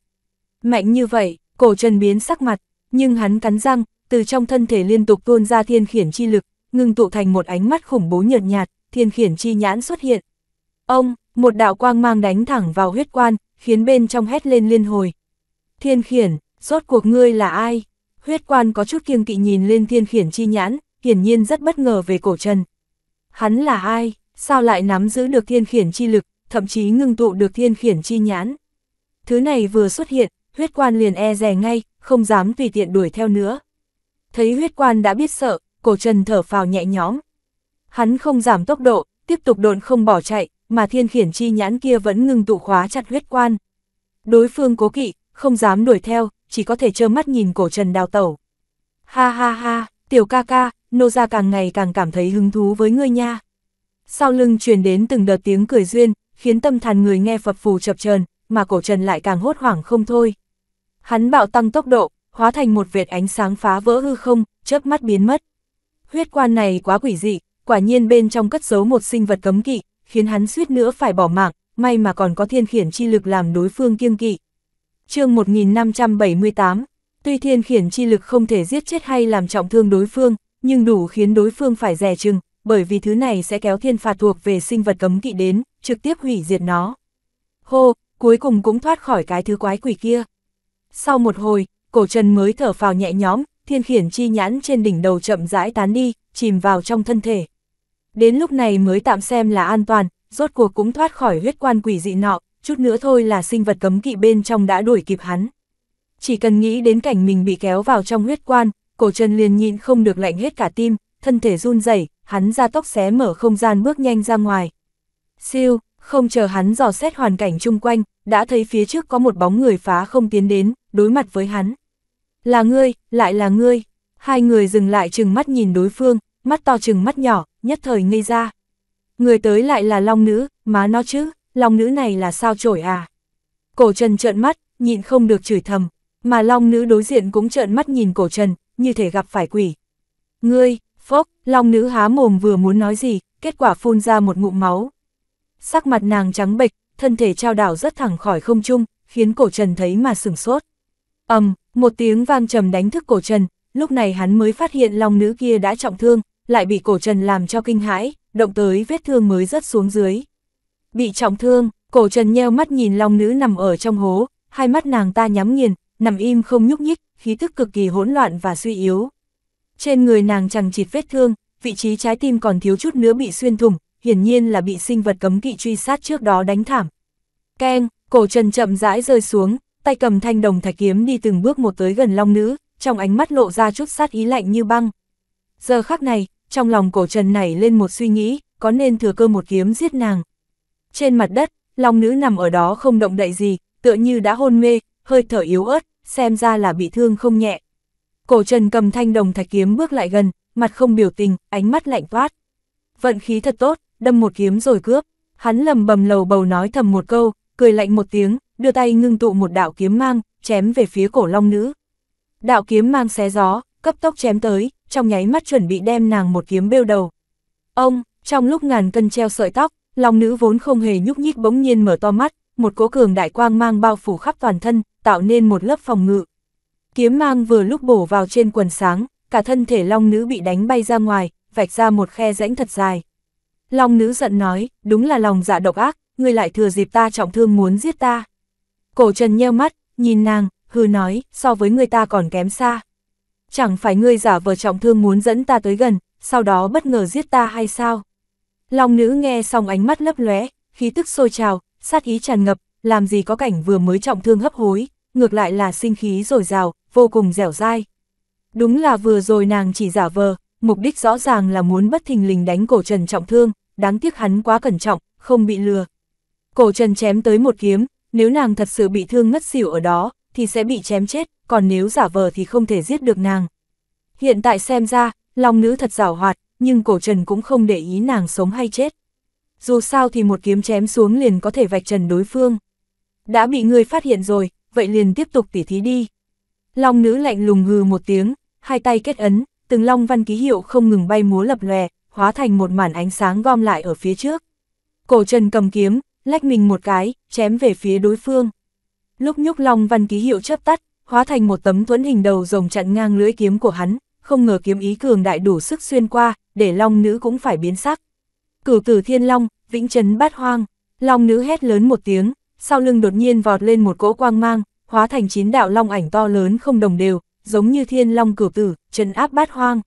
Mạnh như vậy, cổ trần biến sắc mặt, nhưng hắn cắn răng, từ trong thân thể liên tục tuôn ra thiên khiển chi lực, ngừng tụ thành một ánh mắt khủng bố nhợt nhạt, thiên khiển chi nhãn xuất hiện. Ông, một đạo quang mang đánh thẳng vào huyết quan, khiến bên trong hét lên liên hồi. Thiên khiển, rốt cuộc ngươi là ai? Huyết quan có chút kiêng kỵ nhìn lên thiên khiển chi nhãn, hiển nhiên rất bất ngờ về cổ trần. Hắn là ai? Sao lại nắm giữ được thiên khiển chi lực, thậm chí ngưng tụ được thiên khiển chi nhãn? Thứ này vừa xuất hiện, huyết quan liền e rè ngay, không dám tùy tiện đuổi theo nữa. Thấy huyết quan đã biết sợ, cổ trần thở phào nhẹ nhõm. Hắn không giảm tốc độ, tiếp tục độn không bỏ chạy, mà thiên khiển chi nhãn kia vẫn ngừng tụ khóa chặt huyết quan. Đối phương cố kỵ, không dám đuổi theo, chỉ có thể trơ mắt nhìn cổ trần đào tẩu. Ha ha ha, tiểu ca ca, nô gia càng ngày càng cảm thấy hứng thú với ngươi nha. Sau lưng truyền đến từng đợt tiếng cười duyên, khiến tâm thần người nghe phập phù chập chờn, mà cổ trần lại càng hốt hoảng không thôi. Hắn bạo tăng tốc độ, hóa thành một vệt ánh sáng phá vỡ hư không, chớp mắt biến mất. Huyết quan này quá quỷ dị, quả nhiên bên trong cất giấu một sinh vật cấm kỵ, khiến hắn suýt nữa phải bỏ mạng, may mà còn có thiên khiển chi lực làm đối phương kiêng kỵ. chương 1578, tuy thiên khiển chi lực không thể giết chết hay làm trọng thương đối phương, nhưng đủ khiến đối phương phải rè chừng, bởi vì thứ này sẽ kéo thiên phạt thuộc về sinh vật cấm kỵ đến, trực tiếp hủy diệt nó. Hô, cuối cùng cũng thoát khỏi cái thứ quái quỷ kia. Sau một hồi, cổ trần mới thở phào nhẹ nhõm, thiên khiển chi nhãn trên đỉnh đầu chậm rãi tán đi, chìm vào trong thân thể. Đến lúc này mới tạm xem là an toàn, rốt cuộc cũng thoát khỏi huyết quan quỷ dị nọ, chút nữa thôi là sinh vật cấm kỵ bên trong đã đuổi kịp hắn. Chỉ cần nghĩ đến cảnh mình bị kéo vào trong huyết quan, cổ trần liền nhịn không được lạnh hết cả tim, thân thể run rẩy, hắn ra tốc xé mở không gian bước nhanh ra ngoài. Siêu, không chờ hắn dò xét hoàn cảnh chung quanh, đã thấy phía trước có một bóng người phá không tiến đến, đối mặt với hắn. Là ngươi, lại là ngươi. Hai người dừng lại chừng mắt nhìn đối phương, mắt to chừng mắt nhỏ, nhất thời ngây ra. Người tới lại là long nữ, má nó chứ, long nữ này là sao trổi à? Cổ trần trợn mắt, nhịn không được chửi thầm, mà long nữ đối diện cũng trợn mắt nhìn cổ trần, như thể gặp phải quỷ. Ngươi, phốc, long nữ há mồm vừa muốn nói gì, kết quả phun ra một ngụm máu. Sắc mặt nàng trắng bệch, thân thể trao đảo rất thẳng khỏi không trung, khiến cổ trần thấy mà sửng sốt ầm, um, một tiếng vang trầm đánh thức cổ trần, lúc này hắn mới phát hiện long nữ kia đã trọng thương, lại bị cổ trần làm cho kinh hãi, động tới vết thương mới rớt xuống dưới. Bị trọng thương, cổ trần nheo mắt nhìn long nữ nằm ở trong hố, hai mắt nàng ta nhắm nghiền, nằm im không nhúc nhích, khí thức cực kỳ hỗn loạn và suy yếu. Trên người nàng chẳng chịt vết thương, vị trí trái tim còn thiếu chút nữa bị xuyên thủng, hiển nhiên là bị sinh vật cấm kỵ truy sát trước đó đánh thảm. Keng, cổ trần chậm rãi rơi xuống, tay cầm thanh đồng thạch kiếm đi từng bước một tới gần long nữ, trong ánh mắt lộ ra chút sát ý lạnh như băng. Giờ khắc này, trong lòng cổ trần nảy lên một suy nghĩ, có nên thừa cơ một kiếm giết nàng. Trên mặt đất, long nữ nằm ở đó không động đậy gì, tựa như đã hôn mê, hơi thở yếu ớt, xem ra là bị thương không nhẹ. Cổ trần cầm thanh đồng thạch kiếm bước lại gần, mặt không biểu tình, ánh mắt lạnh toát. Vận khí thật tốt, đâm một kiếm rồi cướp. Hắn lầm bầm lầu bầu nói thầm một câu, cười lạnh một tiếng, đưa tay ngưng tụ một đạo kiếm mang, chém về phía cổ long nữ. Đạo kiếm mang xé gió, cấp tốc chém tới, trong nháy mắt chuẩn bị đem nàng một kiếm bêu đầu. Ông, trong lúc ngàn cân treo sợi tóc, long nữ vốn không hề nhúc nhích bỗng nhiên mở to mắt, một cố cường đại quang mang bao phủ khắp toàn thân, tạo nên một lớp phòng ngự. Kiếm mang vừa lúc bổ vào trên quần sáng, cả thân thể long nữ bị đánh bay ra ngoài, vạch ra một khe rãnh thật dài. Long nữ giận nói, đúng là lòng dạ độc ác, ngươi lại thừa dịp ta trọng thương muốn giết ta. Cổ trần nheo mắt, nhìn nàng, hư nói, so với người ta còn kém xa. Chẳng phải ngươi giả vờ trọng thương muốn dẫn ta tới gần, sau đó bất ngờ giết ta hay sao? Long nữ nghe xong ánh mắt lấp lóe, khí tức sôi trào, sát ý tràn ngập, làm gì có cảnh vừa mới trọng thương hấp hối, ngược lại là sinh khí dồi dào, vô cùng dẻo dai. Đúng là vừa rồi nàng chỉ giả vờ, mục đích rõ ràng là muốn bất thình lình đánh cổ trần trọng thương, đáng tiếc hắn quá cẩn trọng, không bị lừa. Cổ trần chém tới một kiếm, nếu nàng thật sự bị thương ngất xỉu ở đó, thì sẽ bị chém chết, còn nếu giả vờ thì không thể giết được nàng. Hiện tại xem ra, Long nữ thật giảo hoạt, nhưng cổ trần cũng không để ý nàng sống hay chết. Dù sao thì một kiếm chém xuống liền có thể vạch trần đối phương. Đã bị ngươi phát hiện rồi, vậy liền tiếp tục tỉ thí đi. Long nữ lạnh lùng hừ một tiếng, hai tay kết ấn, từng long văn ký hiệu không ngừng bay múa lập lòe, hóa thành một màn ánh sáng gom lại ở phía trước. Cổ trần cầm kiếm, lách mình một cái, chém về phía đối phương. Lúc nhúc long văn ký hiệu chớp tắt, hóa thành một tấm tuấn hình đầu rồng chặn ngang lưỡi kiếm của hắn, không ngờ kiếm ý cường đại đủ sức xuyên qua, để long nữ cũng phải biến sắc. Cửu cử thiên long, vĩnh trấn bát hoang, long nữ hét lớn một tiếng, sau lưng đột nhiên vọt lên một cỗ quang mang, hóa thành chín đạo long ảnh to lớn không đồng đều, giống như thiên long cửu tử, trấn áp bát hoang.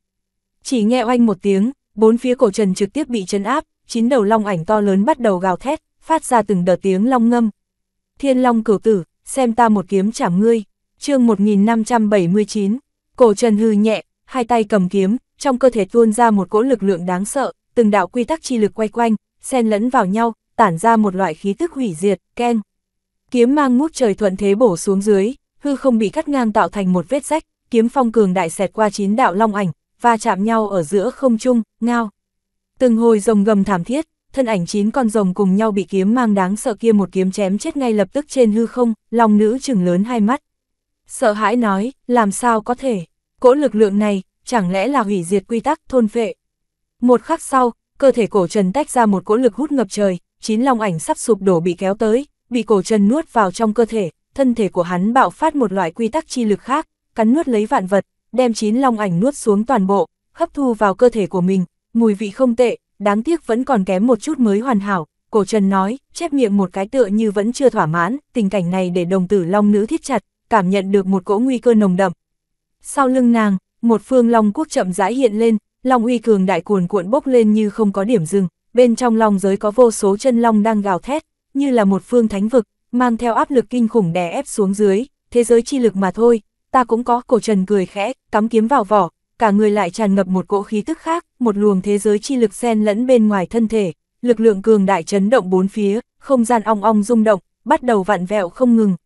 Chỉ nghe oanh một tiếng, bốn phía cổ trần trực tiếp bị trấn áp, chín đầu long ảnh to lớn bắt đầu gào thét, phát ra từng đợt tiếng long ngâm. Thiên long cửu tử, xem ta một kiếm chảm ngươi, chương 1579, cổ trần hư nhẹ, hai tay cầm kiếm, trong cơ thể tuôn ra một cỗ lực lượng đáng sợ, từng đạo quy tắc chi lực quay quanh, xen lẫn vào nhau, tản ra một loại khí tức hủy diệt, keng Kiếm mang ngút trời thuận thế bổ xuống dưới, hư không bị cắt ngang tạo thành một vết rách, kiếm phong cường đại xẹt qua chín đạo long ảnh, và chạm nhau ở giữa không trung, ngao. Từng hồi rồng gầm thảm thiết, thân ảnh chín con rồng cùng nhau bị kiếm mang đáng sợ kia một kiếm chém chết ngay lập tức trên hư không, lòng nữ chừng lớn hai mắt. Sợ hãi nói, làm sao có thể, cỗ lực lượng này, chẳng lẽ là hủy diệt quy tắc thôn phệ. Một khắc sau, cơ thể cổ trần tách ra một cỗ lực hút ngập trời, chín long ảnh sắp sụp đổ bị kéo tới, bị cổ trần nuốt vào trong cơ thể, thân thể của hắn bạo phát một loại quy tắc chi lực khác, cắn nuốt lấy vạn vật, đem chín long ảnh nuốt xuống toàn bộ, hấp thu vào cơ thể của mình, mùi vị không tệ, đáng tiếc vẫn còn kém một chút mới hoàn hảo. Cổ Trần nói, chép miệng một cái tựa như vẫn chưa thỏa mãn, tình cảnh này để đồng tử long nữ thiết chặt, cảm nhận được một cỗ nguy cơ nồng đậm. Sau lưng nàng, một phương long quốc chậm rãi hiện lên, long uy cường đại cuồn cuộn bốc lên như không có điểm dừng, bên trong long giới có vô số chân long đang gào thét, như là một phương thánh vực, mang theo áp lực kinh khủng đè ép xuống dưới, thế giới chi lực mà thôi, ta cũng có, cổ trần cười khẽ, cắm kiếm vào vỏ, cả người lại tràn ngập một cỗ khí tức khác, một luồng thế giới chi lực xen lẫn bên ngoài thân thể, lực lượng cường đại chấn động bốn phía, không gian ong ong rung động, bắt đầu vặn vẹo không ngừng.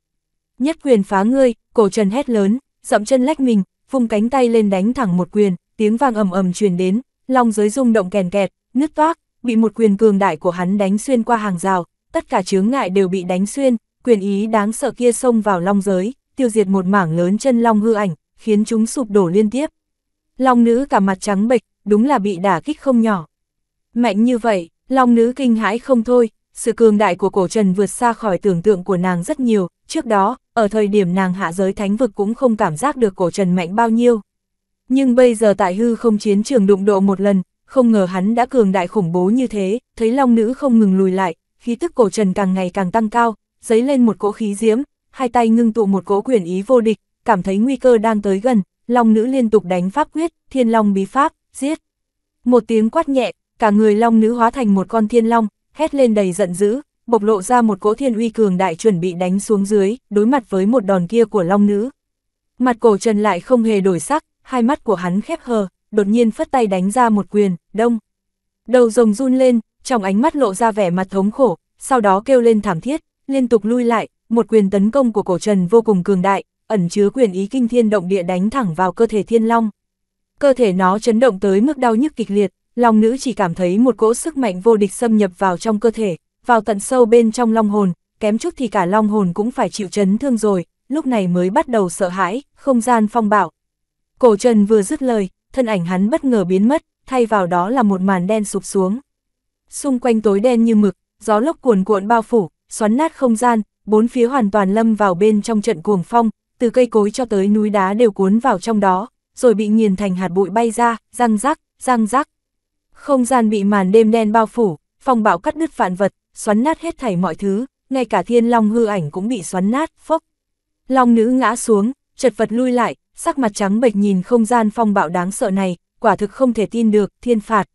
Nhất quyền phá ngươi, cổ trần hét lớn, dậm chân lách mình, vung cánh tay lên đánh thẳng một quyền, tiếng vang ầm ầm truyền đến, long giới rung động kèn kẹt, nứt toác, bị một quyền cường đại của hắn đánh xuyên qua hàng rào, tất cả chướng ngại đều bị đánh xuyên, quyền ý đáng sợ kia xông vào long giới, tiêu diệt một mảng lớn chân long hư ảnh, khiến chúng sụp đổ liên tiếp. Long nữ cả mặt trắng bệch, đúng là bị đả kích không nhỏ. Mạnh như vậy, long nữ kinh hãi không thôi, sự cường đại của cổ trần vượt xa khỏi tưởng tượng của nàng rất nhiều, trước đó, ở thời điểm nàng hạ giới thánh vực cũng không cảm giác được cổ trần mạnh bao nhiêu. Nhưng bây giờ tại hư không chiến trường đụng độ một lần, không ngờ hắn đã cường đại khủng bố như thế, thấy long nữ không ngừng lùi lại, khí tức cổ trần càng ngày càng tăng cao, dấy lên một cỗ khí diễm, hai tay ngưng tụ một cỗ quyền ý vô địch, cảm thấy nguy cơ đang tới gần, long nữ liên tục đánh pháp quyết, thiên long bí pháp, giết. Một tiếng quát nhẹ, cả người long nữ hóa thành một con thiên long, hét lên đầy giận dữ, bộc lộ ra một cỗ thiên uy cường đại chuẩn bị đánh xuống dưới, đối mặt với một đòn kia của long nữ. Mặt cổ trần lại không hề đổi sắc, hai mắt của hắn khép hờ, đột nhiên phất tay đánh ra một quyền, đông. Đầu rồng run lên, trong ánh mắt lộ ra vẻ mặt thống khổ, sau đó kêu lên thảm thiết, liên tục lui lại, một quyền tấn công của cổ trần vô cùng cường đại, ẩn chứa quyền ý kinh thiên động địa đánh thẳng vào cơ thể thiên long. Cơ thể nó chấn động tới mức đau nhức kịch liệt, lòng nữ chỉ cảm thấy một cỗ sức mạnh vô địch xâm nhập vào trong cơ thể, vào tận sâu bên trong long hồn, kém chút thì cả long hồn cũng phải chịu chấn thương rồi, lúc này mới bắt đầu sợ hãi, không gian phong bảo. Cổ trần vừa dứt lời, thân ảnh hắn bất ngờ biến mất, thay vào đó là một màn đen sụp xuống. Xung quanh tối đen như mực, gió lốc cuồn cuộn bao phủ, xoắn nát không gian, bốn phía hoàn toàn lâm vào bên trong trận cuồng phong, từ cây cối cho tới núi đá đều cuốn vào trong đó, rồi bị nghiền thành hạt bụi bay ra, răng rắc, răng rắc. Không gian bị màn đêm đen bao phủ, phong bão cắt đứt vạn vật, xoắn nát hết thảy mọi thứ, ngay cả thiên long hư ảnh cũng bị xoắn nát, phốc. Long nữ ngã xuống, chật vật lui lại, sắc mặt trắng bệch nhìn không gian phong bạo đáng sợ này, quả thực không thể tin được, thiên phạt.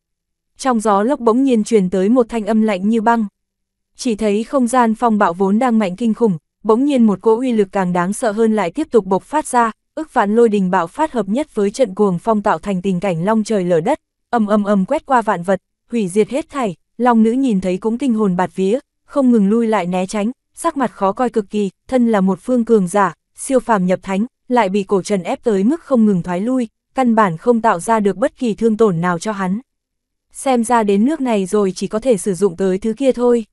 Trong gió lốc bỗng nhiên truyền tới một thanh âm lạnh như băng. Chỉ thấy không gian phong bạo vốn đang mạnh kinh khủng, bỗng nhiên một cỗ uy lực càng đáng sợ hơn lại tiếp tục bộc phát ra, ức vạn lôi đình bạo phát hợp nhất với trận cuồng phong tạo thành tình cảnh long trời lở đất, ầm ầm ầm quét qua vạn vật, hủy diệt hết thảy, long nữ nhìn thấy cũng kinh hồn bạt vía, không ngừng lui lại né tránh, sắc mặt khó coi cực kỳ, thân là một phương cường giả, siêu phàm nhập thánh, lại bị cổ trần ép tới mức không ngừng thoái lui, căn bản không tạo ra được bất kỳ thương tổn nào cho hắn. Xem ra đến nước này rồi chỉ có thể sử dụng tới thứ kia thôi.